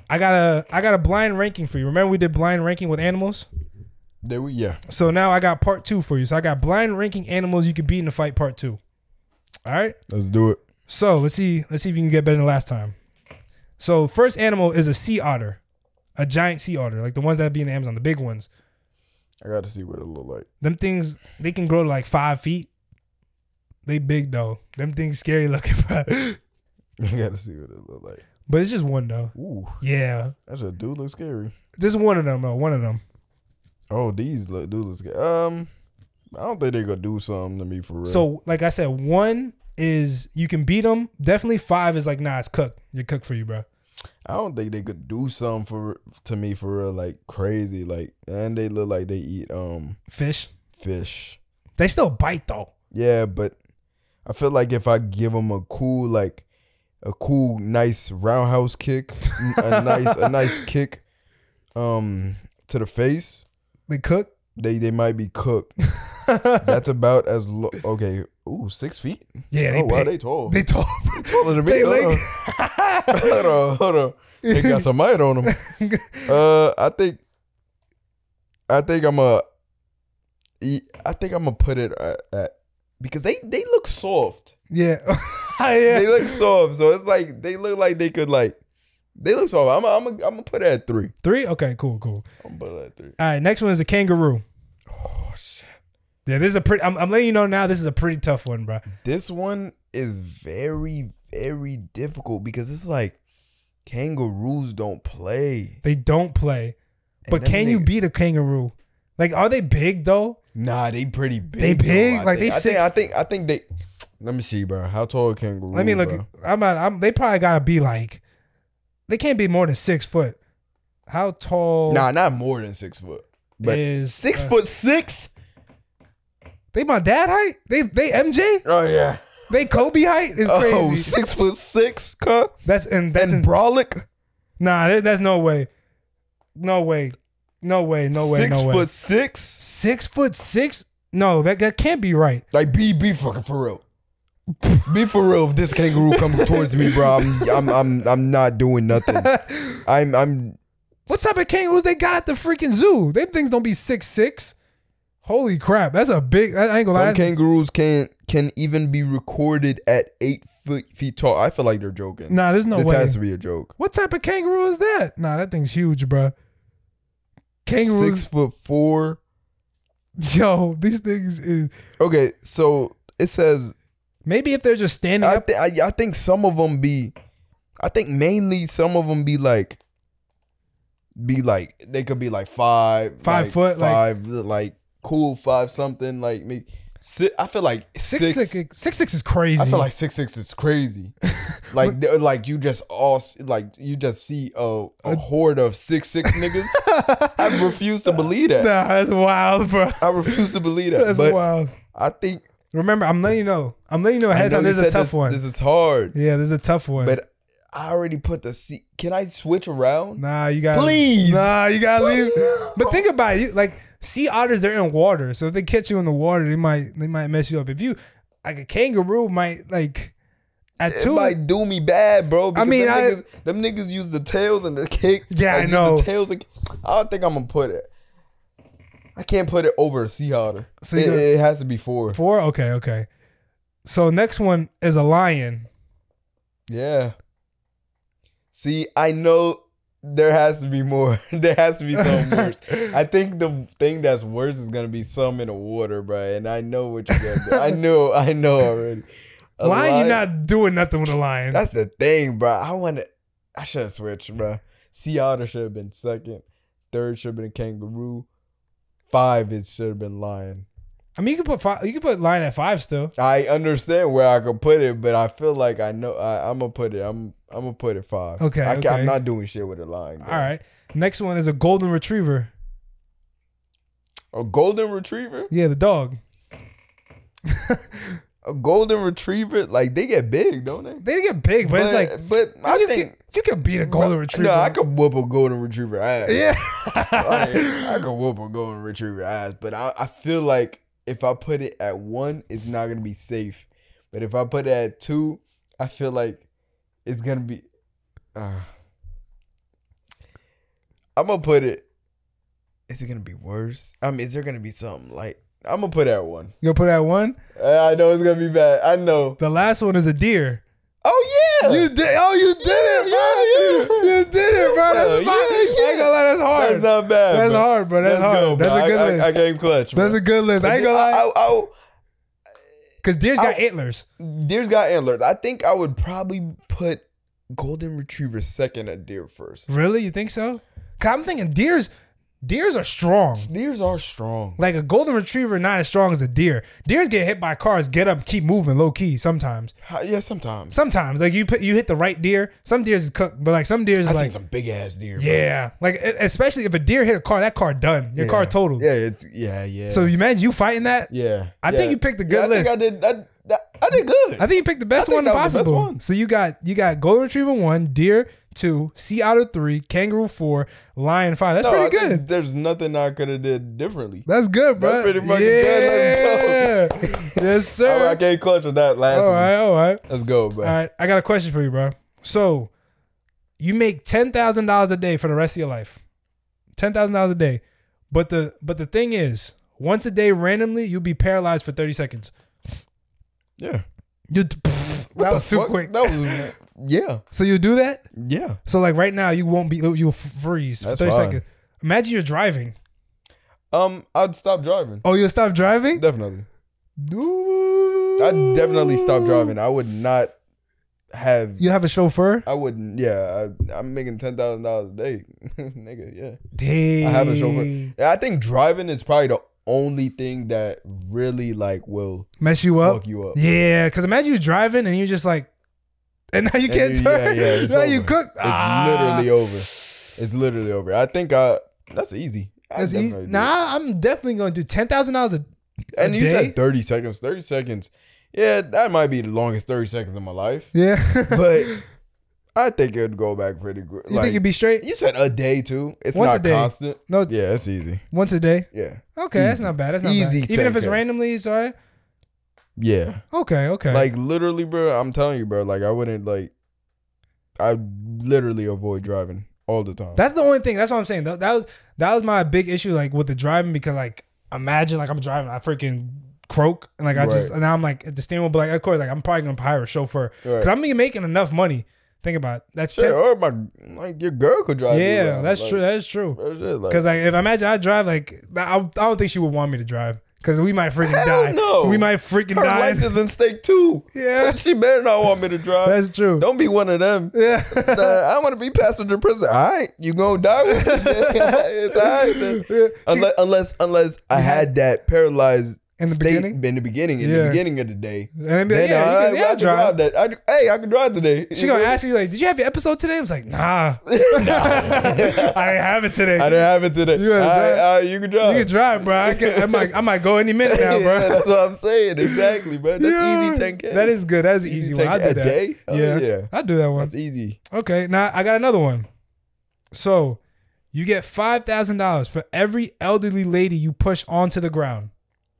I got a I got a blind ranking for you. Remember we did blind ranking with animals? There we. Yeah. So now I got part two for you. So I got blind ranking animals you could beat in a fight part two. All right. Let's do it. So let's see. Let's see if you can get better than last time. So first animal is a sea otter, a giant sea otter, like the ones that be in the Amazon, the big ones. I got to see what it look like. Them things they can grow to like five feet. They big though. Them things scary looking, bro. I got to see what it look like. But it's just one though. Ooh, Yeah, that's a dude look scary. just one of them though. One of them. Oh, these look do look scary. Um, I don't think they gonna do something to me for real. So like I said, one is you can beat them. Definitely five is like nah, it's cooked. You're cooked for you, bro. I don't think they could do something for to me for real, like crazy. Like, and they look like they eat um Fish. fish. They still bite though. Yeah, but I feel like if I give them a cool like a cool nice roundhouse kick, a nice a nice kick, um to the face, They cook. they they might be cooked. That's about as lo- okay. Ooh, six feet. Yeah, they oh wow, they tall. They told taller than me. They Hold like on. hold on, hold on. They got some might on them. Uh, I think, I think I'm a, I think I'm gonna put it at, at because they they look soft. yeah. yeah. They look soft, so it's like they look like they could like, they look soft. I'm I'm I'm gonna put it at three. Three? Okay, cool, cool. I'm gonna put it at three. All right, next one is a kangaroo. Yeah, this is a pretty. I'm, I'm letting you know now. This is a pretty tough one, bro. This one is very very difficult because it's like kangaroos don't play. They don't play, And but can you beat a kangaroo? Like, are they big though? Nah, they pretty big. They big? I Like, think. they I think. six- I think. I think they. Let me see, bro. How tall a kangaroo? Let me look. bro? I'm not. I'm. They probably gotta be like. They can't be more than six foot. How tall? Nah, not more than six foot. But is six uh, foot six. They my dad height. They they MJ. Oh yeah. They Kobe height is Oh, crazy. six foot six, cuh. That's and that's And in, brolic. nah. there- That's no way. No way. No way. No way. Six no foot six. Six foot six. No, that that can't be right. Like be be fucking for real. Be for real. If this kangaroo comes towards me, bro, I'm I'm I'm I'm not doing nothing. I'm I'm What type of kangaroos they got at the freaking zoo? Them things don't be six six. Holy crap, that's a big. I ain't gonna lie. some kangaroos can can even be recorded at eight foot feet tall. I feel like they're joking. nah, there's no this way. This has to be a joke. What type of kangaroo is that? Nah, that thing's huge, bro. Kangaroos. Six foot four. Yo, these things is Okay, so it says maybe if they're just standing I, up. th- I I think some of them be, I think mainly some of them be like, be like they could be like five, Five like, foot, like- five, like, cool five something like maybe. Six, I feel like Six six. six, six six is crazy. I feel like six six is crazy. like like you just all like you just see a, a horde of six six niggas. I refuse to believe that. nah, that's wild, bro. I refuse to believe that. That's but wild. I think Remember, I'm letting you know. I'm letting you know ahead of time. This is a tough this, one. This is hard. yeah, this is a tough one. But I already put the seat. Can I switch around? Nah, you got Please. Nah, you gotta leave. But think about it. You, like sea otters, they're in water, so if they catch you in the water, they might they might mess you up. If you like a kangaroo, might like at It two. might do me bad, bro. because mean, them, I- niggas, them niggas use the tails and the kick. Yeah, I like, use know. The tails. Like, I don't think I'm gonna put it. I can't put it over a sea otter. So it, it has to be four. Four. Okay, okay. So next one is a lion. Yeah. See, I know there has to be more. there has to be something worse. I think the thing that's worse is gonna be some in the water, bro. And I know what you're gonna do. I know, I know already. A Why are you lion- not doing nothing with a lion? That's the thing, bro. I want to. I should have switched, bro. Sea otter should have been second. Third should have been kangaroo. Five it should have been lion. I mean, you can put five, you can put lion at five still. I understand where I could put it, but I feel like I know I, I'm gonna put it. I'm I'm gonna put it five. Okay, I, okay. am not doing shit with a line. bro. All right. Next one is a golden retriever. A golden retriever. Yeah, the dog. A golden retriever. Like they get big, don't they? They get big, but, it's like but I you think. can you can beat a golden retriever. No, I could whoop a golden retriever ass. Yeah. like, I could whoop a golden retriever ass, but I, I feel like if I put it at one, it's not gonna be safe. But if I put it at two, I feel like it's gonna be. Uh, I'm gonna put it. Is it gonna be worse? I mean, is there gonna be something like? I'm gonna put it at one. you gonna put that one. Uh, I know it's gonna be bad. I know. The last one is a deer. Oh yeah, You did. Oh, you did it, bro. yeah, yeah. You did it, bro. That's Yeah, I ain't gonna lie. That's hard. That's not bad. That's bro. hard, bro. That's Let's hard. go, That's a good I, list. I, I came clutch. That's a good list. I ain't gonna lie. I, I, Cause deer's got antlers. Deer's got antlers. I think I would probably put golden retriever second at deer first. Really? You think so? Cause I'm thinking deers. Deers are strong. Deers are strong. Like a golden retriever, not as strong as a deer. Deers get hit by cars, get up, keep moving, low key. Sometimes, How- Yeah, sometimes. sometimes, like you put you hit the right deer. Some deers is cooked, but like some deers I is seen like some big ass deer. bro. yeah, like e- especially if a deer hit a car, that car done. Your Yeah. car totaled. Yeah, it's yeah, yeah. So you imagine you fighting that? yeah, I think you picked a Yeah, good I list. think I did. I, I did good. I think you picked the best one the best possible. one. So you got you got golden retriever one, deer two, sea otter three, kangaroo four, lion five. That's No, pretty I good. There's nothing I could have did differently. That's good, bro. That's pretty fucking yeah. good. Let's yes, All sir. right, I came clutch with that last all one. right, all right. Let's go, bro. All right, I got a question for you, bro. So, you make ten thousand dollars a day for the rest of your life, ten thousand dollars a day, but the but the thing is, once a day randomly, you'll be paralyzed for thirty seconds. Yeah. You What that the was too fuck? quick. That was yeah, So you do that? yeah. So like right now, you won't be you'll freeze for That's thirty fine. seconds. Imagine you're driving. Um, I'd stop driving. Oh, you'll stop driving? Definitely. Ooh. I'd definitely stop driving. I would not have. You have a chauffeur? I wouldn't. Yeah, I, I'm making ten thousand dollars a day, nigga. Yeah, Dang. I have a chauffeur. Yeah, I think driving is probably the only thing that really like will Mess you up? fuck you up. Yeah, because imagine you driving and you're just like, and now you can't you- turn. yeah, yeah, it's now you over. cook. It's Ah. literally over. It's literally over. I think I. That's easy. I That's easy. definitely do it. Nah, I'm definitely gonna do ten thousand dollars a. And a you day? said thirty seconds. Thirty seconds. Yeah, that might be the longest thirty seconds of my life. Yeah, But I think it'd go back pretty good. you think it'd be straight? You said a day too. It's Once a not day. constant. No, Yeah, it's easy. once a day. Yeah. Okay, that's not bad. That's not Easy bad. Even if it's randomly, it's alright. Yeah. Okay, okay. Like literally, bro. I'm telling you, bro. Like I wouldn't like. I literally avoid driving all the time. That's the only thing. That's what I'm saying. That, that was that was my big issue, like with the driving, because like imagine like I'm driving, I freaking croak, and like I just and now I'm like at the steering wheel, but like of course, like I'm probably gonna hire a chauffeur because Right. I'm making enough money Think about it. That's Shit, ten- or my like your girl could drive. yeah, that's like, true. That's true. shit, like- Because like, if I imagine I drive, like I, I don't think she would want me to drive because we might freaking Hell die. no. We might freaking her die. life is in stake too. Yeah. she better not want me to drive. That's true. Don't be one of them. Yeah. Nah, I want to be passenger prison. All right, you gonna die with me? it's all right. Then. Unless, unless, unless I had that paralyzed In the state beginning? in the beginning, in Yeah. the beginning of the day. And then be like, Then yeah, uh, you can, yeah, I can drive. that. I, hey, I can drive today. She gonna ask you like, "Did you have your episode today?" I was like, "Nah, I didn't have it today." I didn't have it today. You gotta All right, drive. all right, you can drive. You can drive, bro. I, can, I might, I might go any minute now, bro. yeah, that's what I'm saying. Exactly, bro. That's Yeah. easy 10K. That is good. That's an easy, one. I 10K do a that. day? Oh, yeah, yeah. I do that one. That's easy. Okay, now I got another one. So, you get five thousand dollars for every elderly lady you push onto the ground,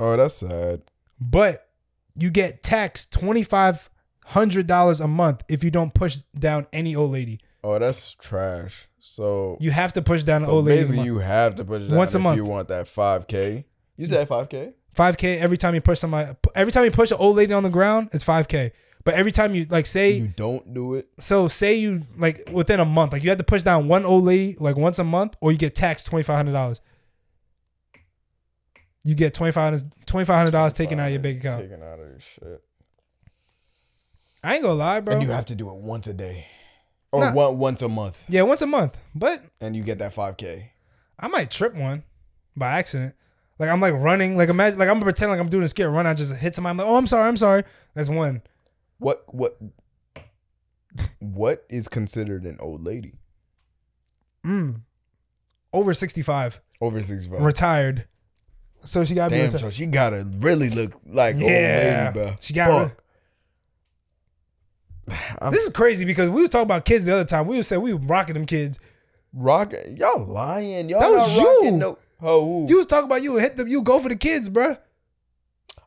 Oh, that's sad. but you get taxed twenty five hundred dollars a month if you don't push down any old lady. Oh, that's trash. So, You have to push down an old lady. basically, you have to push down Once a if month. You want that 5K. You said 5K? Five k every time you push somebody. Every time you push an old lady on the ground, it's five k. But every time you like say You don't do it. so say you like within a month, like you have to push down one old lady like once a month, or you get taxed twenty five hundred dollars. You get twenty five hundred dollars taken out of your bank account. Taken out of your shit. I ain't gonna lie, bro. And you have to do it once a day. Or Nah. one, once a month. yeah, once a month. But And you get that 5K. I might trip one by accident. Like I'm like running, like imagine, like I'm pretending like I'm doing a skit run. I just hit somebody. I'm like, oh, I'm sorry, I'm sorry. That's one. What, what, what is considered an old lady? Mm. Over sixty five, Over 65. retired. So she got to be Damn, retired. so she gotta really look like Yeah, old lady, bro. she got. Fuck. I'm This is crazy because we was talking about kids the other time. We was saying we were rocking them kids. rocking. Y'all lying. Y'all That was not you. rocking no. Oh, You was talking about you hit them. You go for the kids, bro.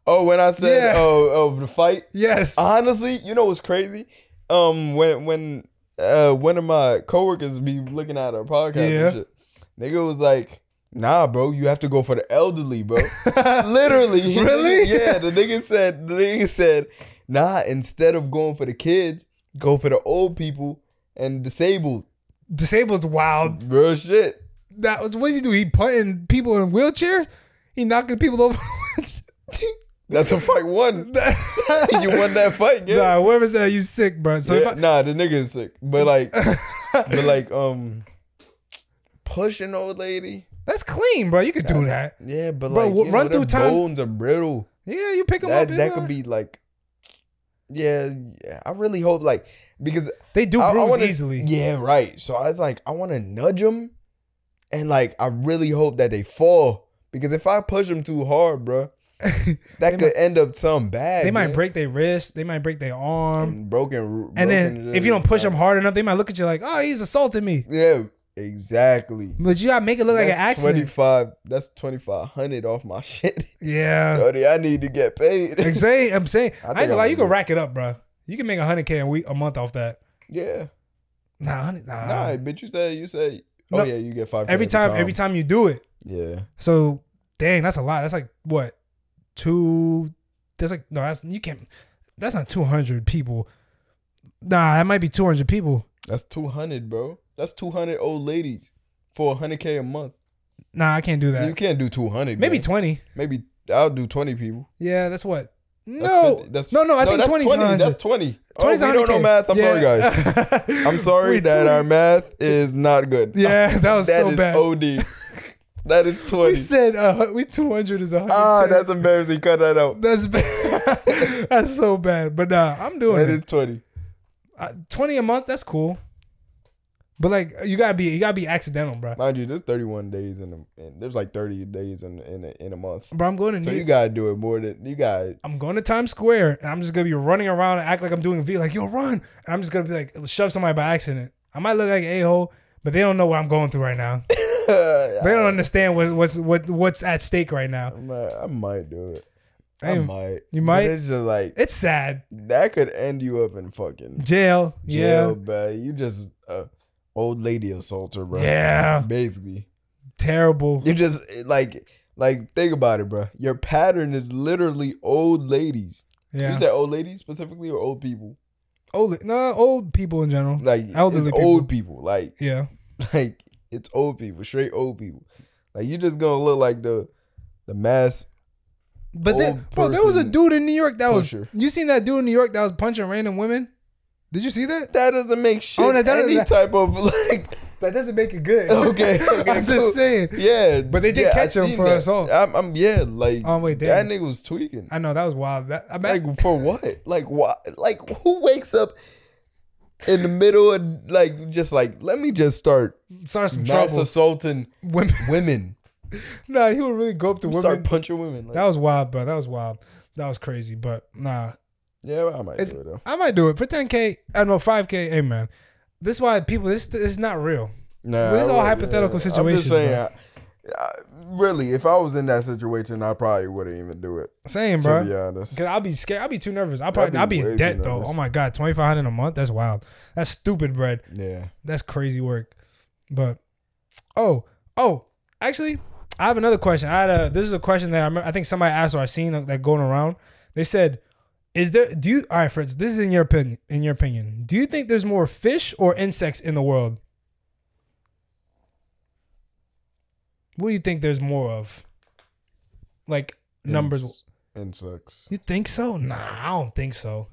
oh, when I said Yeah. oh, oh, the fight. Yes. Honestly, you know what's crazy? Um, when when uh one of my coworkers be looking at our podcast Yeah. and shit, nigga was like, "Nah, bro, you have to go for the elderly, bro." Literally, Really? Yeah, the nigga said. The nigga said, "Nah, instead of going for the kids, go for the old people and disabled." Disabled's wild. Real shit. That was what did he do? He putting people in wheelchairs. He knocking people over. That's a fight one. you won that fight, yeah. Nah, whoever said you sick, bro. So Yeah, I, nah, the nigga is sick. But like, but like, um, pushing old lady. That's clean, bro. You could do that. Yeah, but Bro, like, you run know, through their time- bones are brittle. Yeah, you pick them That up. that could be like, yeah, yeah. I really hope like because They do I, I bruise wanna, easily. Yeah, right. So I was like, I want to nudge them, and like I really hope that they fall because if I push them too hard, bro, that They could end up something bad. They might man. break their wrist. They might break their arm. and broken. And then if you don't push them hard enough, they might look at you like, "Oh, he's assaulting me." yeah, exactly. But you gotta make it look like an That's accident. 25 that's 2500 off my shit. Yeah. Jody, I need to get paid. I'm saying, I'm saying, I I, ain't gonna lie, you can rack it up, bro. You can make a hundred k a week, a month off that. yeah. Nah, honey, nah. Nah, but you say you say oh No, yeah, you get 5 every time, every time you do it. Yeah. So, dang, that's a lot. That's like what two? That's like no, that's you can't. That's not two hundred people. Nah, that might be two hundred people. That's 200, bro. That's 200 old ladies for 100k a month. Nah, I can't do that. You can't do 200. Maybe man. twenty. Maybe I'll do 20 people. Yeah, that's what. No, 50 that's, no, no. I think that's twenty. 20. That's 20. Oh, we don't know math. I'm sorry, guys. I'm sorry that 20 our math is not good. Yeah, that was That so bad. OD. that is 20. We said uh, we two hundred is a hundred. Ah, that's embarrassing. Cut that out. that's bad. that's so bad. But nah, I'm doing That it. is 20. Uh, Twenty a month. That's cool. But like, you gotta be, you gotta be accidental, bro. Mind you, there's 31 days in a, in, there's like 30 days in in a, in a month. Bro, I'm going to So New you gotta do it more than you got. I'm going to Times Square and I'm just gonna be running around and act like I'm doing a V, like yo run, and I'm just gonna be like shove somebody by accident. I might look like a hole, but they don't know what I'm going through right now. They don't understand what, what's what what's at stake right now. I might, I might do it. I Hey, might. you But might? it's just like It's sad. that could end you up in fucking Jail, jail, yeah, bro. You just a old lady assaulter, bro. Yeah. Basically, terrible. you just like like think about it, bro. Your pattern is literally old ladies. Yeah, You said old ladies specifically or old people? Old, no, old people in general. Like Elderly it's people. old people. Like Yeah, like it's old people, straight old people. Like you just gonna look like the the mass. but there, bro, there was a dude in New York that was. pusher. You seen that dude in New York that was punching random women? Did you see that? That doesn't make oh, shit. Oh, that doesn't- any that- type of like. That doesn't make it good. Okay, okay, I'm cool. just saying. Yeah, But they did yeah, I catch him for that. assault. I'm, I'm yeah, like Oh, wait, that nigga was tweaking. I know that was wild. That I mean, Like for what? Like what? Like who wakes up in the middle of like just like let me just start start some mass trouble. assaulting Women. women, nah, he would really go up to women. start punching women. Like, That was wild, bro. That was wild. That was crazy. But nah, yeah, well, I might It's- do it though. I might do it for 10k. I know 5k. Hey man, this is why people. This, this is not real. Nah, This is all hypothetical I'm situations, just saying. I- I- really, if I was in that situation, I probably wouldn't even do it. Same, To bro. be honest, Cause I'll be scared. I'll be too nervous. I'll probably. be I'll be in debt though. Oh my god, twenty five hundred a month. That's wild. That's stupid, bread. yeah. That's crazy work. But oh, oh, actually, I have another question. I had a. This is a question that I remember, I think somebody asked or I seen that going around. They said, "Is there? Do you? All right, Fritz. This is in your opinion. In your opinion, do you think there's more fish or insects in the world? What do you think there's more of? Like numbers? Ins- insects. You think so? Nah, I don't think so.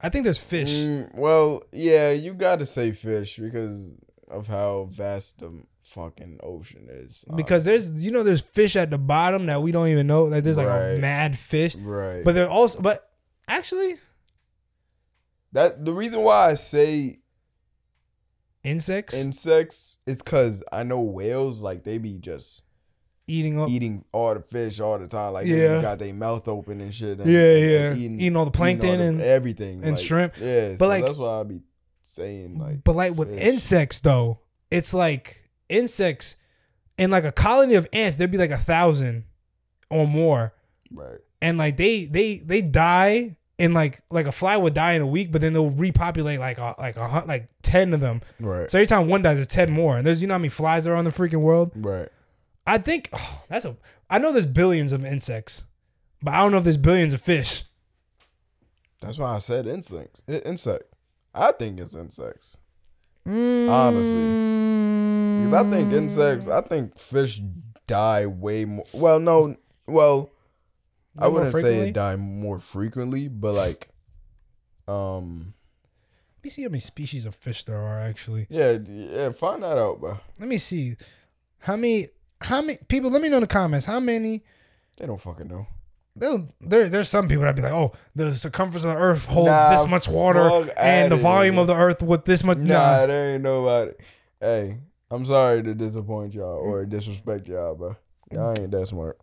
I think there's fish. Mm, well, yeah, you gotta say fish because of how vast the fucking ocean is. because there's you know there's fish at the bottom that we don't even know like there's like a mad fish right, but they're also but actually that the reason why I say insects insects is because I know whales like they be just eating up eating all the fish all the time. Like Yeah. they got their mouth open and shit. And, Yeah, and yeah. Eating all the plankton all and- everything and like, shrimp. Yeah, so like- that's why I be saying like but like with fish. insects though it's like insects in like a colony of ants there'd be like a thousand or more right, and like they they they die in like like a fly would die in a week but then they'll repopulate like a, like a like 10 of them right, so every time one dies there's 10 more and there's you know how many flies are on the freaking world right. I think oh, that's a. I know there's billions of insects, but I don't know if there's billions of fish. That's why I said insects. Insect. I think it's insects. Honestly, Because I think insects, I think fish die way more. Well, no, well, I wouldn't say it die more frequently, but like, um, Let me see how many species of fish there are. Actually, yeah, yeah, find that out, bro. let me see how many. How many people? Let me know in the comments. How many? They don't fucking know. There, there, there's some people that'd be like, "Oh, the circumference of the Earth holds Nah, this much water, and the volume here. of the Earth with this much." Nah, Nah, there ain't nobody. Hey, I'm sorry to disappoint y'all or disrespect y'all, bro. Y'all ain't that smart.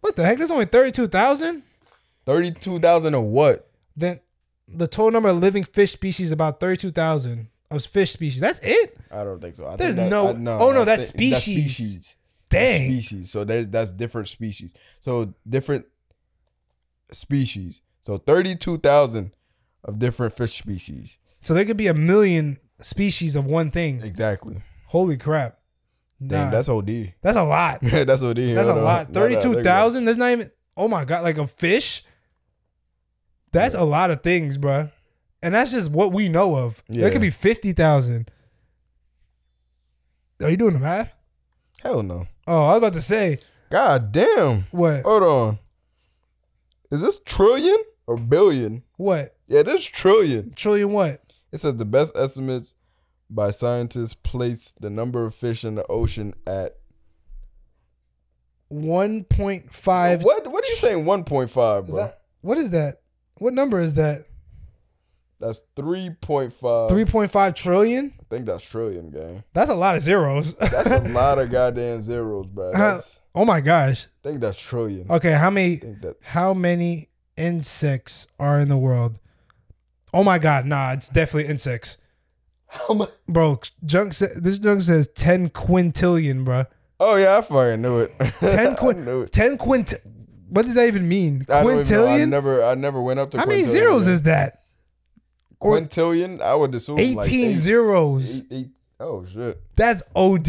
What the heck? There's only thirty-two thousand. Thirty-two thousand of what? Then the total number of living fish species is about thirty-two thousand of fish species. That's it. I don't think so. I There's think that, no- I, oh, no, that's species. species. Dang. species. So there's that's different species. So different species. So thirty-two thousand of different fish species. So there could be a million species of one thing. Exactly. Holy crap. Damn, that's OD. that's a lot. that's OD. That's a on. lot. Thirty-two thousand. There's not even. Oh my god, like a fish. That's a lot of things, bro. And that's just what we know of. There Yeah. could be fifty thousand. Are you doing the math? Hell no. Oh, I was about to say God damn. what? Hold on. Is this trillion or billion? What Yeah, this trillion. trillion? What? It says the best estimates by scientists place the number of fish in the ocean at One point five. what? What are you saying? One point five, bro. that? What is that? What number is that? that's three point five. Three point five trillion. I think that's trillion, gang. That's a lot of zeros. That's a lot of goddamn zeros, bro. That's, oh my gosh. I think that's trillion. Okay, how many that how many insects are in the world? Oh my god, nah, it's definitely insects. How much? Bro, junk sa- this junk says 10 quintillion, bro. Oh yeah, I fucking knew it. 10 I quin knew it. 10 quint What does that even mean? I know. I Quintillion? never, I never went up to. How many zeros man. is that? quintillion? I would assume 18 like eight, zeros. eight- eight- Oh shit. That's OD.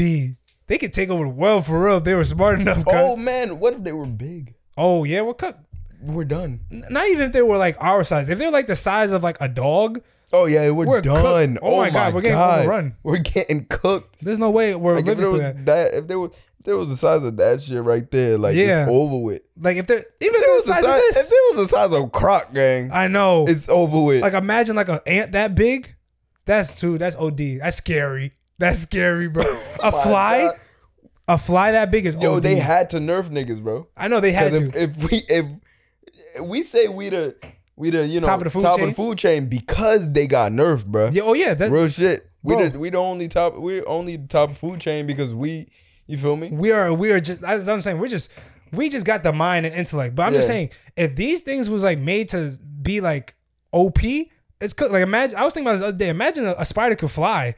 They could take over the world for real if they were smart enough. Oh Oh, man, what if they were big? oh yeah, what cut? we're done. Not even if they were like our size. If they're like the size of like a dog, Oh yeah, we're, We're done. Oh Oh, my my God, we're getting God. overrun. We're getting cooked. there's no way we're Like if living there was that. that, if there was if there was the size of that shit right there, like Yeah. it's over with. Like if they're even If if there was the size size, of if this. there was the size of Croc gang, I know. it's over with. Like imagine like an ant that big. That's too. That's OD. That's scary. That's scary, bro. Oh a Oh fly, God. a fly that big is Yo, OD. they had to nerf niggas, bro. I know they had to. if, if we if we say we the we the you know Top of the food chain? food chain because they got nerfed, bro. yeah, oh yeah, that's Real shit. We Bro. the we the only top we only the top food chain because we you feel me? we are we are just that's what I'm saying. We're just we just got the mind and intellect. But I'm just saying, if these things was like made to be like OP, it's cool. Like imagine I was thinking about this the other day. Imagine a, a spider could fly.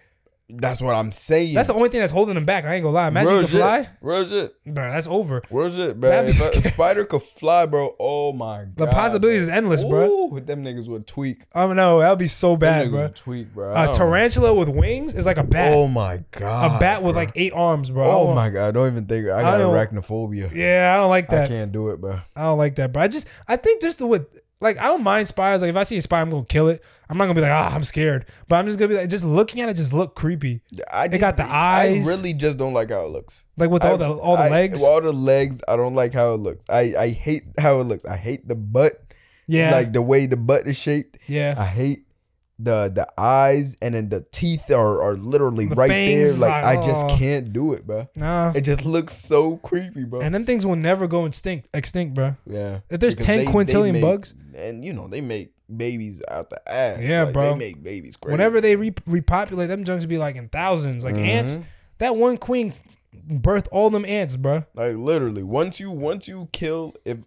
That's what I'm saying. That's the only thing that's holding them back. I ain't gonna lie. Imagine Real you could fly. Real shit. Bro, that's over. Real shit, bro. If a- spider could fly, bro. Oh my god. The possibilities is endless, bro. Ooh, them niggas would tweak. I don't know. That would be so bad, bro. tweak, bro. I A tarantula with wings is like a bat. Oh my god. a bat with like eight arms, bro. I Oh my god. I don't even think I I got don't- arachnophobia. Yeah, I don't like that. I can't do it, bro. I don't like that, bro. I just I think just with like I don't mind spiders. Like if I see a spider, I'm gonna kill it. I'm not gonna be like, ah, I'm scared. But I'm just gonna be like, just looking at it, just look creepy. I They got the eyes. I really just don't like how it looks. Like with all the all the I- legs. All the legs. I don't like how it looks. I I hate how it looks. I hate the butt. yeah, Like the way the butt is shaped. yeah. I hate the the eyes and then the teeth are, are literally The right fangs there. is Like like, I just oh. can't do it, bro. Nah. It just looks so creepy, bro. And them things will never go extinct, extinct, bro. yeah. If there's Because 10 quintillion make- bugs, and you know they make babies out the ass. Yeah, Like, bro. They make babies crazy. whenever they re- repopulate, them junks be like in thousands. Like ants, Mhm. that one queen birthed all them ants, bro. Like literally, once you once you kill if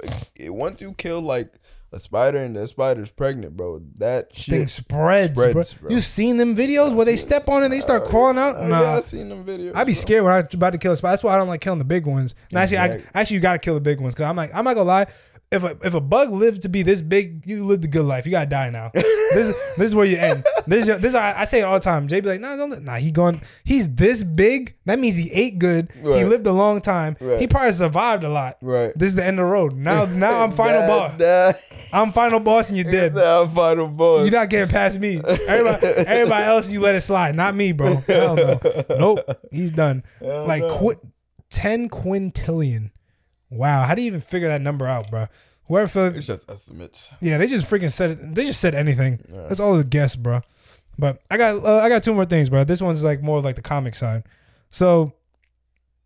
once you kill like a spider and the spider's pregnant, bro, that Thing shit. spreads, spreads, bro. bro. You seen them videos where they step on it, they start crawling out? Uh, nah. Yeah, I seen them videos. I'd be bro. scared when I'm about to kill a spider. That's why I don't like killing the big ones. And actually, I, actually, you gotta kill the big ones because I'm like, I'm not gonna lie. If a if a bug lived to be this big, you lived a good life. You gotta die now. this is this is where you end. This is, this I, I say it all the time. Jay be like, nah, don't nah. He gone. He's this big. That means he ate good. He lived a long time. Right. He probably survived a lot. Right. This is the end of the road. Now now I'm final boss. I'm final boss and you're dead. I'm final boss. You're not getting past me. Everybody, everybody else, you let it slide. Not me, bro. Hell no. Nope. He's done. Like qu- ten quintillion. Wow. How do you even figure that number out, bro? Whoever feel, It's just estimates. yeah, they just freaking said it. They just said anything. That's all a guess, bro. But I got uh, I got two more things, bro. This one's like more like the comic side. So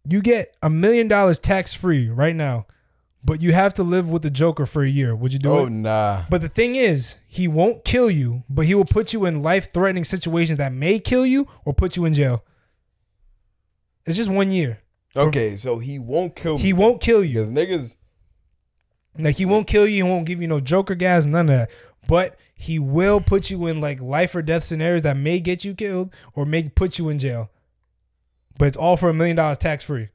you get a million dollars tax free right now, but you have to live with the Joker for a year. Would you do Oh it? Oh nah. But the thing is, he won't kill you, but he will put you in life threatening situations that may kill you or put you in jail. It's just one year. Okay, so he won't kill me. He won't kill you. because niggas. Like he won't kill you, he won't give you no Joker gas, none of that. But he will put you in like life or death scenarios that may get you killed or may put you in jail. But it's all for a million dollars tax free.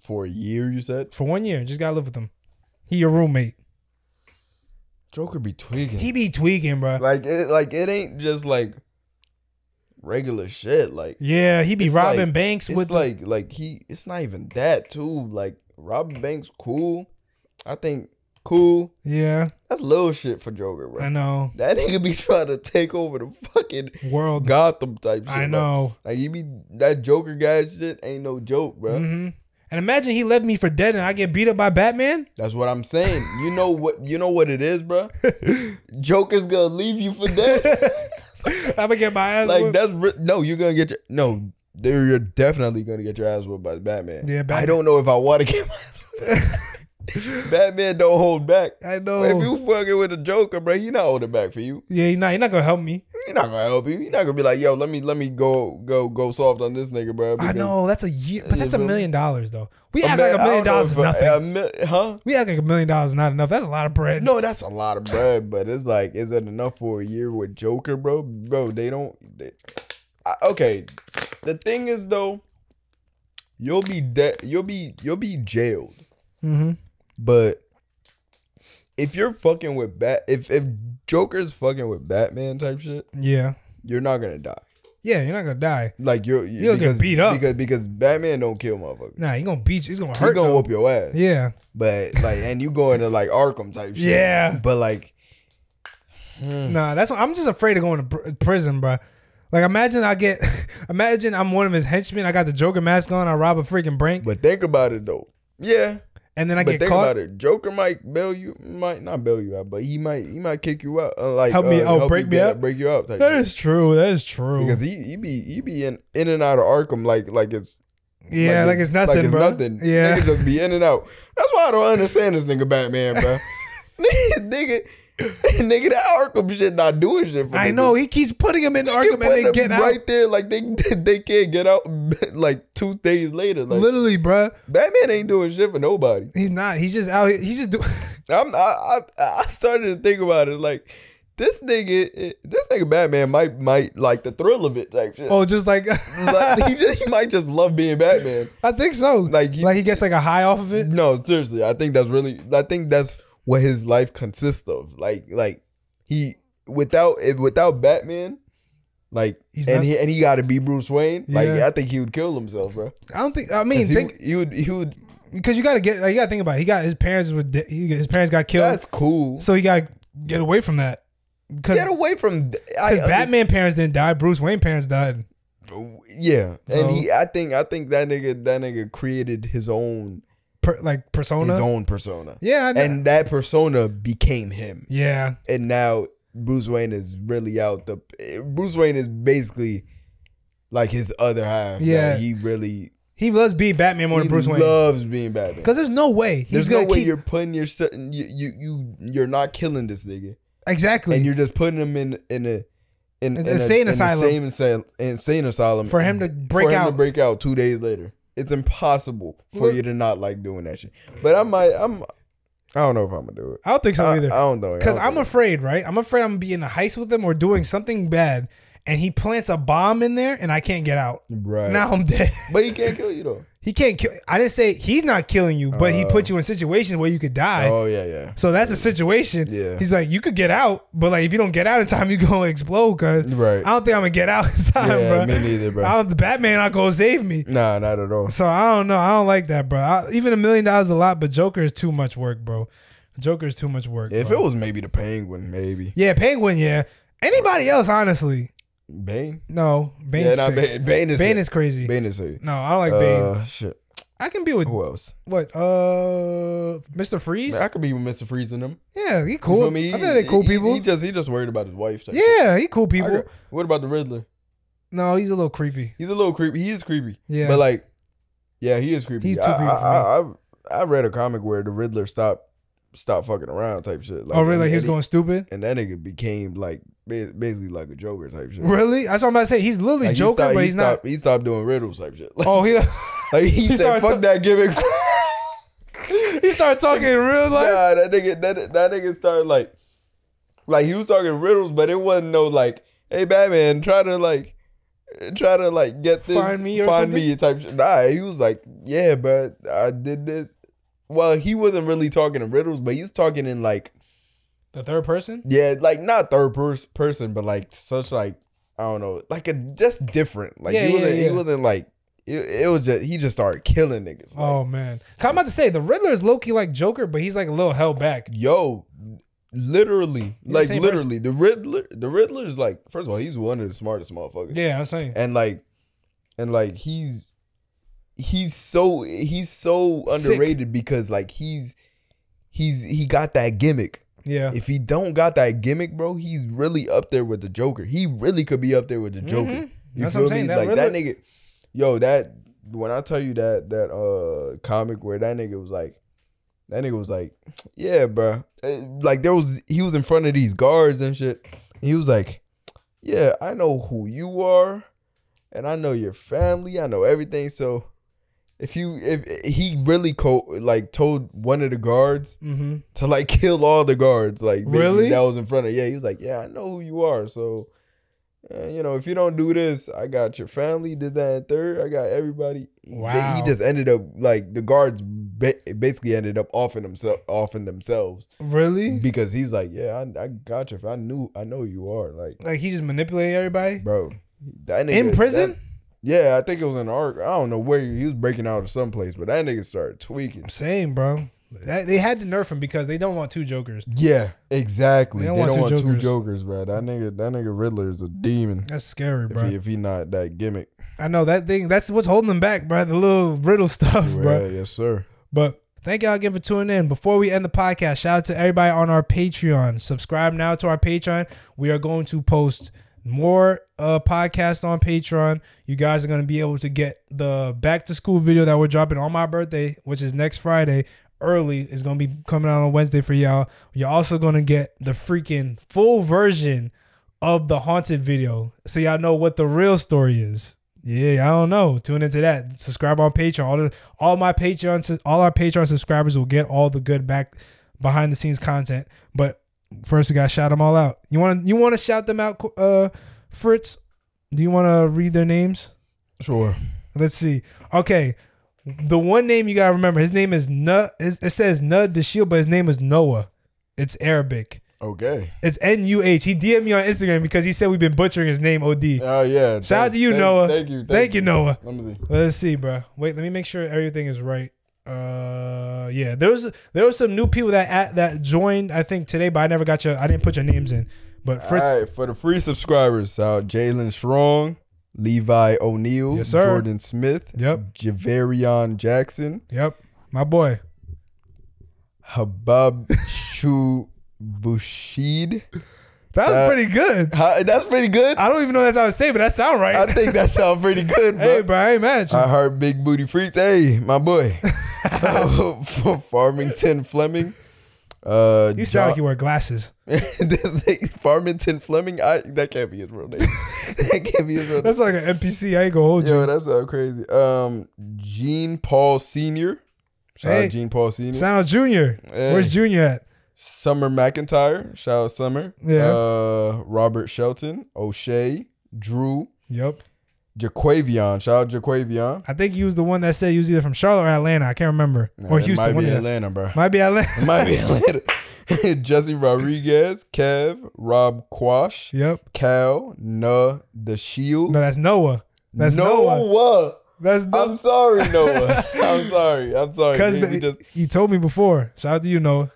For a year, you said For one year. Just gotta live with him. He your roommate. Joker be tweaking. He be tweaking, bro. like it, like it ain't just like regular shit. Like Yeah, he be robbing like- banks with the- like like he. It's not even that too. Like robbing banks, cool. I think cool. Yeah, That's little shit for Joker, bro. I know. That nigga be trying to take over the fucking World Gotham type shit. I bro. know. Like you be that Joker guy shit ain't no joke, bro. hmm And imagine he left me for dead and I get beat up by Batman. That's what I'm saying. You know what? You know what it is, bro. Joker's gonna leave you for dead. I'm gonna get my ass like whooped. that's ri- no. You're gonna get your no. You're definitely gonna get your ass whooped by Batman. Yeah, I don't know if I want to get my ass whooped. Batman don't hold back. I know. If you fucking with the Joker, bro, he not holding back for you. yeah, you're not, you're not gonna help me. He not gonna help you. He not gonna be like, yo, let me let me go go go soft on this nigga, bro. I know that's a year, but that's a million dollars though. We A act like a million dollars is nothing. a- a mil- huh? we act like a million dollars is not enough. That's a lot of bread. No, that's a lot of bread, but it's like, is it enough for a year with Joker, bro? Bro, they don't. They, I, okay, the thing is though, you'll be dead. You'll be you'll be jailed, Mm-hmm. But if you're fucking with Bat, if if Joker's fucking with Batman type shit, Yeah, you're not gonna die. Yeah, you're not gonna die. Like you're You'll get beat up. because because Batman don't kill motherfuckers. Nah, he gonna beat you. He's gonna hurt. gonna though. whoop your ass. Yeah, But like, and you go into like Arkham type shit. Yeah. But like, hmm. nah. That's what I'm just afraid of going to pr- prison, bro. Like imagine I get, imagine I'm one of his henchmen. I got the Joker mask on. I rob a freaking bank, but think about it though. Yeah. And then I but get think caught. about it. Joker might bail you, might not bail you out, but he might he might kick you out. Uh, like Help me- uh, oh, help break me out? break you out. Type That is true. That is true. because he he be he be in in and out of Arkham like like it's yeah, like, it's nothing, like it's bro. nothing. Yeah, Niggas just be in and out. That's why I don't understand this nigga Batman, bro. nigga, nigga, nigga, that Arkham shit not doing shit. For I niggas. know he keeps putting him in Arkham and they get out. right there, like they they can't get out like two days later. Like Literally, bro. Batman ain't doing shit for nobody. He's not. He's just out. here. He's just doing. I'm I, I I started to think about it like this nigga eh, this nigga Batman might might like the thrill of it type shit. oh, just like Like, he just he might just love being Batman. I think so. Like Like he- he, gets like a high off of it. No, seriously, I think that's really I think that's what his life consists of. Like like he without if without Batman, like He's and not- he and he got to be Bruce Wayne. Like I think he would kill himself, bro. I don't think. I mean, he, think he would he would. because you gotta get. Like, you gotta think about. It. He got his parents were. He, his parents got killed. That's cool. so he gotta get away from that. Get away from I Batman parents didn't die. Bruce Wayne parents died. Yeah, So- and he, I think, I think that nigga, that nigga created his own, Per, like persona. his own persona, Yeah. I know. and that persona became him. yeah. And now Bruce Wayne is really out the. Bruce Wayne is basically like his other half. Yeah. He really He loves being Batman more he than Bruce Wayne. He loves being Batman. Because there's no way he's There's no way keep you're putting your you you you you're not killing this nigga, exactly and you're just putting him in in a. In, in insane a, in the asylum. same insane, insane asylum for him to break for him out. to break out two days later. It's impossible for Look- you to not like doing that shit. But I might, I'm, I don't know if I'm gonna do it. I don't think so I, either. I don't know. Because I'm afraid, right? I'm afraid I'm gonna be in a heist with them or doing something bad, and he plants a bomb in there, and I can't get out. right. Now I'm dead. but he can't kill you though. he can't kill. I didn't say he's not killing you, but he Oh. put you in situations where you could die. Oh yeah, yeah. So that's a situation. Yeah. He's like, you could get out, but like if you don't get out in time, you gonna explode. Cause Right. I don't think I'm gonna get out in time, Yeah, bro. me neither, bro. I Batman not gonna save me. Nah, not at all. So I don't know. I don't like that, bro. I, even a million dollars is a lot, but Joker is too much work, bro. Joker is too much work. If bro. it was maybe the Penguin, maybe yeah, Penguin, yeah. Anybody else, honestly, Bane. no. Bane's yeah, sick. Bane, Bane is Bane sick. is crazy. Bane is safe. No, I don't like Bane. Uh, shit. I can be with Who else? what? Uh, Mr. Freeze. Man, I could be with Mister Freeze and them. yeah, he You cool. feel me? I think they cool He- people. He, just he just worried about his wife. shit. yeah, he cool people. what about the Riddler? No, he's a little creepy. He's a little creepy. He is creepy. Yeah. But like, yeah, he is creepy. He's too I, creepy I, for I, I, I read a comic where the Riddler stopped stopped fucking around type shit. Like, oh, really? Like he was going stupid. and that nigga became like basically like a Joker type shit. Really? That's what I'm about to say. He's literally Like, he Joker, stopped- but he he's not. stopped, He stopped doing riddles type shit. Like, Oh, he like he, he said, "Fuck that gimmick." he started talking in real life. nah, that nigga, that, that nigga started like, like he was talking riddles, but it wasn't no like, "Hey, Batman, try to like." Try to like get this Find me find something? me type shit. Nah, he was like, yeah, but I did this. Well, he wasn't really talking in riddles, but he was talking in like The third person. Yeah, like not third pers- person, but like such like I don't know, like a just different. Like Yeah, he wasn't. yeah. He wasn't like it, it was just he just started killing niggas. Like, Oh man, I'm about to say the Riddler is low key like Joker, but he's like a little held back. Yo, literally, He's like same literally, the Riddler. The Riddler is like first of all, he's one of the smartest motherfuckers. Yeah, I'm saying. and like, and like he's he's so he's so Sick. underrated because like he's he's he got that gimmick. Yeah, If he don't got that gimmick, bro, he's really up there with the Joker. He really could be up there with the Joker. Mhm. You That's feel what I'm saying. me? That like that nigga, yo, that when I tell you that that uh comic where that nigga was like, that nigga was like, yeah, bro, like there was he was in front of these guards and shit. He was like, yeah, I know who you are, and I know your family. I know everything. So. If you if he really co- like told one of the guards mm-hmm. to like kill all the guards. Like Really? that was in front of. Yeah, he was like, yeah, I know who you are. So, uh, you know, if you don't do this, I got your family. Did that and third. I got everybody. Wow. He just ended up like the guards ba- basically ended up offing themselves, offing themselves really? because he's like, yeah, I, I got you. I knew, I know you are like, Like he just manipulating everybody. bro. In prison? that- yeah, I think it was in arc. I don't know where he, he was breaking out of someplace, but that nigga started tweaking. Same, bro. That- They had to nerf him because they don't want two jokers. Yeah, exactly. They They don't don't, want two want, two jokers. jokers, bro. That nigga, that nigga Riddler is a demon. That's scary, If bro. he, if he not that gimmick, I know that thing. That's what's holding them back, bro. The little riddle stuff, bro. yeah, yes sir. But thank y'all again for tuning in. Before we end the podcast, shout out to everybody on our Patreon. Subscribe now to our Patreon. We are going to post more uh podcasts on Patreon. You guys are going to be able to get the back to school video that we're dropping on my birthday, which is next Friday. Early is going to be coming out on Wednesday for y'all. You're also going to get the freaking full version of the haunted video, so y'all know what the real story is. Yeah, I don't know. Tune into that. Subscribe on Patreon. All the all my Patreon all our Patreon subscribers will get all the good back behind the scenes content. But first we gotta shout them all out. You wanna you wanna shout them out, uh Fritz? Do you wanna read their names? Sure. Let's see. Okay. The one name you gotta remember, his name is Nut it says Nud Dashil, but his name is Noah. It's Arabic. Okay. It's N U H. He DM'd me on Instagram because he said we've been butchering his name OD. Oh yeah. Shout out to you, thank, Noah. Thank you. Thank you, Noah. Let me see. Let's see, bro. Wait, let me make sure everything is right. Uh, yeah, there was there was some new people that at, that joined. I think today, but I never got your. I didn't put your names in. But Fritz, All right, for the free subscribers, out Jalen Strong, Levi O'Neal, Yes. Jordan Smith, Yep. Javarion Jackson, yep, my boy. Habab Shu Bushid. That was Uh, pretty good. Hi- That's pretty good. I don't even know that's how to say, but that sound right. I think that sounds pretty good, bro. hey, bro, I ain't mad at you. I heard Big Booty Freaks. Hey, my boy. Farmington Fleming. Uh, you sound like you wear glasses. this Farmington Fleming. I that can't be his real name. that can't be his real name. That's like an NPC. I ain't gonna hold Yo, you. Yo, that's so crazy. Um, Gene Paul Senior. Shout Hey. out Gene Paul Senior. Sound Junior. Hey. Where's Junior at? Summer McIntyre. Shout out Summer. Yeah. Uh, Robert Shelton. O'Shea. Drew. Yep. Jaquavion. Shout out Jaquavion. I think he was the one that said he was either from Charlotte or Atlanta. I can't remember. or Houston. Might be. Atlanta, bro. Might be Atlanta. It might be Atlanta. Jesse Rodriguez, Kev, Rob Quash, yep. Cal, Nah, The Shield. No, that's Noah. That's Noah. Noah. That's I'm sorry, Noah. I'm sorry. I'm sorry. Because Maybe just- he told me before. Shout out to you, Noah.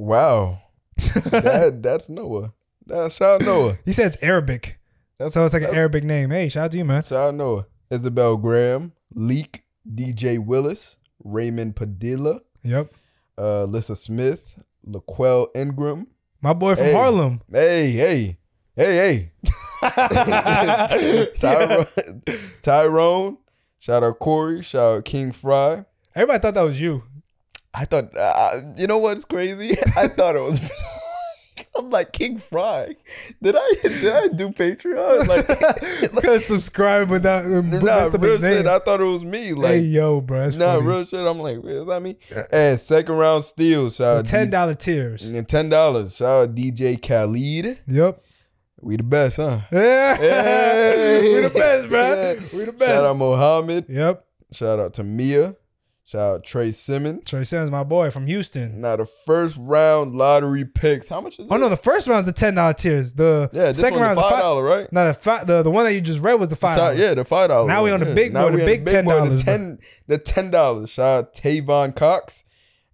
Wow. that, that's Noah. That, shout out Noah. He said it's Arabic. That's, So it's like an Arabic name. Hey, shout out to you, man. Shout out Noah. Isabel Graham, Leak, DJ Willis, Raymond Padilla, Yep. uh, Lissa Smith, Laquel Ingram. My boy from Hey. Harlem. Hey, hey, hey, hey. Tyrone, Tyrone. Shout out Corey. Shout out King Fry. Everybody thought that was you. I thought, uh, you know what's crazy? I thought it was. I'm like King Fry. Did I did I do Patreon? Like, Because subscribe without um, nah, real shit. I thought it was me. Like, hey, yo, bro. That's nah, funny. real shit. I'm like, is that me? And second round steal. Shout ten D- dollar tiers. and ten dollars. Shout out DJ Khaled. Yep. We the best, huh? Yeah. Hey. we the best, bro. Yeah. We the best. Shout out Mohammed. Yep. Shout out to Mia. Shout out Trey Simmons. Trey Simmons, my boy from Houston. Now the first round lottery picks. How much is it? Oh no, the first round is the ten dollar tiers. The Yeah, second round the five five. right? No, the fi- the the one that you just read was the five. Shout- yeah, the five dollar. Now we on the big boy, the on big boy, $10, The ten, the ten dollars. Shout out Tavon Cox,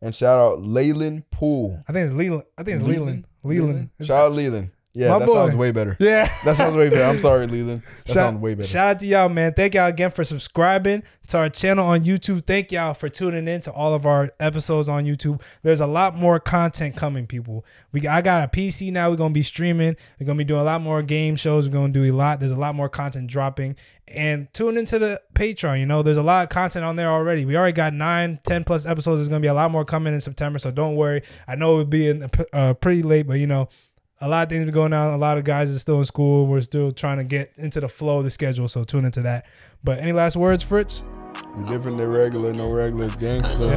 and shout out Leyland Poole. I think it's Leland. I think it's Leland. Leland? Leland. It's- Shout out Leland. Yeah, My that boy. sounds way better. Yeah. That sounds way better. I'm sorry, Leland. That Shout, sounds way better. shout out to y'all, man. Thank y'all again for subscribing to our channel on YouTube. Thank y'all for tuning in to all of our episodes on YouTube. There's a lot more content coming, people. We I got a PC now. We're gonna be streaming. We're gonna be doing a lot more game shows. We're gonna do a lot. There's a lot more content dropping. And tune into the Patreon. You know, there's a lot of content on there already. We already got nine, 10 plus episodes. There's gonna be a lot more coming in September. So don't worry. I know it would be in, uh, pretty late, but you know, a lot of things be going on. A lot of guys are still in school. We're still trying to get into the flow of the schedule. So tune into that. But any last words, Fritz? Different than regular. No regular. It's gangster.